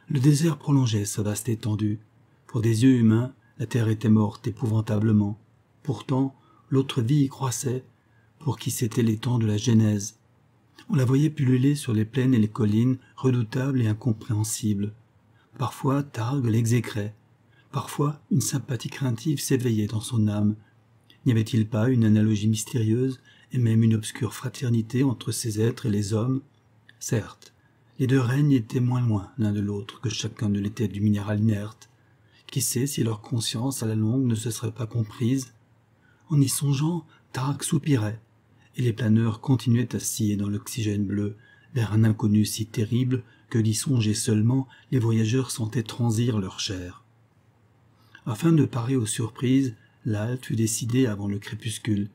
Le désert prolongeait sa vaste étendue. Pour des yeux humains, la terre était morte épouvantablement. Pourtant, l'autre vie y croissait, pour qui c'était les temps de la Genèse. On la voyait pulluler sur les plaines et les collines, redoutable et incompréhensible. Parfois, Targ l'exécrait. Parfois, une sympathie craintive s'éveillait dans son âme. N'y avait-il pas une analogie mystérieuse et même une obscure fraternité entre ces êtres et les hommes? Certes, les deux règnes étaient moins loin l'un de l'autre que chacun ne l'était du minéral inerte. Qui sait si leur conscience à la longue ne se serait pas comprise? En y songeant, Tarak soupirait, et les planeurs continuaient à scier dans l'oxygène bleu vers un inconnu si terrible que d'y songer seulement les voyageurs sentaient transir leur chair. Afin de parer aux surprises, l'halte fut décidée avant le crépuscule.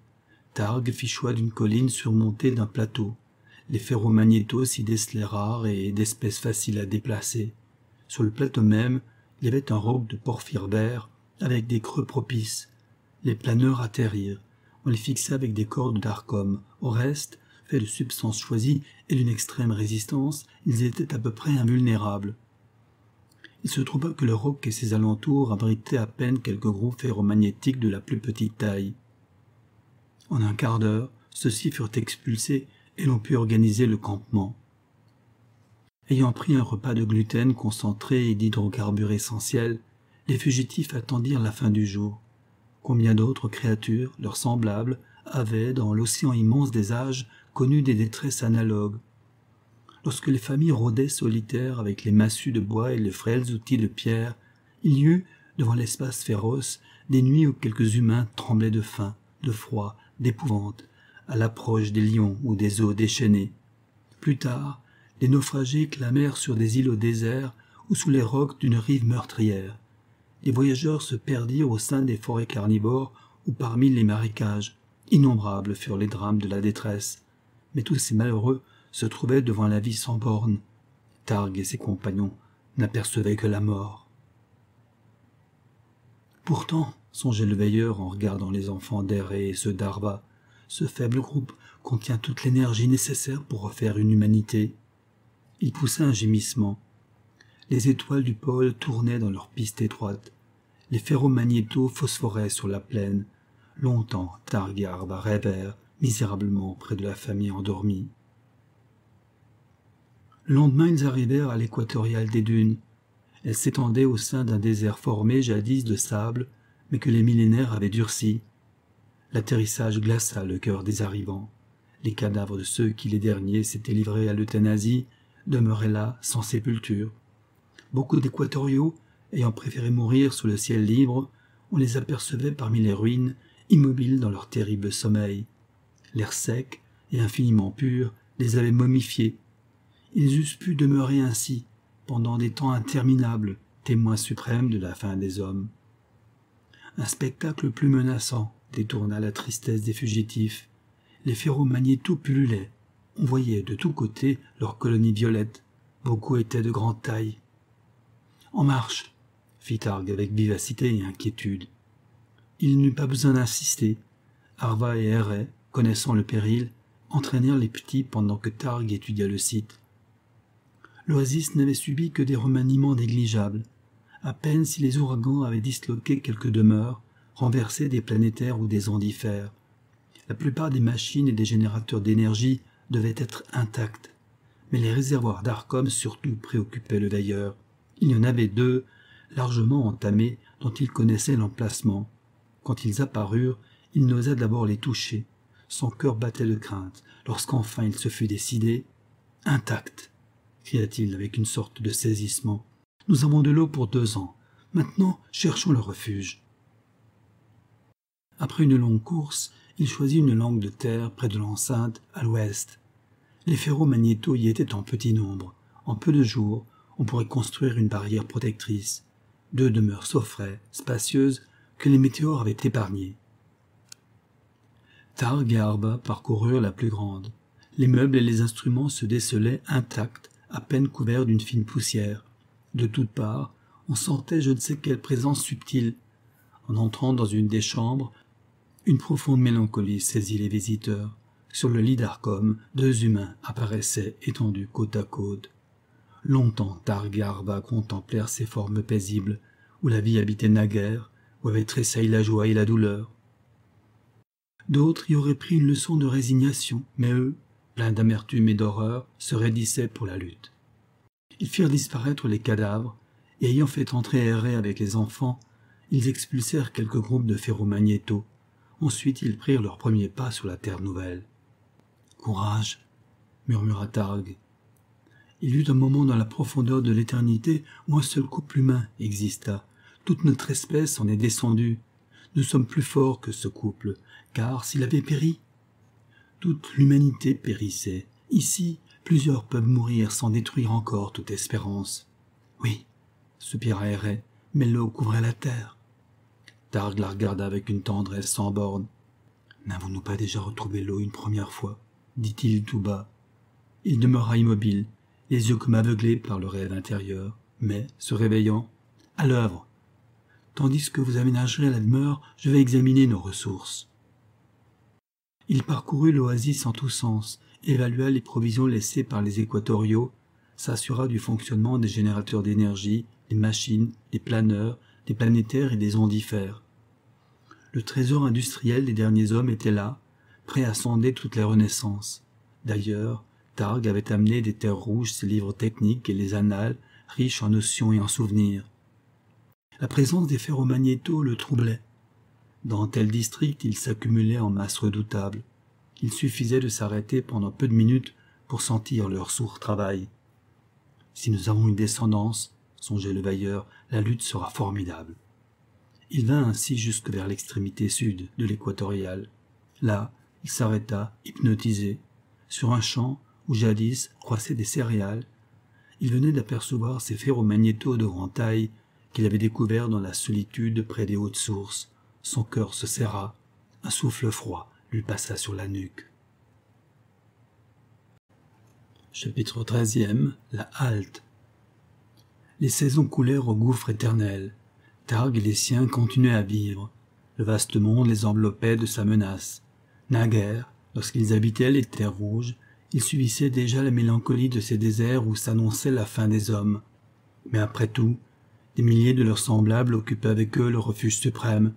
Targ fit choix d'une colline surmontée d'un plateau les ferromagnétos s'y décelaient rares et d'espèces faciles à déplacer. Sur le plateau même, il y avait un roc de porphyre vert avec des creux propices. Les planeurs atterrirent. On les fixa avec des cordes d'arcom. Au reste, faits de substances choisies et d'une extrême résistance, ils étaient à peu près invulnérables. Il se trouva que le roc et ses alentours abritaient à peine quelques groupes ferromagnétiques de la plus petite taille. En un quart d'heure, ceux-ci furent expulsés et l'on put organiser le campement. Ayant pris un repas de gluten concentré et d'hydrocarbures essentiels, les fugitifs attendirent la fin du jour. Combien d'autres créatures, leurs semblables, avaient, dans l'océan immense des âges, connu des détresses analogues? Lorsque les familles rôdaient solitaires avec les massues de bois et les frêles outils de pierre, il y eut, devant l'espace féroce, des nuits où quelques humains tremblaient de faim, de froid, d'épouvante, à l'approche des lions ou des eaux déchaînées. Plus tard, les naufragés clamèrent sur des îles au désert ou sous les rocs d'une rive meurtrière. Les voyageurs se perdirent au sein des forêts carnivores ou parmi les marécages. Innombrables furent les drames de la détresse. Mais tous ces malheureux se trouvaient devant la vie sans bornes. Targ et ses compagnons n'apercevaient que la mort. Pourtant, songeait le veilleur en regardant les enfants d'Erré et ceux d'Arba, ce faible groupe contient toute l'énergie nécessaire pour refaire une humanité. Il poussa un gémissement. Les étoiles du pôle tournaient dans leur piste étroite. Les ferromagnétos phosphoraient sur la plaine. Longtemps, Targarba rêvèrent misérablement près de la famille endormie. Le lendemain, ils arrivèrent à l'équatoriale des dunes. Elle s'étendait au sein d'un désert formé jadis de sable, mais que les millénaires avaient durci. L'atterrissage glaça le cœur des arrivants. Les cadavres de ceux qui les derniers s'étaient livrés à l'euthanasie demeuraient là sans sépulture. Beaucoup d'équatoriaux, ayant préféré mourir sous le ciel libre, on les apercevait parmi les ruines, immobiles dans leur terrible sommeil. L'air sec et infiniment pur les avait momifiés. Ils eussent pu demeurer ainsi pendant des temps interminables, témoins suprêmes de la fin des hommes. Un spectacle plus menaçant détourna la tristesse des fugitifs. Les ferromagnétos pullulaient. On voyait de tous côtés leurs colonies violettes. Beaucoup étaient de grande taille. En marche, fit Targ avec vivacité et inquiétude. Il n'eut pas besoin d'insister. Arva et Héret, connaissant le péril, entraînèrent les petits pendant que Targ étudia le site. L'oasis n'avait subi que des remaniements négligeables. À peine si les ouragans avaient disloqué quelques demeures, renversé des planétaires ou des ondifères. La plupart des machines et des générateurs d'énergie devaient être intacts. Mais les réservoirs d'Arcom surtout préoccupaient le veilleur. Il y en avait deux, largement entamés, dont il connaissait l'emplacement. Quand ils apparurent, il n'osa d'abord les toucher. Son cœur battait de crainte, lorsqu'enfin il se fut décidé. Intact, cria-t-il avec une sorte de saisissement. Nous avons de l'eau pour deux ans. Maintenant, cherchons le refuge. Après une longue course, il choisit une langue de terre près de l'enceinte, à l'ouest. Les ferromagnétos y étaient en petit nombre. En peu de jours, on pourrait construire une barrière protectrice. Deux demeures s'offraient, spacieuses, que les météores avaient épargnées. Targ et Arba parcoururent la plus grande. Les meubles et les instruments se décelaient intacts, à peine couverts d'une fine poussière. De toutes parts, on sentait je ne sais quelle présence subtile. En entrant dans une des chambres, une profonde mélancolie saisit les visiteurs. Sur le lit d'Arcom, deux humains apparaissaient étendus côte à côte. Longtemps Targarva contemplèrent ces formes paisibles, où la vie habitait naguère, où avaient tressailli la joie et la douleur. D'autres y auraient pris une leçon de résignation, mais eux, pleins d'amertume et d'horreur, se raidissaient pour la lutte. Ils firent disparaître les cadavres, et ayant fait entrer errer avec les enfants, ils expulsèrent quelques groupes de ferromagnétos, Ensuite ils prirent leurs premiers pas sur la terre nouvelle. Courage, murmura Targ. Il y eut un moment dans la profondeur de l'éternité où un seul couple humain exista. Toute notre espèce en est descendue. Nous sommes plus forts que ce couple, car s'il avait péri, toute l'humanité périssait. Ici, plusieurs peuvent mourir sans détruire encore toute espérance. Oui, soupira Héret, mais l'eau couvrait la terre. Targ la regarda avec une tendresse sans borne. N'avons-nous pas déjà retrouvé l'eau une première fois? dit-il tout bas. Il demeura immobile, les yeux comme aveuglés par le rêve intérieur, mais, se réveillant, à l'œuvre. Tandis que vous aménagerez la demeure, je vais examiner nos ressources. Il parcourut l'oasis en tous sens, évalua les provisions laissées par les équatoriaux, s'assura du fonctionnement des générateurs d'énergie, des machines, des planeurs, des planétaires et des ondifères. Le trésor industriel des derniers hommes était là, prêt à sonder toutes les renaissances. D'ailleurs, Targ avait amené des terres rouges ses livres techniques et les annales, riches en notions et en souvenirs. La présence des ferromagnétos le troublait. Dans tel district, ils s'accumulaient en masse redoutables. Il suffisait de s'arrêter pendant peu de minutes pour sentir leur sourd travail. Si nous avons une descendance, songeait le vailleur, la lutte sera formidable. Il vint ainsi jusque vers l'extrémité sud de l'équatorial. Là, il s'arrêta, hypnotisé, sur un champ où jadis croissaient des céréales. Il venait d'apercevoir ces ferromagnétos de grande taille qu'il avait découverts dans la solitude près des hautes sources. Son cœur se serra, un souffle froid lui passa sur la nuque. Chapitre 13 La halte les saisons coulèrent au gouffre éternel. Targ et les siens continuaient à vivre. Le vaste monde les enveloppait de sa menace. Naguère, lorsqu'ils habitaient les terres rouges, ils subissaient déjà la mélancolie de ces déserts où s'annonçait la fin des hommes. Mais après tout, des milliers de leurs semblables occupaient avec eux le refuge suprême.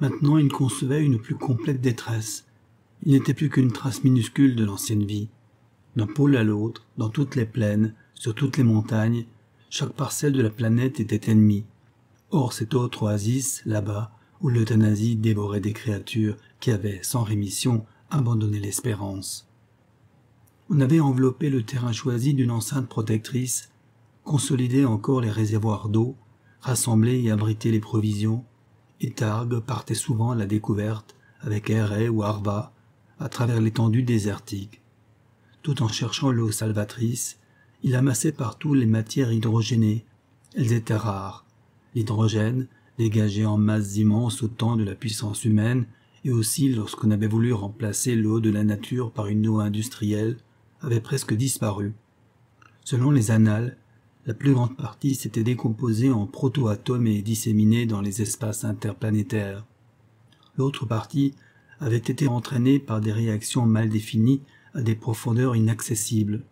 Maintenant ils concevaient une plus complète détresse. Il n'était plus qu'une trace minuscule de l'ancienne vie. D'un pôle à l'autre, dans toutes les plaines, sur toutes les montagnes, chaque parcelle de la planète était ennemie. Or cette autre oasis, là-bas, où l'euthanasie dévorait des créatures qui avaient, sans rémission, abandonné l'espérance. On avait enveloppé le terrain choisi d'une enceinte protectrice, consolidé encore les réservoirs d'eau, rassemblé et abrité les provisions, et Targ partait souvent à la découverte, avec Erre ou Arva, à travers l'étendue désertique. Tout en cherchant l'eau salvatrice, il amassait partout les matières hydrogénées. Elles étaient rares. L'hydrogène, dégagé en masses immenses au temps de la puissance humaine, et aussi lorsqu'on avait voulu remplacer l'eau de la nature par une eau industrielle, avaient presque disparu. Selon les annales, la plus grande partie s'était décomposée en protoatomes et disséminée dans les espaces interplanétaires. L'autre partie avait été entraînée par des réactions mal définies à des profondeurs inaccessibles.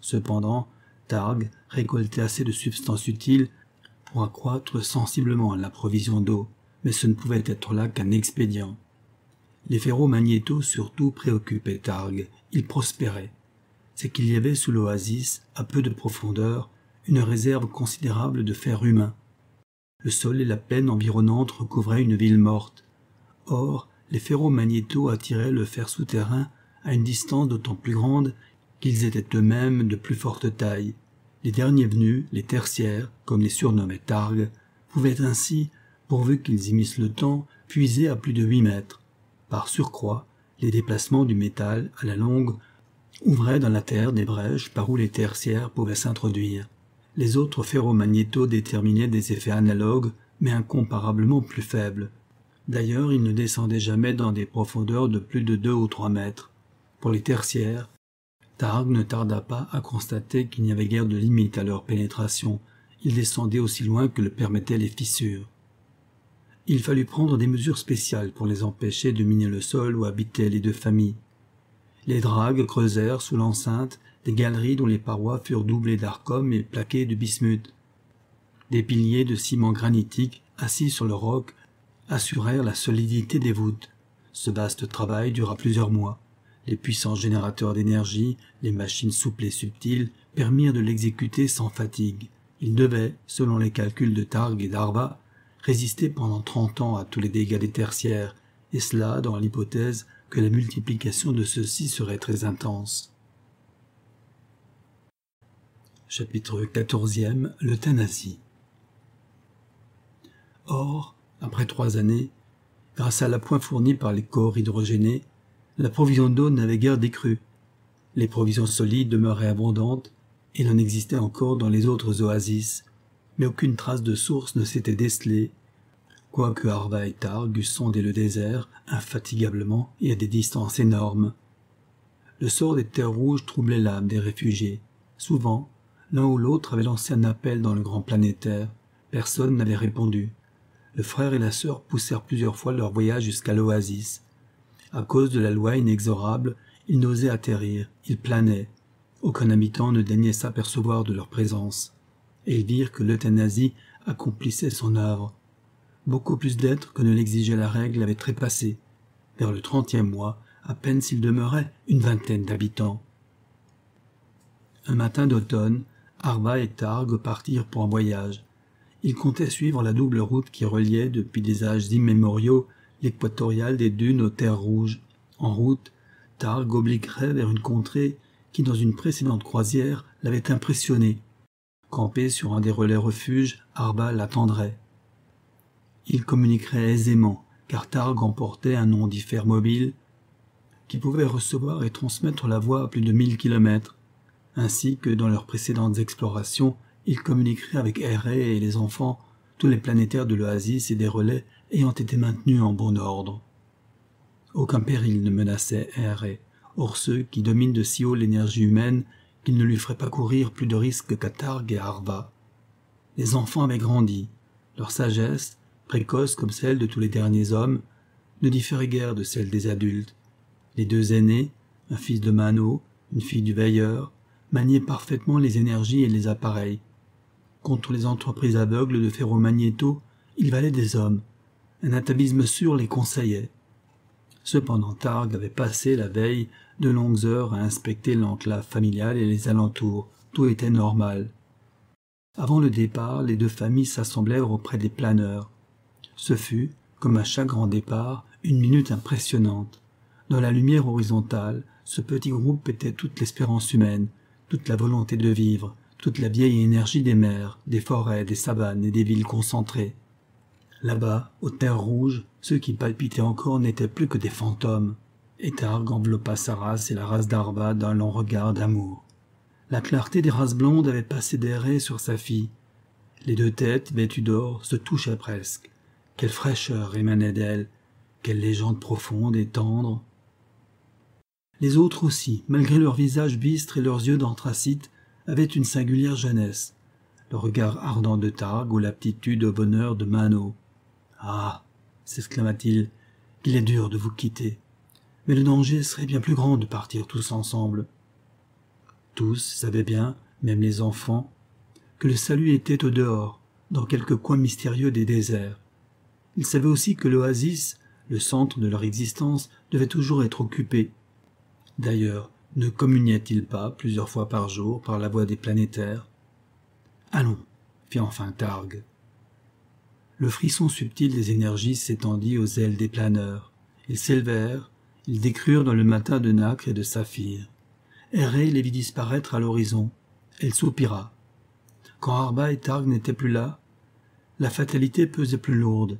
Cependant, Targ récoltait assez de substances utiles pour accroître sensiblement la provision d'eau, mais ce ne pouvait être là qu'un expédient. Les ferromagnétos surtout préoccupaient Targ, ils prospéraient. C'est qu'il y avait sous l'oasis, à peu de profondeur, une réserve considérable de fer humain. Le sol et la plaine environnante recouvraient une ville morte. Or, les ferromagnétos attiraient le fer souterrain à une distance d'autant plus grande qu'ils étaient eux-mêmes de plus forte taille. Les derniers venus, les tertiaires, comme les surnommait Targ, pouvaient ainsi, pourvu qu'ils y missent le temps, puiser à plus de huit mètres. Par surcroît, les déplacements du métal, à la longue, ouvraient dans la terre des brèches par où les tertiaires pouvaient s'introduire. Les autres ferromagnétos déterminaient des effets analogues, mais incomparablement plus faibles. D'ailleurs, ils ne descendaient jamais dans des profondeurs de plus de deux ou trois mètres. Pour les tertiaires, Targ ne tarda pas à constater qu'il n'y avait guère de limite à leur pénétration. Ils descendaient aussi loin que le permettaient les fissures. Il fallut prendre des mesures spéciales pour les empêcher de miner le sol où habitaient les deux familles. Les dragues creusèrent sous l'enceinte des galeries dont les parois furent doublées d'arcom et plaquées de bismuth. Des piliers de ciment granitique assis sur le roc assurèrent la solidité des voûtes. Ce vaste travail dura plusieurs mois. Les puissants générateurs d'énergie, les machines souples et subtiles permirent de l'exécuter sans fatigue. Il devait, selon les calculs de Targ et d'Arva, résister pendant trente ans à tous les dégâts des tertiaires, et cela dans l'hypothèse que la multiplication de ceux-ci serait très intense. Chapitre quatorzième L'euthanasie Or, après trois années, grâce à l'appoint fourni par les corps hydrogénés, la provision d'eau n'avait guère décru. Les provisions solides demeuraient abondantes, et il en existait encore dans les autres oasis, mais aucune trace de source ne s'était décelée, quoique Arva et Targ eussent sondé le désert infatigablement et à des distances énormes. Le sort des terres rouges troublait l'âme des réfugiés. Souvent, l'un ou l'autre avait lancé un appel dans le grand planétaire. Personne n'avait répondu le frère et la sœur poussèrent plusieurs fois leur voyage jusqu'à l'oasis. À cause de la loi inexorable, ils n'osaient atterrir, ils planaient. Aucun habitant ne daignait s'apercevoir de leur présence. Et ils virent que l'euthanasie accomplissait son œuvre. Beaucoup plus d'êtres que ne l'exigeait la règle avaient trépassé. Vers le trentième mois, à peine s'il demeurait une vingtaine d'habitants. Un matin d'automne, Arba et Targ partirent pour un voyage. Il comptait suivre la double route qui reliait depuis des âges immémoriaux l'équatorial des dunes aux terres rouges. En route, Targ obliquerait vers une contrée qui, dans une précédente croisière, l'avait impressionné. Campé sur un des relais refuges, Arba l'attendrait. Il communiquerait aisément, car Targ emportait un ondifère mobile qui pouvait recevoir et transmettre la voix à plus de mille kilomètres, ainsi que dans leurs précédentes explorations il communiquerait avec Héré et les enfants, tous les planétaires de l'oasis et des relais ayant été maintenus en bon ordre. Aucun péril ne menaçait Héré, hors ceux qui dominent de si haut l'énergie humaine qu'il ne lui ferait pas courir plus de risques qu'à Targ et Arva. Les enfants avaient grandi, leur sagesse, précoce comme celle de tous les derniers hommes, ne différait guère de celle des adultes. Les deux aînés, un fils de Mano, une fille du veilleur, maniaient parfaitement les énergies et les appareils, Contre les entreprises aveugles de ferromagnéto, il valait des hommes. Un atavisme sûr les conseillait. Cependant Targ avait passé la veille de longues heures à inspecter l'enclave familiale et les alentours. Tout était normal. Avant le départ, les deux familles s'assemblèrent auprès des planeurs. Ce fut, comme à chaque grand départ, une minute impressionnante. Dans la lumière horizontale, ce petit groupe était toute l'espérance humaine, toute la volonté de vivre, toute la vieille énergie des mers, des forêts, des savanes et des villes concentrées. Là-bas, aux terres rouges, ceux qui palpitaient encore n'étaient plus que des fantômes. Et Targ enveloppa sa race et la race d'Arba d'un long regard d'amour. La clarté des races blondes avait passé des sur sa fille. Les deux têtes, vêtues d'or, se touchaient presque. Quelle fraîcheur émanait d'elle. Quelle légende profonde et tendre. Les autres aussi, malgré leurs visages bistres et leurs yeux d'anthracite, avaient une singulière jeunesse, le regard ardent de Targ ou l'aptitude au bonheur de Mano. Ah s'exclama-t-il, qu'il est dur de vous quitter. Mais le danger serait bien plus grand de partir tous ensemble. Tous savaient bien, même les enfants, que le salut était au dehors, dans quelque coin mystérieux des déserts. Ils savaient aussi que l'oasis, le centre de leur existence, devait toujours être occupé. D'ailleurs, ne communiait-il pas plusieurs fois par jour par la voie des planétaires? Allons, fit enfin Targ. Le frisson subtil des énergies s'étendit aux ailes des planeurs. Ils s'élevèrent, ils décrurent dans le matin de nacre et de saphir. Erré les vit disparaître à l'horizon. Elle soupira. Quand Arba et Targ n'étaient plus là, la fatalité pesait plus lourde.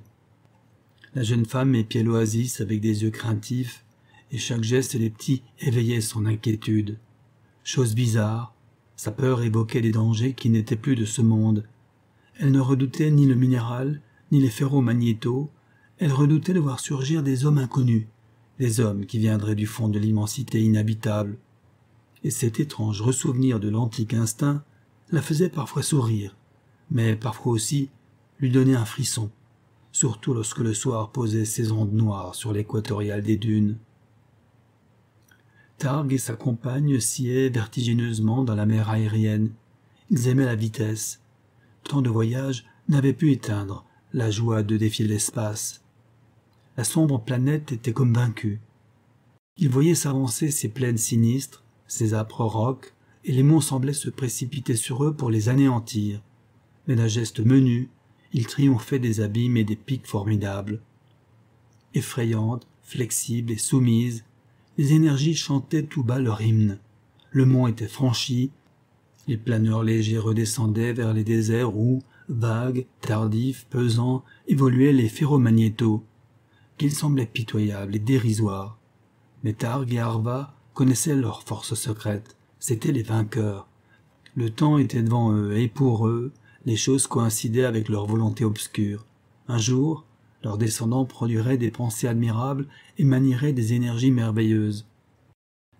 La jeune femme épiait l'oasis avec des yeux craintifs, et chaque geste des petits éveillait son inquiétude. Chose bizarre, sa peur évoquait des dangers qui n'étaient plus de ce monde. Elle ne redoutait ni le minéral, ni les ferromagnétos, elle redoutait de voir surgir des hommes inconnus, des hommes qui viendraient du fond de l'immensité inhabitable. Et cet étrange ressouvenir de l'antique instinct la faisait parfois sourire, mais parfois aussi lui donner un frisson surtout lorsque le soir posait ses ondes noires sur l'équatorial des dunes. Targ et sa compagne sciaient vertigineusement dans la mer aérienne. Ils aimaient la vitesse. Tant de voyages n'avaient pu éteindre la joie de défier l'espace. La sombre planète était comme vaincue. Ils voyaient s'avancer ces plaines sinistres, ces âpres rocs, et les monts semblaient se précipiter sur eux pour les anéantir. Mais d'un geste menu, il triomphait des abîmes et des pics formidables. Effrayantes, flexibles et soumises, les énergies chantaient tout bas leur hymne. Le mont était franchi, les planeurs légers redescendaient vers les déserts où, vagues, tardifs, pesants, évoluaient les ferromagnétos, qu'ils semblaient pitoyables et dérisoires. Mais Targ et Arva connaissaient leur force secrète, c'étaient les vainqueurs. Le temps était devant eux, et pour eux, les choses coïncidaient avec leur volonté obscure. Un jour, leurs descendants produiraient des pensées admirables et manieraient des énergies merveilleuses.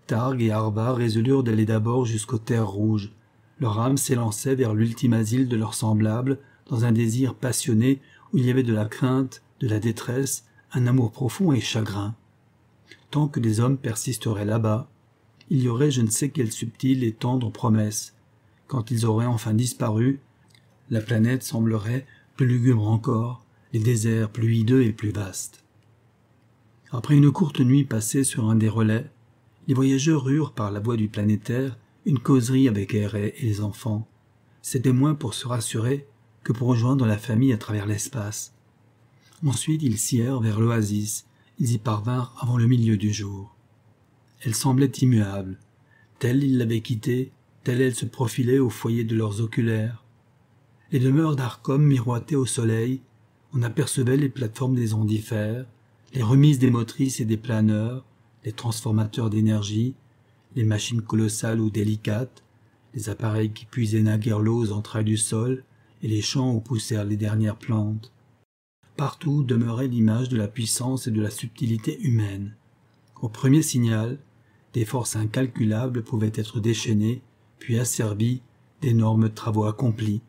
Targ et Arva résolurent d'aller d'abord jusqu'aux terres rouges. Leur âme s'élançait vers l'ultime asile de leurs semblables, dans un désir passionné où il y avait de la crainte, de la détresse, un amour profond et chagrin. Tant que des hommes persisteraient là-bas, il y aurait je ne sais quelle subtile et tendre promesse. Quand ils auraient enfin disparu, la planète semblerait plus lugubre encore, les déserts plus hideux et plus vastes. Après une courte nuit passée sur un des relais, les voyageurs eurent par la voie du planétaire une causerie avec Aéré et les enfants. C'était moins pour se rassurer que pour rejoindre la famille à travers l'espace. Ensuite ils scièrent vers l'oasis, ils y parvinrent avant le milieu du jour. Elle semblait immuable, telle ils l'avaient quittée, telle elle se profilait au foyer de leurs oculaires, les demeures d'Arcom miroitaient au soleil, on apercevait les plateformes des ondifères, les remises des motrices et des planeurs, les transformateurs d'énergie, les machines colossales ou délicates, les appareils qui puisaient naguère l'eau aux entrailles du sol, et les champs où poussèrent les dernières plantes. Partout demeurait l'image de la puissance et de la subtilité humaine. Au premier signal, des forces incalculables pouvaient être déchaînées, puis asservies d'énormes travaux accomplis,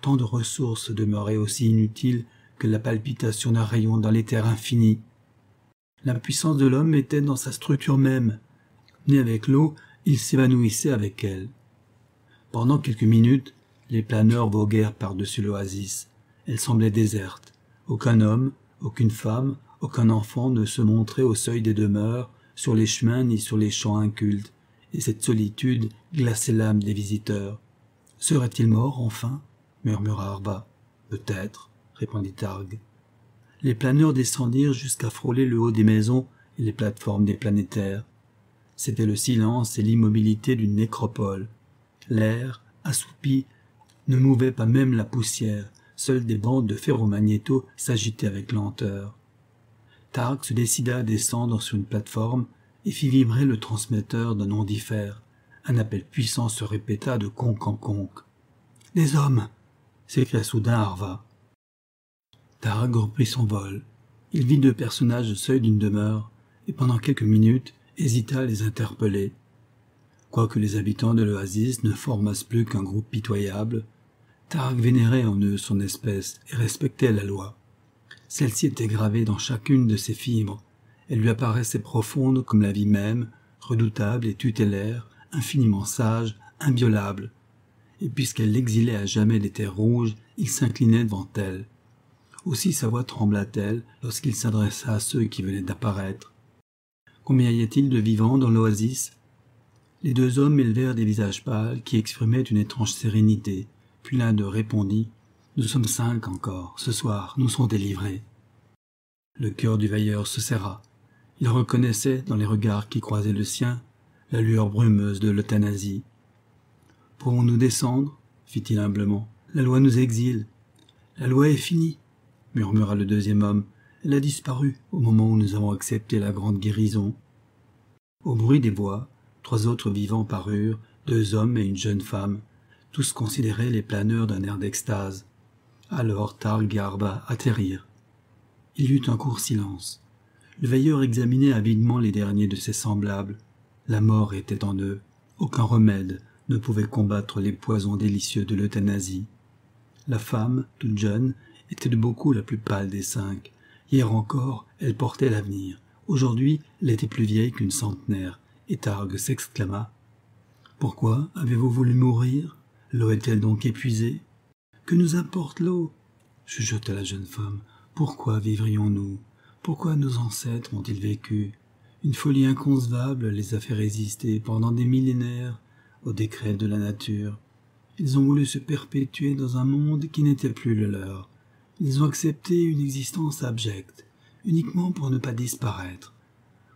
tant de ressources demeuraient aussi inutiles que la palpitation d'un rayon dans l'éther infini. La puissance de l'homme était dans sa structure même. Né avec l'eau, il s'évanouissait avec elle. Pendant quelques minutes, les planeurs voguèrent par-dessus l'oasis. Elle semblait déserte. Aucun homme, aucune femme, aucun enfant ne se montrait au seuil des demeures, sur les chemins ni sur les champs incultes, et cette solitude glaçait l'âme des visiteurs. Serait-il mort, enfin? Murmura Arba. Peut-être, répondit Targ. Les planeurs descendirent jusqu'à frôler le haut des maisons et les plateformes des planétaires. C'était le silence et l'immobilité d'une nécropole. L'air, assoupi, ne mouvait pas même la poussière, seules des bandes de ferromagnéto s'agitaient avec lenteur. Targ se décida à descendre sur une plateforme et fit vibrer le transmetteur d'un ondifère. Un appel puissant se répéta de conque en conque. Les hommes s'écria soudain Arva. Tarag reprit son vol. Il vit deux personnages au seuil d'une demeure, et pendant quelques minutes hésita à les interpeller. Quoique les habitants de l'oasis ne formassent plus qu'un groupe pitoyable, Targ vénérait en eux son espèce et respectait la loi. Celle-ci était gravée dans chacune de ses fibres. Elle lui apparaissait profonde comme la vie même, redoutable et tutélaire, infiniment sage, inviolable. Et puisqu'elle l'exilait à jamais des terres rouges, il s'inclinait devant elle. Aussi sa voix trembla-t-elle lorsqu'il s'adressa à ceux qui venaient d'apparaître. Combien y a-t-il de vivants dans l'oasis? Les deux hommes élevèrent des visages pâles qui exprimaient une étrange sérénité, puis l'un d'eux répondit Nous sommes cinq encore, ce soir, nous serons délivrés. Le cœur du veilleur se serra. Il reconnaissait, dans les regards qui croisaient le sien, la lueur brumeuse de l'euthanasie. Pourrons-nous descendre? fit-il humblement. La loi nous exile. La loi est finie, murmura le deuxième homme. Elle a disparu au moment où nous avons accepté la grande guérison. Au bruit des voix, trois autres vivants parurent, deux hommes et une jeune femme. Tous considéraient les planeurs d'un air d'extase. Alors Tarl et Arba atterrirent. Il y eut un court silence. Le veilleur examinait avidement les derniers de ses semblables. La mort était en eux. Aucun remède ne pouvait combattre les poisons délicieux de l'euthanasie. La femme, toute jeune, était de beaucoup la plus pâle des cinq. Hier encore, elle portait l'avenir. Aujourd'hui, elle était plus vieille qu'une centenaire. Et Targue s'exclama. Pourquoi avez-vous voulu mourir? L'eau est-elle donc épuisée? Que nous importe l'eau? chuchota la jeune femme. Pourquoi vivrions-nous? Pourquoi nos ancêtres ont-ils vécu? Une folie inconcevable les a fait résister pendant des millénaires décrets de la nature. Ils ont voulu se perpétuer dans un monde qui n'était plus le leur. Ils ont accepté une existence abjecte, uniquement pour ne pas disparaître.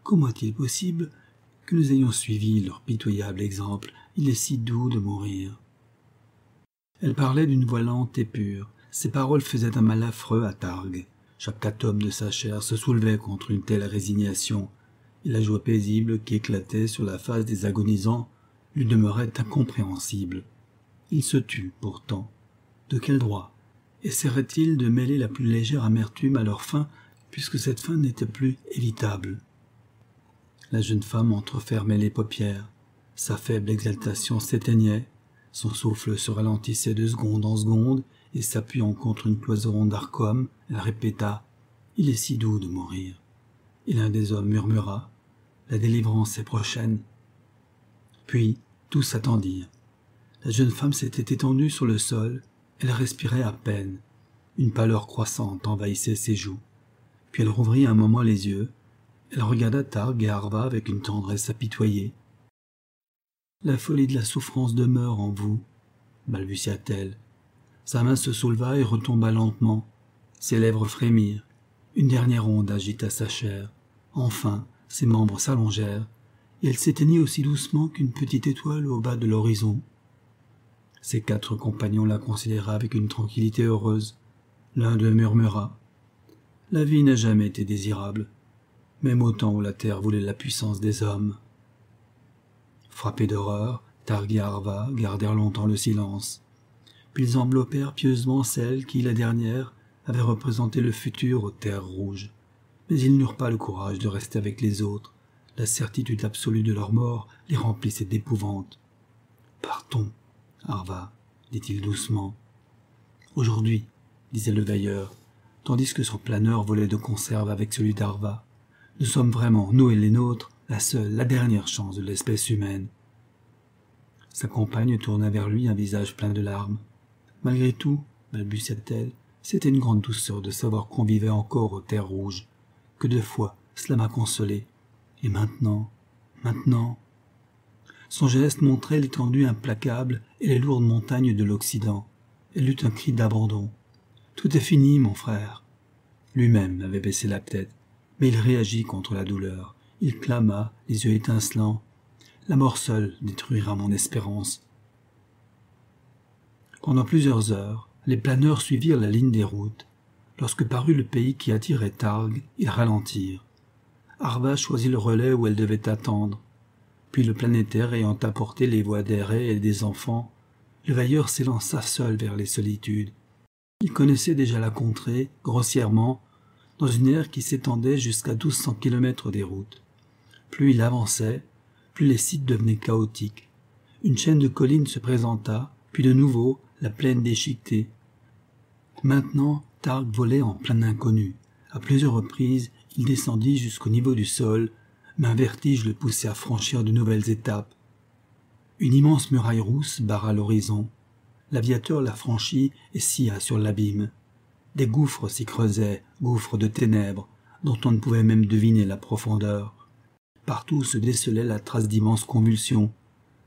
Comment est-il possible que nous ayons suivi leur pitoyable exemple? Il est si doux de mourir. Elle parlait d'une voix lente et pure. Ses paroles faisaient un mal affreux à Targue. Chaque atome de sa chair se soulevait contre une telle résignation, et la joie paisible qui éclatait sur la face des agonisants lui demeurait incompréhensible. Il se tut, pourtant. De quel droit essaierait-il de mêler la plus légère amertume à leur fin, puisque cette fin n'était plus évitable? La jeune femme entrefermait les paupières. Sa faible exaltation s'éteignait, son souffle se ralentissait de seconde en seconde, et s'appuyant contre une cloison d'arcom, elle répéta Il est si doux de mourir. Et l'un des hommes murmura La délivrance est prochaine. Puis tous s'attendirent. La jeune femme s'était étendue sur le sol, elle respirait à peine. Une pâleur croissante envahissait ses joues. Puis elle rouvrit un moment les yeux. Elle regarda Targ et Arva avec une tendresse apitoyée. La folie de la souffrance demeure en vous, balbutia-t-elle. Sa main se souleva et retomba lentement. Ses lèvres frémirent. Une dernière onde agita sa chair. Enfin, ses membres s'allongèrent, elle s'éteignit aussi doucement qu'une petite étoile au bas de l'horizon. Ses quatre compagnons la considéraient avec une tranquillité heureuse. L'un d'eux murmura. La vie n'a jamais été désirable, même au temps où la terre voulait la puissance des hommes. Frappés d'horreur, Targ et Arva gardèrent longtemps le silence. Puis ils enveloppèrent pieusement celle qui, la dernière, avait représenté le futur aux terres rouges. Mais ils n'eurent pas le courage de rester avec les autres. La certitude absolue de leur mort les remplissait d'épouvante. Partons, Arva, dit-il doucement. Aujourd'hui, disait le veilleur, tandis que son planeur volait de conserve avec celui d'Arva. Nous sommes vraiment, nous et les nôtres, la seule, la dernière chance de l'espèce humaine. Sa compagne tourna vers lui un visage plein de larmes. Malgré tout, balbutia-t-elle, c'était une grande douceur de savoir qu'on vivait encore aux terres rouges. Que de fois cela m'a consolé. Et maintenant, maintenant. Son geste montrait l'étendue implacable et les lourdes montagnes de l'Occident. Elle eut un cri d'abandon. Tout est fini, mon frère. Lui-même avait baissé la tête, mais il réagit contre la douleur. Il clama, les yeux étincelants. La mort seule détruira mon espérance. Pendant plusieurs heures, les planeurs suivirent la ligne des routes. Lorsque parut le pays qui attirait Targ, ils ralentirent. Arva choisit le relais où elle devait attendre. Puis le planétaire ayant apporté les voix des et des enfants, le veilleur s'élança seul vers les solitudes. Il connaissait déjà la contrée, grossièrement, dans une aire qui s'étendait jusqu'à 1200 kilomètres des routes. Plus il avançait, plus les sites devenaient chaotiques. Une chaîne de collines se présenta, puis de nouveau la plaine déchiquetée. Maintenant, Targ volait en plein inconnu. À plusieurs reprises, il descendit jusqu'au niveau du sol, mais un vertige le poussait à franchir de nouvelles étapes. Une immense muraille rousse barra l'horizon. L'aviateur la franchit et scia sur l'abîme. Des gouffres s'y creusaient, gouffres de ténèbres, dont on ne pouvait même deviner la profondeur. Partout se décelait la trace d'immenses convulsions.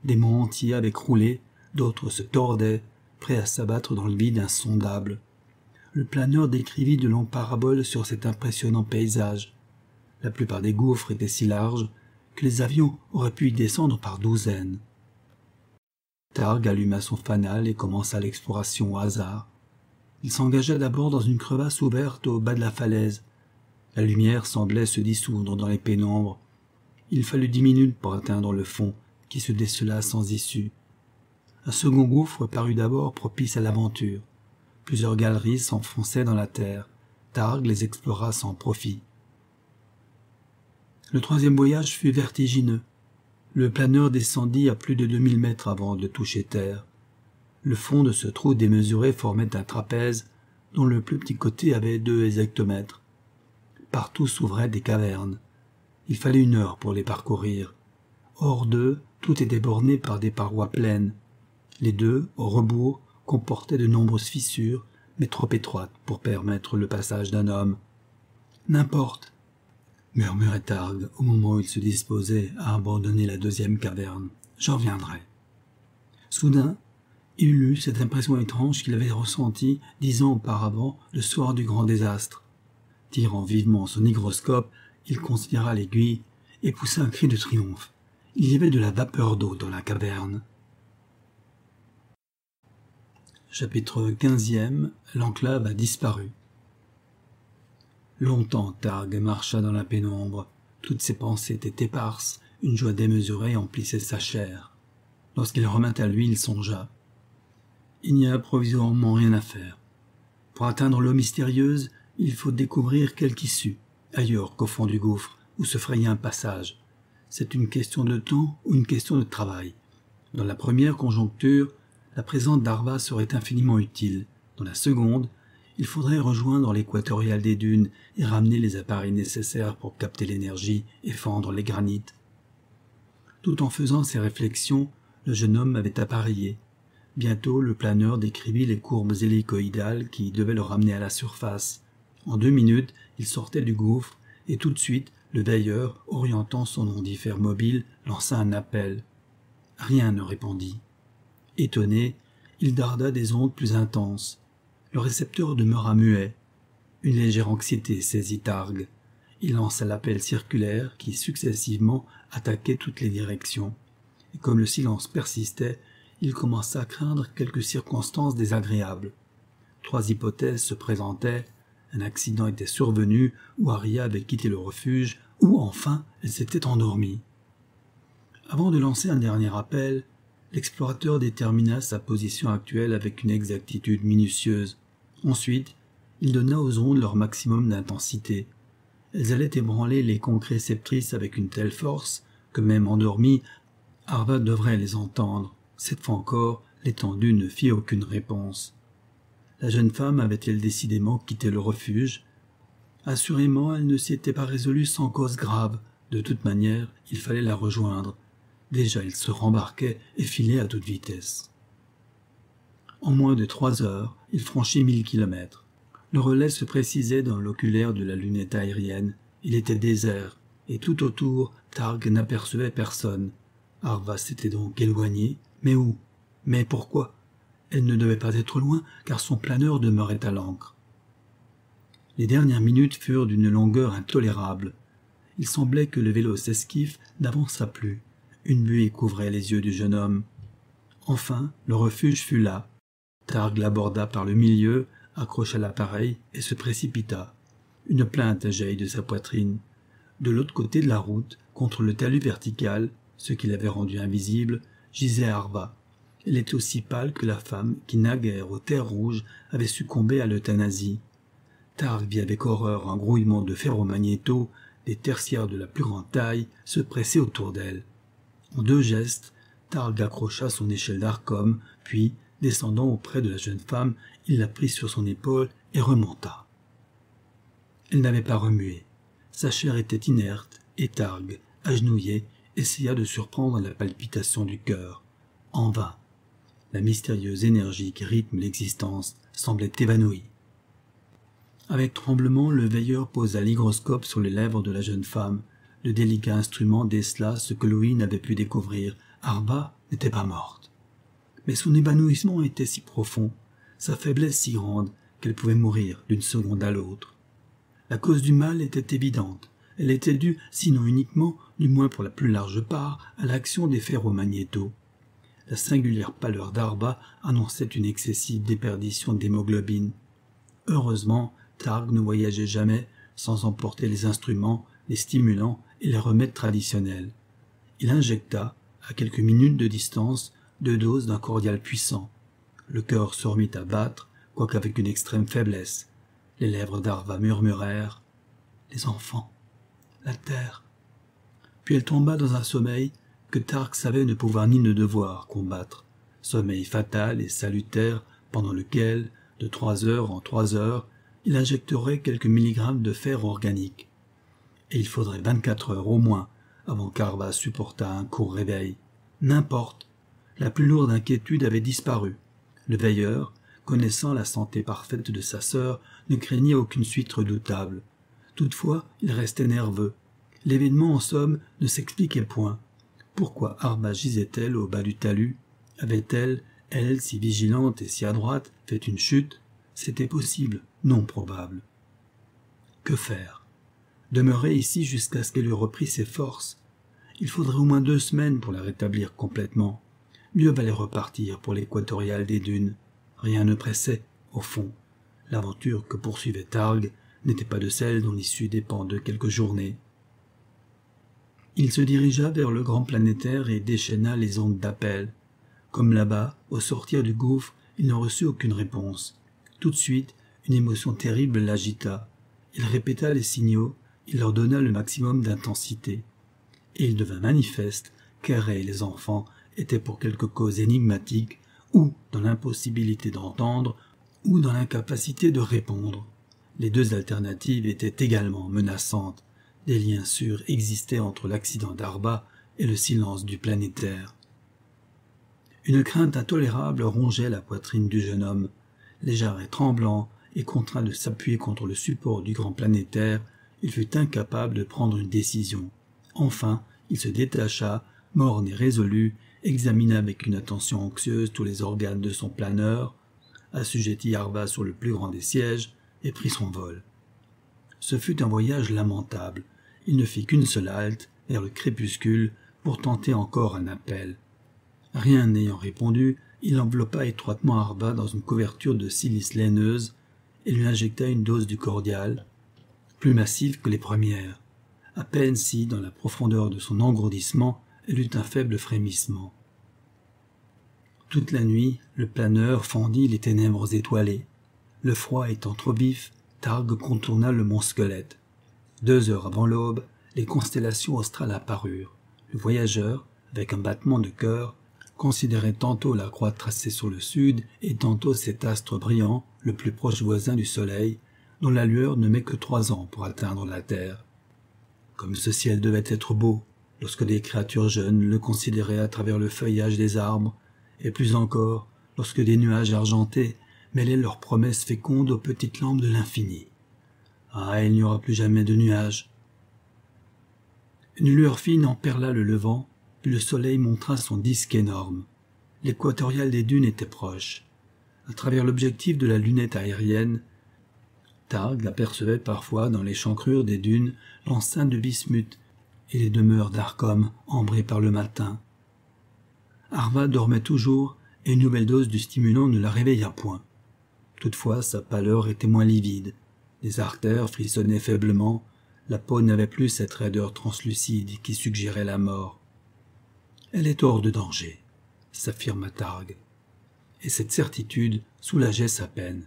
Des monts entiers avaient croulé, d'autres se tordaient, prêts à s'abattre dans le vide insondable. Le planeur décrivit de longues paraboles sur cet impressionnant paysage. La plupart des gouffres étaient si larges que les avions auraient pu y descendre par douzaines. Targ alluma son fanal et commença l'exploration au hasard. Il s'engagea d'abord dans une crevasse ouverte au bas de la falaise. La lumière semblait se dissoudre dans les pénombres. Il fallut dix minutes pour atteindre le fond, qui se décela sans issue. Un second gouffre parut d'abord propice à l'aventure. Plusieurs galeries s'enfonçaient dans la terre. Targ les explora sans profit. Le troisième voyage fut vertigineux. Le planeur descendit à plus de deux mille mètres avant de toucher terre. Le fond de ce trou démesuré formait un trapèze dont le plus petit côté avait deux hectomètres. Partout s'ouvraient des cavernes. Il fallait une heure pour les parcourir. Hors d'eux, tout était borné par des parois pleines. Les deux, au rebours, comportaient de nombreuses fissures, mais trop étroites pour permettre le passage d'un homme. N'importe, murmurait Targ au moment où il se disposait à abandonner la deuxième caverne. J'en reviendrai. Soudain, il eut cette impression étrange qu'il avait ressentie dix ans auparavant, le soir du grand désastre. Tirant vivement son hygroscope, il considéra l'aiguille et poussa un cri de triomphe. Il y avait de la vapeur d'eau dans la caverne. Chapitre quinzième L'enclave a disparu. Longtemps Targ marcha dans la pénombre. Toutes ses pensées étaient éparses, une joie démesurée emplissait sa chair. Lorsqu'il remint à lui, il songea. Il n'y a provisoirement rien à faire. Pour atteindre l'eau mystérieuse, il faut découvrir quelque issue ailleurs qu'au fond du gouffre, où se frayait un passage. C'est une question de temps ou une question de travail. Dans la première conjoncture, la présence d'Arva serait infiniment utile. Dans la seconde, il faudrait rejoindre l'équatorial des dunes et ramener les appareils nécessaires pour capter l'énergie et fendre les granites. Tout en faisant ces réflexions, le jeune homme avait appareillé. Bientôt, le planeur décrivit les courbes hélicoïdales qui devaient le ramener à la surface. En deux minutes, il sortait du gouffre, et tout de suite, le veilleur, orientant son ondifère mobile, lança un appel. Rien ne répondit. Étonné, il darda des ondes plus intenses. Le récepteur demeura muet. Une légère anxiété saisit Targ. Il lança l'appel circulaire qui successivement attaquait toutes les directions. Et comme le silence persistait, il commença à craindre quelques circonstances désagréables. Trois hypothèses se présentaient un accident était survenu, ou Aria avait quitté le refuge, ou enfin elle s'était endormie. Avant de lancer un dernier appel, l'explorateur détermina sa position actuelle avec une exactitude minutieuse. Ensuite, il donna aux ondes leur maximum d'intensité. Elles allaient ébranler les concrets sceptrices avec une telle force que même endormi, Arva devrait les entendre. Cette fois encore, l'étendue ne fit aucune réponse. La jeune femme avait-elle décidément quitté le refuge? Assurément, elle ne s'était pas résolue sans cause grave. De toute manière, il fallait la rejoindre. Déjà, il se rembarquait et filait à toute vitesse. En moins de trois heures, il franchit mille kilomètres. Le relais se précisait dans l'oculaire de la lunette aérienne. Il était désert, et tout autour, Targ n'apercevait personne. Arva s'était donc éloigné. Mais où? Mais pourquoi? Elle ne devait pas être loin, car son planeur demeurait à l'ancre. Les dernières minutes furent d'une longueur intolérable. Il semblait que le vélo s'esquiffe n'avança plus. Une buée couvrait les yeux du jeune homme. Enfin, le refuge fut là. Targ l'aborda par le milieu, accrocha l'appareil et se précipita. Une plainte jaillit de sa poitrine. De l'autre côté de la route, contre le talus vertical, ce qui l'avait rendu invisible, gisait Arva, elle était aussi pâle que la femme qui naguère aux terres rouges avait succombé à l'euthanasie. Targ vit avec horreur un grouillement de ferromagnéto, des tertiaires de la plus grande taille se pressaient autour d'elle. En deux gestes, Targ accrocha son échelle d'Arcom, puis, descendant auprès de la jeune femme, il la prit sur son épaule et remonta. Elle n'avait pas remué. Sa chair était inerte, et Targ, agenouillé, essaya de surprendre la palpitation du cœur. En vain. La mystérieuse énergie qui rythme l'existence semblait évanouie. Avec tremblement, le veilleur posa l'hygroscope sur les lèvres de la jeune femme. Le délicat instrument décela ce que Louis n'avait pu découvrir. Arba n'était pas morte. Mais son évanouissement était si profond, sa faiblesse si grande, qu'elle pouvait mourir d'une seconde à l'autre. La cause du mal était évidente. Elle était due, sinon uniquement, du moins pour la plus large part, à l'action des ferromagnétos. La singulière pâleur d'Arba annonçait une excessive déperdition d'hémoglobine. Heureusement, Targ ne voyageait jamais sans emporter les instruments, les stimulants et les remèdes traditionnels. Il injecta, à quelques minutes de distance, deux doses d'un cordial puissant. Le cœur se remit à battre, quoique avec une extrême faiblesse. Les lèvres d'Arva murmurèrent Les enfants, la terre. Puis elle tomba dans un sommeil que Tark savait ne pouvoir ni ne devoir combattre. Sommeil fatal et salutaire pendant lequel, de trois heures en trois heures, il injecterait quelques milligrammes de fer organique. Et il faudrait vingt-quatre heures au moins avant qu'Arva supportât un court réveil. N'importe. La plus lourde inquiétude avait disparu. Le veilleur, connaissant la santé parfaite de sa sœur, ne craignait aucune suite redoutable. Toutefois, il restait nerveux. L'événement, en somme, ne s'expliquait point. Pourquoi Arba gisait-elle au bas du talus? Avait-elle, elle, si vigilante et si adroite, fait une chute? C'était possible non probable. Que faire? Demeurer ici jusqu'à ce qu'elle eût repris ses forces Il faudrait au moins deux semaines pour la rétablir complètement. Mieux valait repartir pour l'équatorial des dunes. Rien ne pressait, au fond. L'aventure que poursuivait Targ n'était pas de celle dont l'issue dépend de quelques journées. Il se dirigea vers le grand planétaire et déchaîna les ondes d'appel. Comme là-bas, au sortir du gouffre, il n'en reçut aucune réponse. Tout de suite, une émotion terrible l'agita. Il répéta les signaux, il leur donna le maximum d'intensité. Et il devint manifeste qu'Airé et les enfants étaient pour quelque cause énigmatique, ou dans l'impossibilité d'entendre, ou dans l'incapacité de répondre. Les deux alternatives étaient également menaçantes. Des liens sûrs existaient entre l'accident d'Arba et le silence du planétaire. Une crainte intolérable rongeait la poitrine du jeune homme. Léger et tremblant, et contraint de s'appuyer contre le support du grand planétaire, il fut incapable de prendre une décision. Enfin, il se détacha, morne et résolu, examina avec une attention anxieuse tous les organes de son planeur, assujettit Arva sur le plus grand des sièges, et prit son vol. Ce fut un voyage lamentable. Il ne fit qu'une seule halte, vers le crépuscule, pour tenter encore un appel. Rien n'ayant répondu, il enveloppa étroitement Arba dans une couverture de silice laineuse et lui injecta une dose du cordial, plus massive que les premières, à peine si, dans la profondeur de son engourdissement, elle eut un faible frémissement. Toute la nuit, le planeur fendit les ténèbres étoilées. Le froid étant trop vif, Targ contourna le mont squelette. Deux heures avant l'aube, les constellations australes apparurent. Le voyageur, avec un battement de cœur, considérait tantôt la croix tracée sur le sud et tantôt cet astre brillant, le plus proche voisin du Soleil, dont la lueur ne met que trois ans pour atteindre la Terre. Comme ce ciel devait être beau, lorsque des créatures jeunes le considéraient à travers le feuillage des arbres, et plus encore, lorsque des nuages argentés mêlaient leurs promesses fécondes aux petites lampes de l'infini. Ah, il n'y aura plus jamais de nuages. Une lueur fine emperla le levant, puis le soleil montra son disque énorme. L'équatorial des dunes était proche. À travers l'objectif de la lunette aérienne, Targ apercevait parfois dans les chancrures des dunes l'enceinte de bismuth et les demeures d'Arcom ambrées par le matin. Arva dormait toujours et une nouvelle dose du stimulant ne la réveilla point. Toutefois, sa pâleur était moins livide. Les artères frissonnaient faiblement, la peau n'avait plus cette raideur translucide qui suggérait la mort. Elle est hors de danger, s'affirma Targ et cette certitude soulageait sa peine.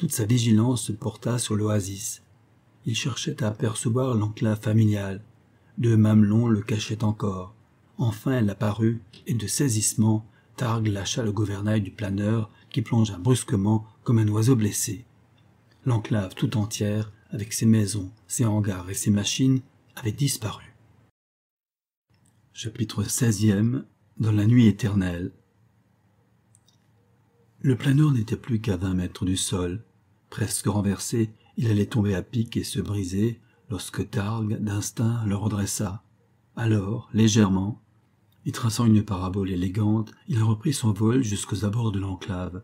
Toute sa vigilance se porta sur l'oasis. Il cherchait à apercevoir l'enclave familiale. Deux mamelons le cachaient encore. Enfin elle apparut, et de saisissement, Targ lâcha le gouvernail du planeur qui plongea brusquement comme un oiseau blessé. L'enclave tout entière, avec ses maisons, ses hangars et ses machines, avait disparu. Chapitre 16 Dans la nuit éternelle. Le planeur n'était plus qu'à vingt mètres du sol. Presque renversé, il allait tomber à pic et se briser lorsque Targ, d'instinct, le redressa. Alors, légèrement, y traçant une parabole élégante, il reprit son vol jusqu'aux abords de l'enclave.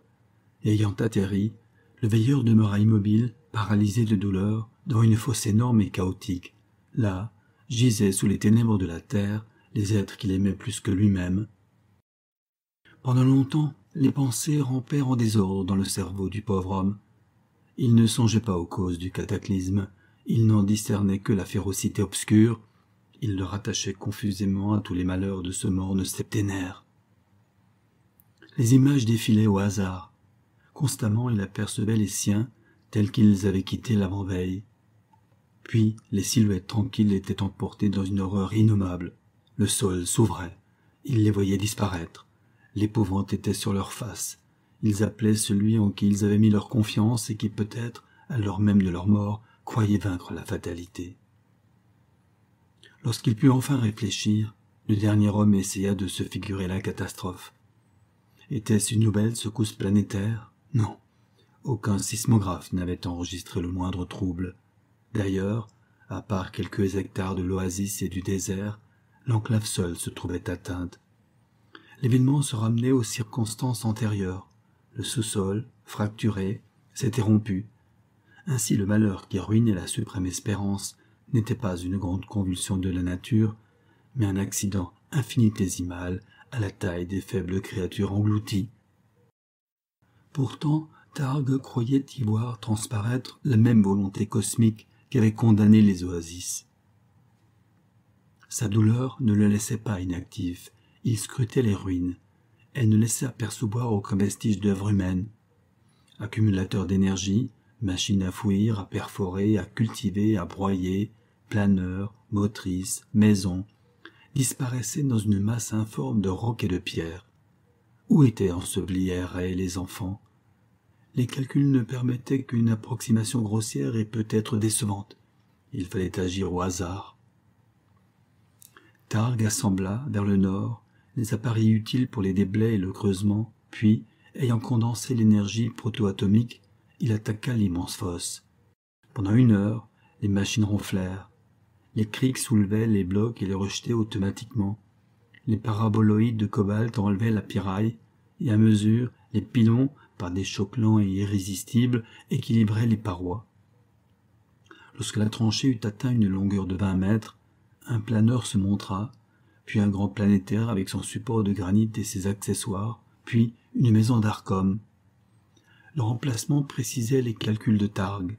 Ayant atterri, le veilleur demeura immobile, paralysé de douleur, dans une fosse énorme et chaotique. Là, gisaient sous les ténèbres de la terre les êtres qu'il aimait plus que lui-même. Pendant longtemps, les pensées rampèrent en désordre dans le cerveau du pauvre homme. Il ne songeait pas aux causes du cataclysme, il n'en discernait que la férocité obscure, il le rattachait confusément à tous les malheurs de ce morne septénaire. Les images défilaient au hasard. Constamment il apercevait les siens tels qu'ils avaient quitté l'avant-veille. Puis les silhouettes tranquilles étaient emportées dans une horreur innommable. Le sol s'ouvrait. Il les voyait disparaître. L'épouvante était sur leurs faces. Ils appelaient celui en qui ils avaient mis leur confiance et qui peut-être, à l'heure même de leur mort, croyait vaincre la fatalité. Lorsqu'il put enfin réfléchir, le dernier homme essaya de se figurer la catastrophe. Était-ce une nouvelle secousse planétaire? Non. Aucun sismographe n'avait enregistré le moindre trouble. D'ailleurs, à part quelques hectares de l'oasis et du désert, l'enclave seule se trouvait atteinte. L'événement se ramenait aux circonstances antérieures. Le sous-sol, fracturé, s'était rompu. Ainsi le malheur qui ruinait la suprême espérance n'était pas une grande convulsion de la nature, mais un accident infinitésimal à la taille des faibles créatures englouties. Pourtant, Targ croyait y voir transparaître la même volonté cosmique qui avait condamné les oasis. Sa douleur ne le laissait pas inactif, il scrutait les ruines. Elle ne laissait apercevoir aucun vestige d'œuvre humaine. Accumulateur d'énergie, machine à fouir, à perforer, à cultiver, à broyer, planeur, motrice, maison, disparaissaient dans une masse informe de rocs et de pierres. Où étaient ensevelis et les enfants? Les calculs ne permettaient qu'une approximation grossière et peut-être décevante. Il fallait agir au hasard. Targ assembla, vers le nord, les appareils utiles pour les déblais et le creusement, puis, ayant condensé l'énergie protoatomique, il attaqua l'immense fosse. Pendant une heure, les machines ronflèrent. Les crics soulevaient les blocs et les rejetaient automatiquement. Les paraboloïdes de cobalt enlevaient la piraille, et à mesure, les pilons par des chocs lents et irrésistibles, équilibrait les parois. Lorsque la tranchée eut atteint une longueur de vingt mètres, un planeur se montra, puis un grand planétaire avec son support de granit et ses accessoires, puis une maison d'Arcom. Le remplacement précisait les calculs de Targ.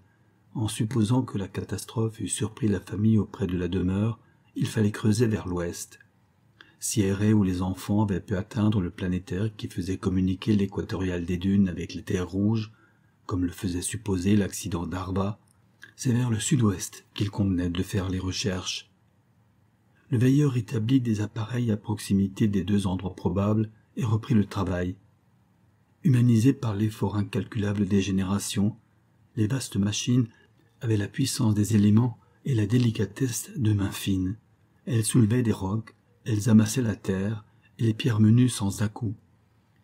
En supposant que la catastrophe eût surpris la famille auprès de la demeure, il fallait creuser vers l'ouest. Sierre où les enfants avaient pu atteindre le planétaire qui faisait communiquer l'équatorial des dunes avec les terres rouges, comme le faisait supposer l'accident d'Arba, c'est vers le sud-ouest qu'il convenait de faire les recherches. Le veilleur établit des appareils à proximité des deux endroits probables et reprit le travail. Humanisés par l'effort incalculable des générations, les vastes machines avaient la puissance des éléments et la délicatesse de mains fines. Elles soulevaient des rocs, elles amassaient la terre et les pierres menues sans à-coups.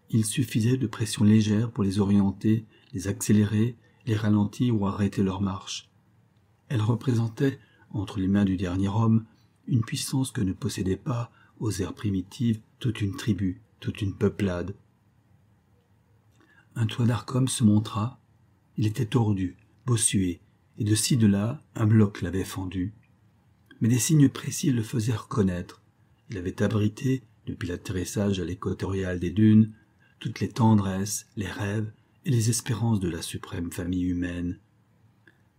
Il suffisait de pression légère pour les orienter, les accélérer, les ralentir ou arrêter leur marche. Elles représentaient, entre les mains du dernier homme, une puissance que ne possédait pas, aux airs primitives, toute une tribu, toute une peuplade. Un toit d'Arcom se montra. Il était tordu, bossué, et de ci de là un bloc l'avait fendu. Mais des signes précis le faisaient reconnaître. Il avait abrité, depuis l'atterrissage à l'équatorial des dunes, toutes les tendresses, les rêves et les espérances de la suprême famille humaine.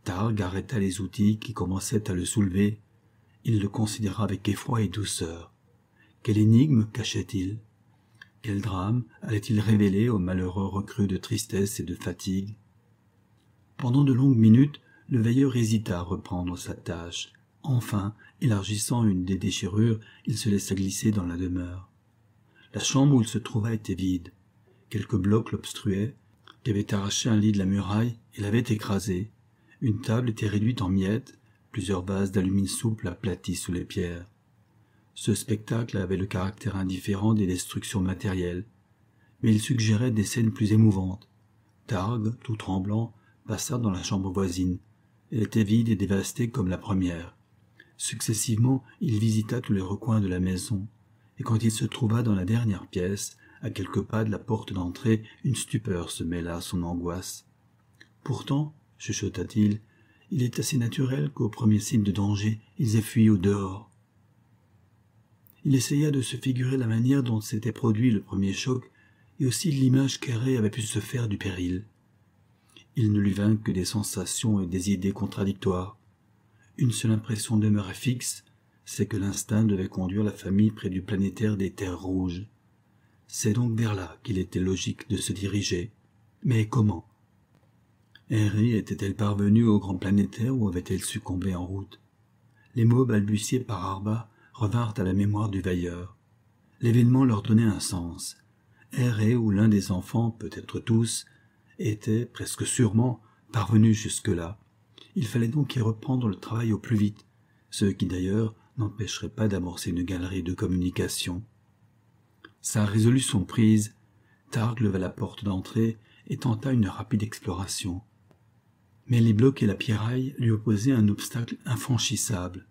Targ arrêta les outils qui commençaient à le soulever. Il le considéra avec effroi et douceur. Quelle énigme cachait-il? Quel drame allait-il révéler aux malheureux recrues de tristesse et de fatigue? Pendant de longues minutes, le veilleur hésita à reprendre sa tâche. Enfin, élargissant une des déchirures, il se laissa glisser dans la demeure. La chambre où il se trouva était vide. Quelques blocs l'obstruaient, qui avaient arraché un lit de la muraille et l'avaient écrasé. Une table était réduite en miettes, plusieurs vases d'alumine souple aplatis sous les pierres. Ce spectacle avait le caractère indifférent des destructions matérielles, mais il suggérait des scènes plus émouvantes. Targ, tout tremblant, passa dans la chambre voisine. Elle était vide et dévastée comme la première. Successivement, il visita tous les recoins de la maison, et quand il se trouva dans la dernière pièce, à quelques pas de la porte d'entrée, une stupeur se mêla à son angoisse. Pourtant, chuchota-t-il, il est assez naturel qu'au premier signe de danger, ils aient fui au dehors. Il essaya de se figurer la manière dont s'était produit le premier choc et aussi l'image qu'Herré avait pu se faire du péril. Il ne lui vint que des sensations et des idées contradictoires. Une seule impression demeurait fixe, c'est que l'instinct devait conduire la famille près du planétaire des terres rouges. C'est donc vers là qu'il était logique de se diriger. Mais comment? Henry était-elle parvenue au grand planétaire ou avait-elle succombé en route? Les mots balbutiés par Arba revinrent à la mémoire du veilleur. L'événement leur donnait un sens. Henry ou l'un des enfants, peut-être tous, était, presque sûrement, parvenu jusque-là. Il fallait donc y reprendre le travail au plus vite, ce qui d'ailleurs n'empêcherait pas d'amorcer une galerie de communication. Sa résolution prise, Targ leva la porte d'entrée et tenta une rapide exploration. Mais les blocs et la pierraille lui opposaient un obstacle infranchissable.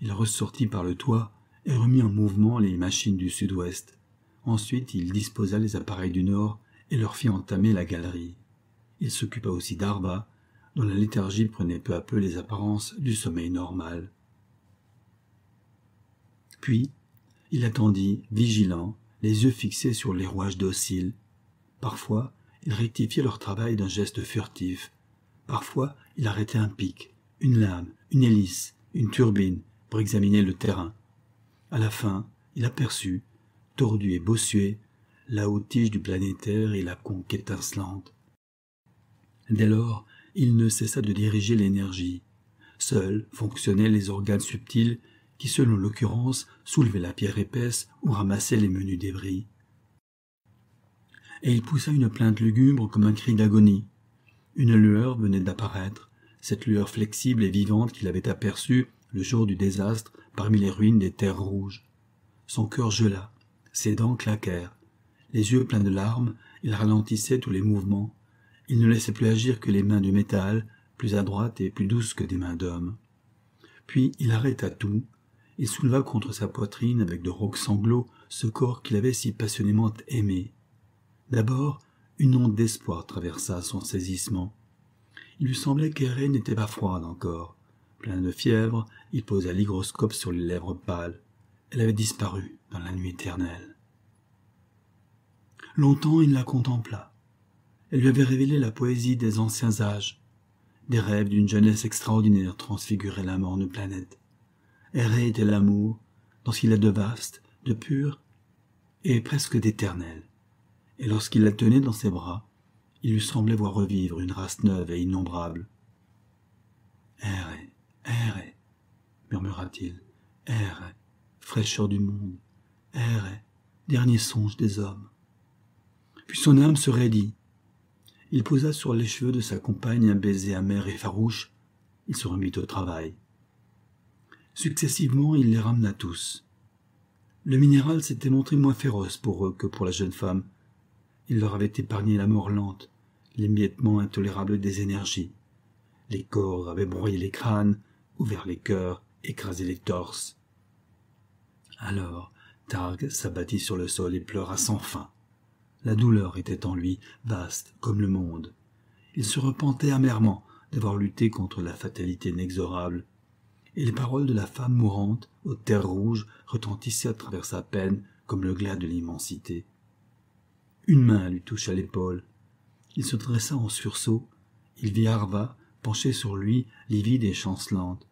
Il ressortit par le toit et remit en mouvement les machines du sud-ouest. Ensuite, il disposa les appareils du nord et leur fit entamer la galerie. Il s'occupa aussi d'Arba, dont la léthargie prenait peu à peu les apparences du sommeil normal. Puis, il attendit, vigilant, les yeux fixés sur les rouages dociles. Parfois, il rectifiait leur travail d'un geste furtif. Parfois, il arrêtait un pic, une lame, une hélice, une turbine, pour examiner le terrain. À la fin, il aperçut, tordu et bossué, la haute tige du planétaire et la conque étincelante. Dès lors, il ne cessa de diriger l'énergie. Seuls fonctionnaient les organes subtils qui, selon l'occurrence, soulevaient la pierre épaisse ou ramassaient les menus débris. Et il poussa une plainte lugubre comme un cri d'agonie. Une lueur venait d'apparaître, cette lueur flexible et vivante qu'il avait aperçue le jour du désastre parmi les ruines des terres rouges. Son cœur gela, ses dents claquèrent. Les yeux pleins de larmes, il ralentissait tous les mouvements, il ne laissait plus agir que les mains du métal, plus adroites et plus douces que des mains d'homme. Puis il arrêta tout, il souleva contre sa poitrine avec de rauques sanglots ce corps qu'il avait si passionnément aimé. D'abord, une onde d'espoir traversa son saisissement. Il lui semblait qu'Heré n'était pas froide encore. Plein de fièvre, il posa l'hygroscope sur les lèvres pâles. Elle avait disparu dans la nuit éternelle. Longtemps il la contempla. Elle lui avait révélé la poésie des anciens âges. Des rêves d'une jeunesse extraordinaire transfiguraient la morne planète. Errer était l'amour, dans ce qu'il a de vaste, de pur et presque d'éternel. Et lorsqu'il la tenait dans ses bras, il lui semblait voir revivre une race neuve et innombrable. Errer, errer, murmura-t-il, errer, fraîcheur du monde, errer, dernier songe des hommes. Puis son âme se raidit, il posa sur les cheveux de sa compagne un baiser amer et farouche. Il se remit au travail. Successivement, il les ramena tous. Le minéral s'était montré moins féroce pour eux que pour la jeune femme. Il leur avait épargné la mort lente, l'émiettement intolérable des énergies. Les corps avaient broyé les crânes, ouvert les cœurs, écrasé les torses. Alors, Targ s'abattit sur le sol et pleura sans fin. La douleur était en lui, vaste comme le monde. Il se repentait amèrement d'avoir lutté contre la fatalité inexorable, et les paroles de la femme mourante aux terres rouges retentissaient à travers sa peine comme le glas de l'immensité. Une main lui toucha l'épaule. Il se dressa en sursaut. Il vit Arva penchée sur lui, livide et chancelante.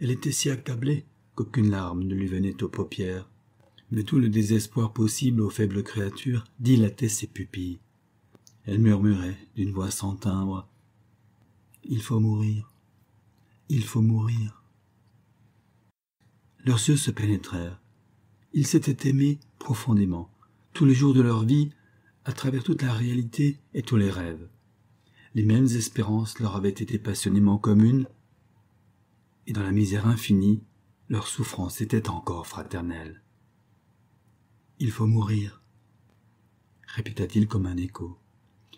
Elle était si accablée qu'aucune larme ne lui venait aux paupières mais tout le désespoir possible aux faibles créatures dilatait ses pupilles. Elle murmurait d'une voix sans timbre. Il faut mourir. Il faut mourir. Leurs yeux se pénétrèrent. Ils s'étaient aimés profondément, tous les jours de leur vie, à travers toute la réalité et tous les rêves. Les mêmes espérances leur avaient été passionnément communes, et dans la misère infinie, leur souffrance était encore fraternelle. Il faut mourir, répéta-t-il comme un écho.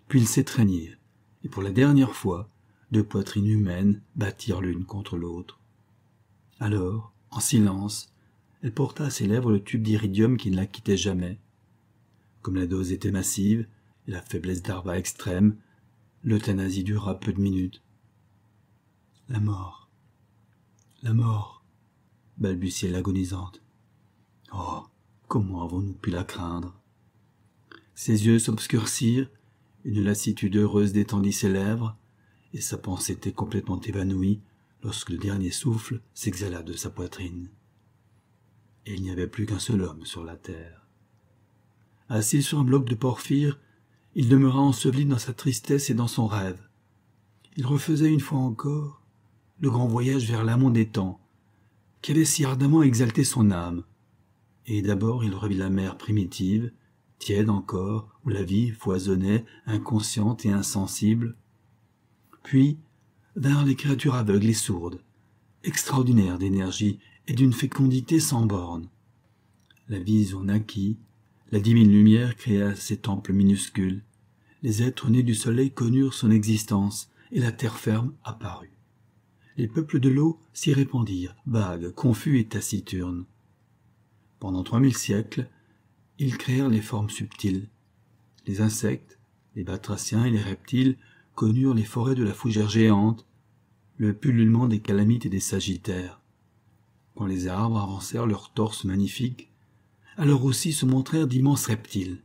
Puis ils s'étreignirent, et pour la dernière fois, deux poitrines humaines battirent l'une contre l'autre. Alors, en silence, elle porta à ses lèvres le tube d'iridium qui ne la quittait jamais. Comme la dose était massive et la faiblesse d'Arva extrême, l'euthanasie dura peu de minutes. La mort. La mort, balbutiait l'agonisante. Oh, comment avons-nous pu la craindre? Ses yeux s'obscurcirent, une lassitude heureuse détendit ses lèvres, et sa pensée était complètement évanouie lorsque le dernier souffle s'exhala de sa poitrine. Et il n'y avait plus qu'un seul homme sur la terre. Assis sur un bloc de porphyre, il demeura enseveli dans sa tristesse et dans son rêve. Il refaisait une fois encore le grand voyage vers l'amont des temps, qui avait si ardemment exalté son âme. Et d'abord il revit la mer primitive, tiède encore, où la vie foisonnait, inconsciente et insensible. Puis vinrent les créatures aveugles et sourdes, extraordinaires d'énergie et d'une fécondité sans bornes. La vision naquit, la divine lumière créa ces temples minuscules, les êtres nés du soleil connurent son existence, et la terre ferme apparut. Les peuples de l'eau s'y répandirent, vagues, confus et taciturnes. Pendant trois mille siècles, ils créèrent les formes subtiles. Les insectes, les batraciens et les reptiles connurent les forêts de la fougère géante, le pullulement des calamites et des sagittaires. Quand les arbres avancèrent leurs torses magnifiques, alors aussi se montrèrent d'immenses reptiles.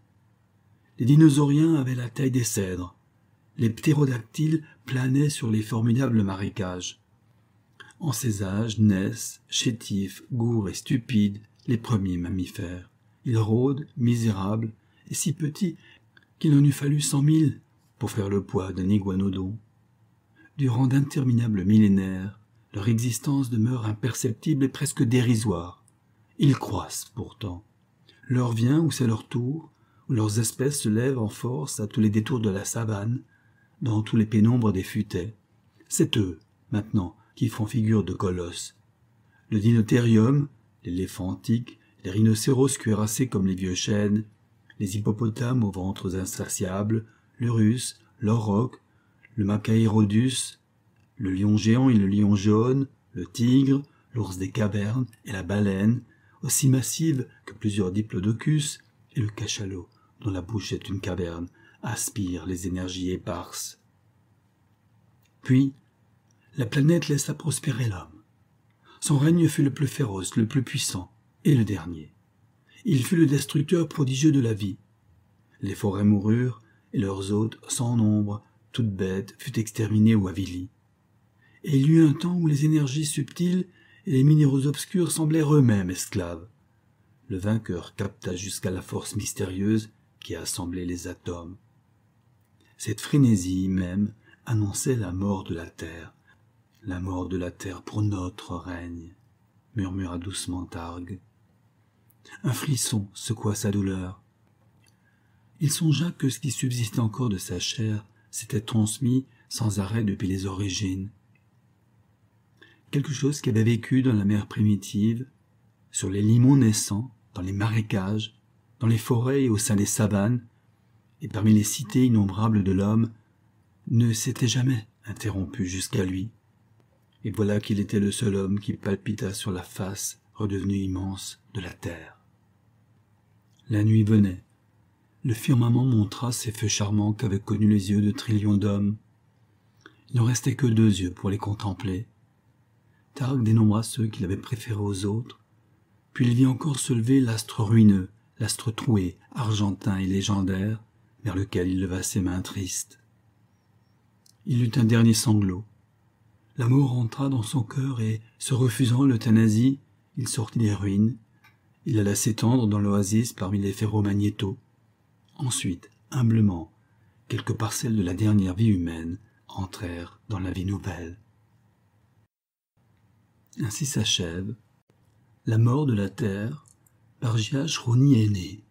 Les dinosauriens avaient la taille des cèdres, les ptérodactyles planaient sur les formidables marécages. En ces âges naissent, chétifs, gourds et stupides, les premiers mammifères. Ils rôdent, misérables, et si petits qu'il en eût fallu cent mille pour faire le poids d'un iguanodon. Durant d'interminables millénaires, leur existence demeure imperceptible et presque dérisoire. Ils croissent pourtant. L'heure vient où c'est leur tour, où leurs espèces se lèvent en force à tous les détours de la savane, dans tous les pénombres des futaies. C'est eux, maintenant, qui font figure de colosses. Le dinothérium, l'éléphant antique, les rhinocéros cuirassés comme les vieux chênes, les hippopotames aux ventres insatiables, le russe, l'auroch, le macaïrodus, le lion géant et le lion jaune, le tigre, l'ours des cavernes et la baleine, aussi massive que plusieurs diplodocus, et le cachalot, dont la bouche est une caverne, aspire les énergies éparses. Puis, la planète laissa prospérer l'homme. Son règne fut le plus féroce, le plus puissant, et le dernier. Il fut le destructeur prodigieux de la vie. Les forêts moururent, et leurs hôtes, sans nombre, toutes bêtes, furent exterminées ou avilies. Et il y eut un temps où les énergies subtiles et les minéraux obscurs semblèrent eux-mêmes esclaves. Le vainqueur capta jusqu'à la force mystérieuse qui a assemblé les atomes. Cette frénésie même annonçait la mort de la terre, la mort de la terre pour notre règne, murmura doucement Targ. Un frisson secoua sa douleur. Il songea que ce qui subsistait encore de sa chair s'était transmis sans arrêt depuis les origines. Quelque chose qui avait vécu dans la mer primitive, sur les limons naissants, dans les marécages, dans les forêts et au sein des savanes, et parmi les cités innombrables de l'homme, ne s'était jamais interrompu jusqu'à lui. Et voilà qu'il était le seul homme qui palpita sur la face redevenue immense de la terre. La nuit venait. Le firmament montra ces feux charmants qu'avaient connus les yeux de trillions d'hommes. Il ne restait que deux yeux pour les contempler. Targ dénombra ceux qu'il avait préférés aux autres, puis il vit encore se lever l'astre ruineux, l'astre troué, argentin et légendaire, vers lequel il leva ses mains tristes. Il eut un dernier sanglot. L'amour entra dans son cœur et, se refusant l'euthanasie, il sortit des ruines. Il alla s'étendre dans l'oasis parmi les ferromagnétos. Ensuite, humblement, quelques parcelles de la dernière vie humaine entrèrent dans la vie nouvelle. Ainsi s'achève la mort de la terre par J.H. Ronnie aîné.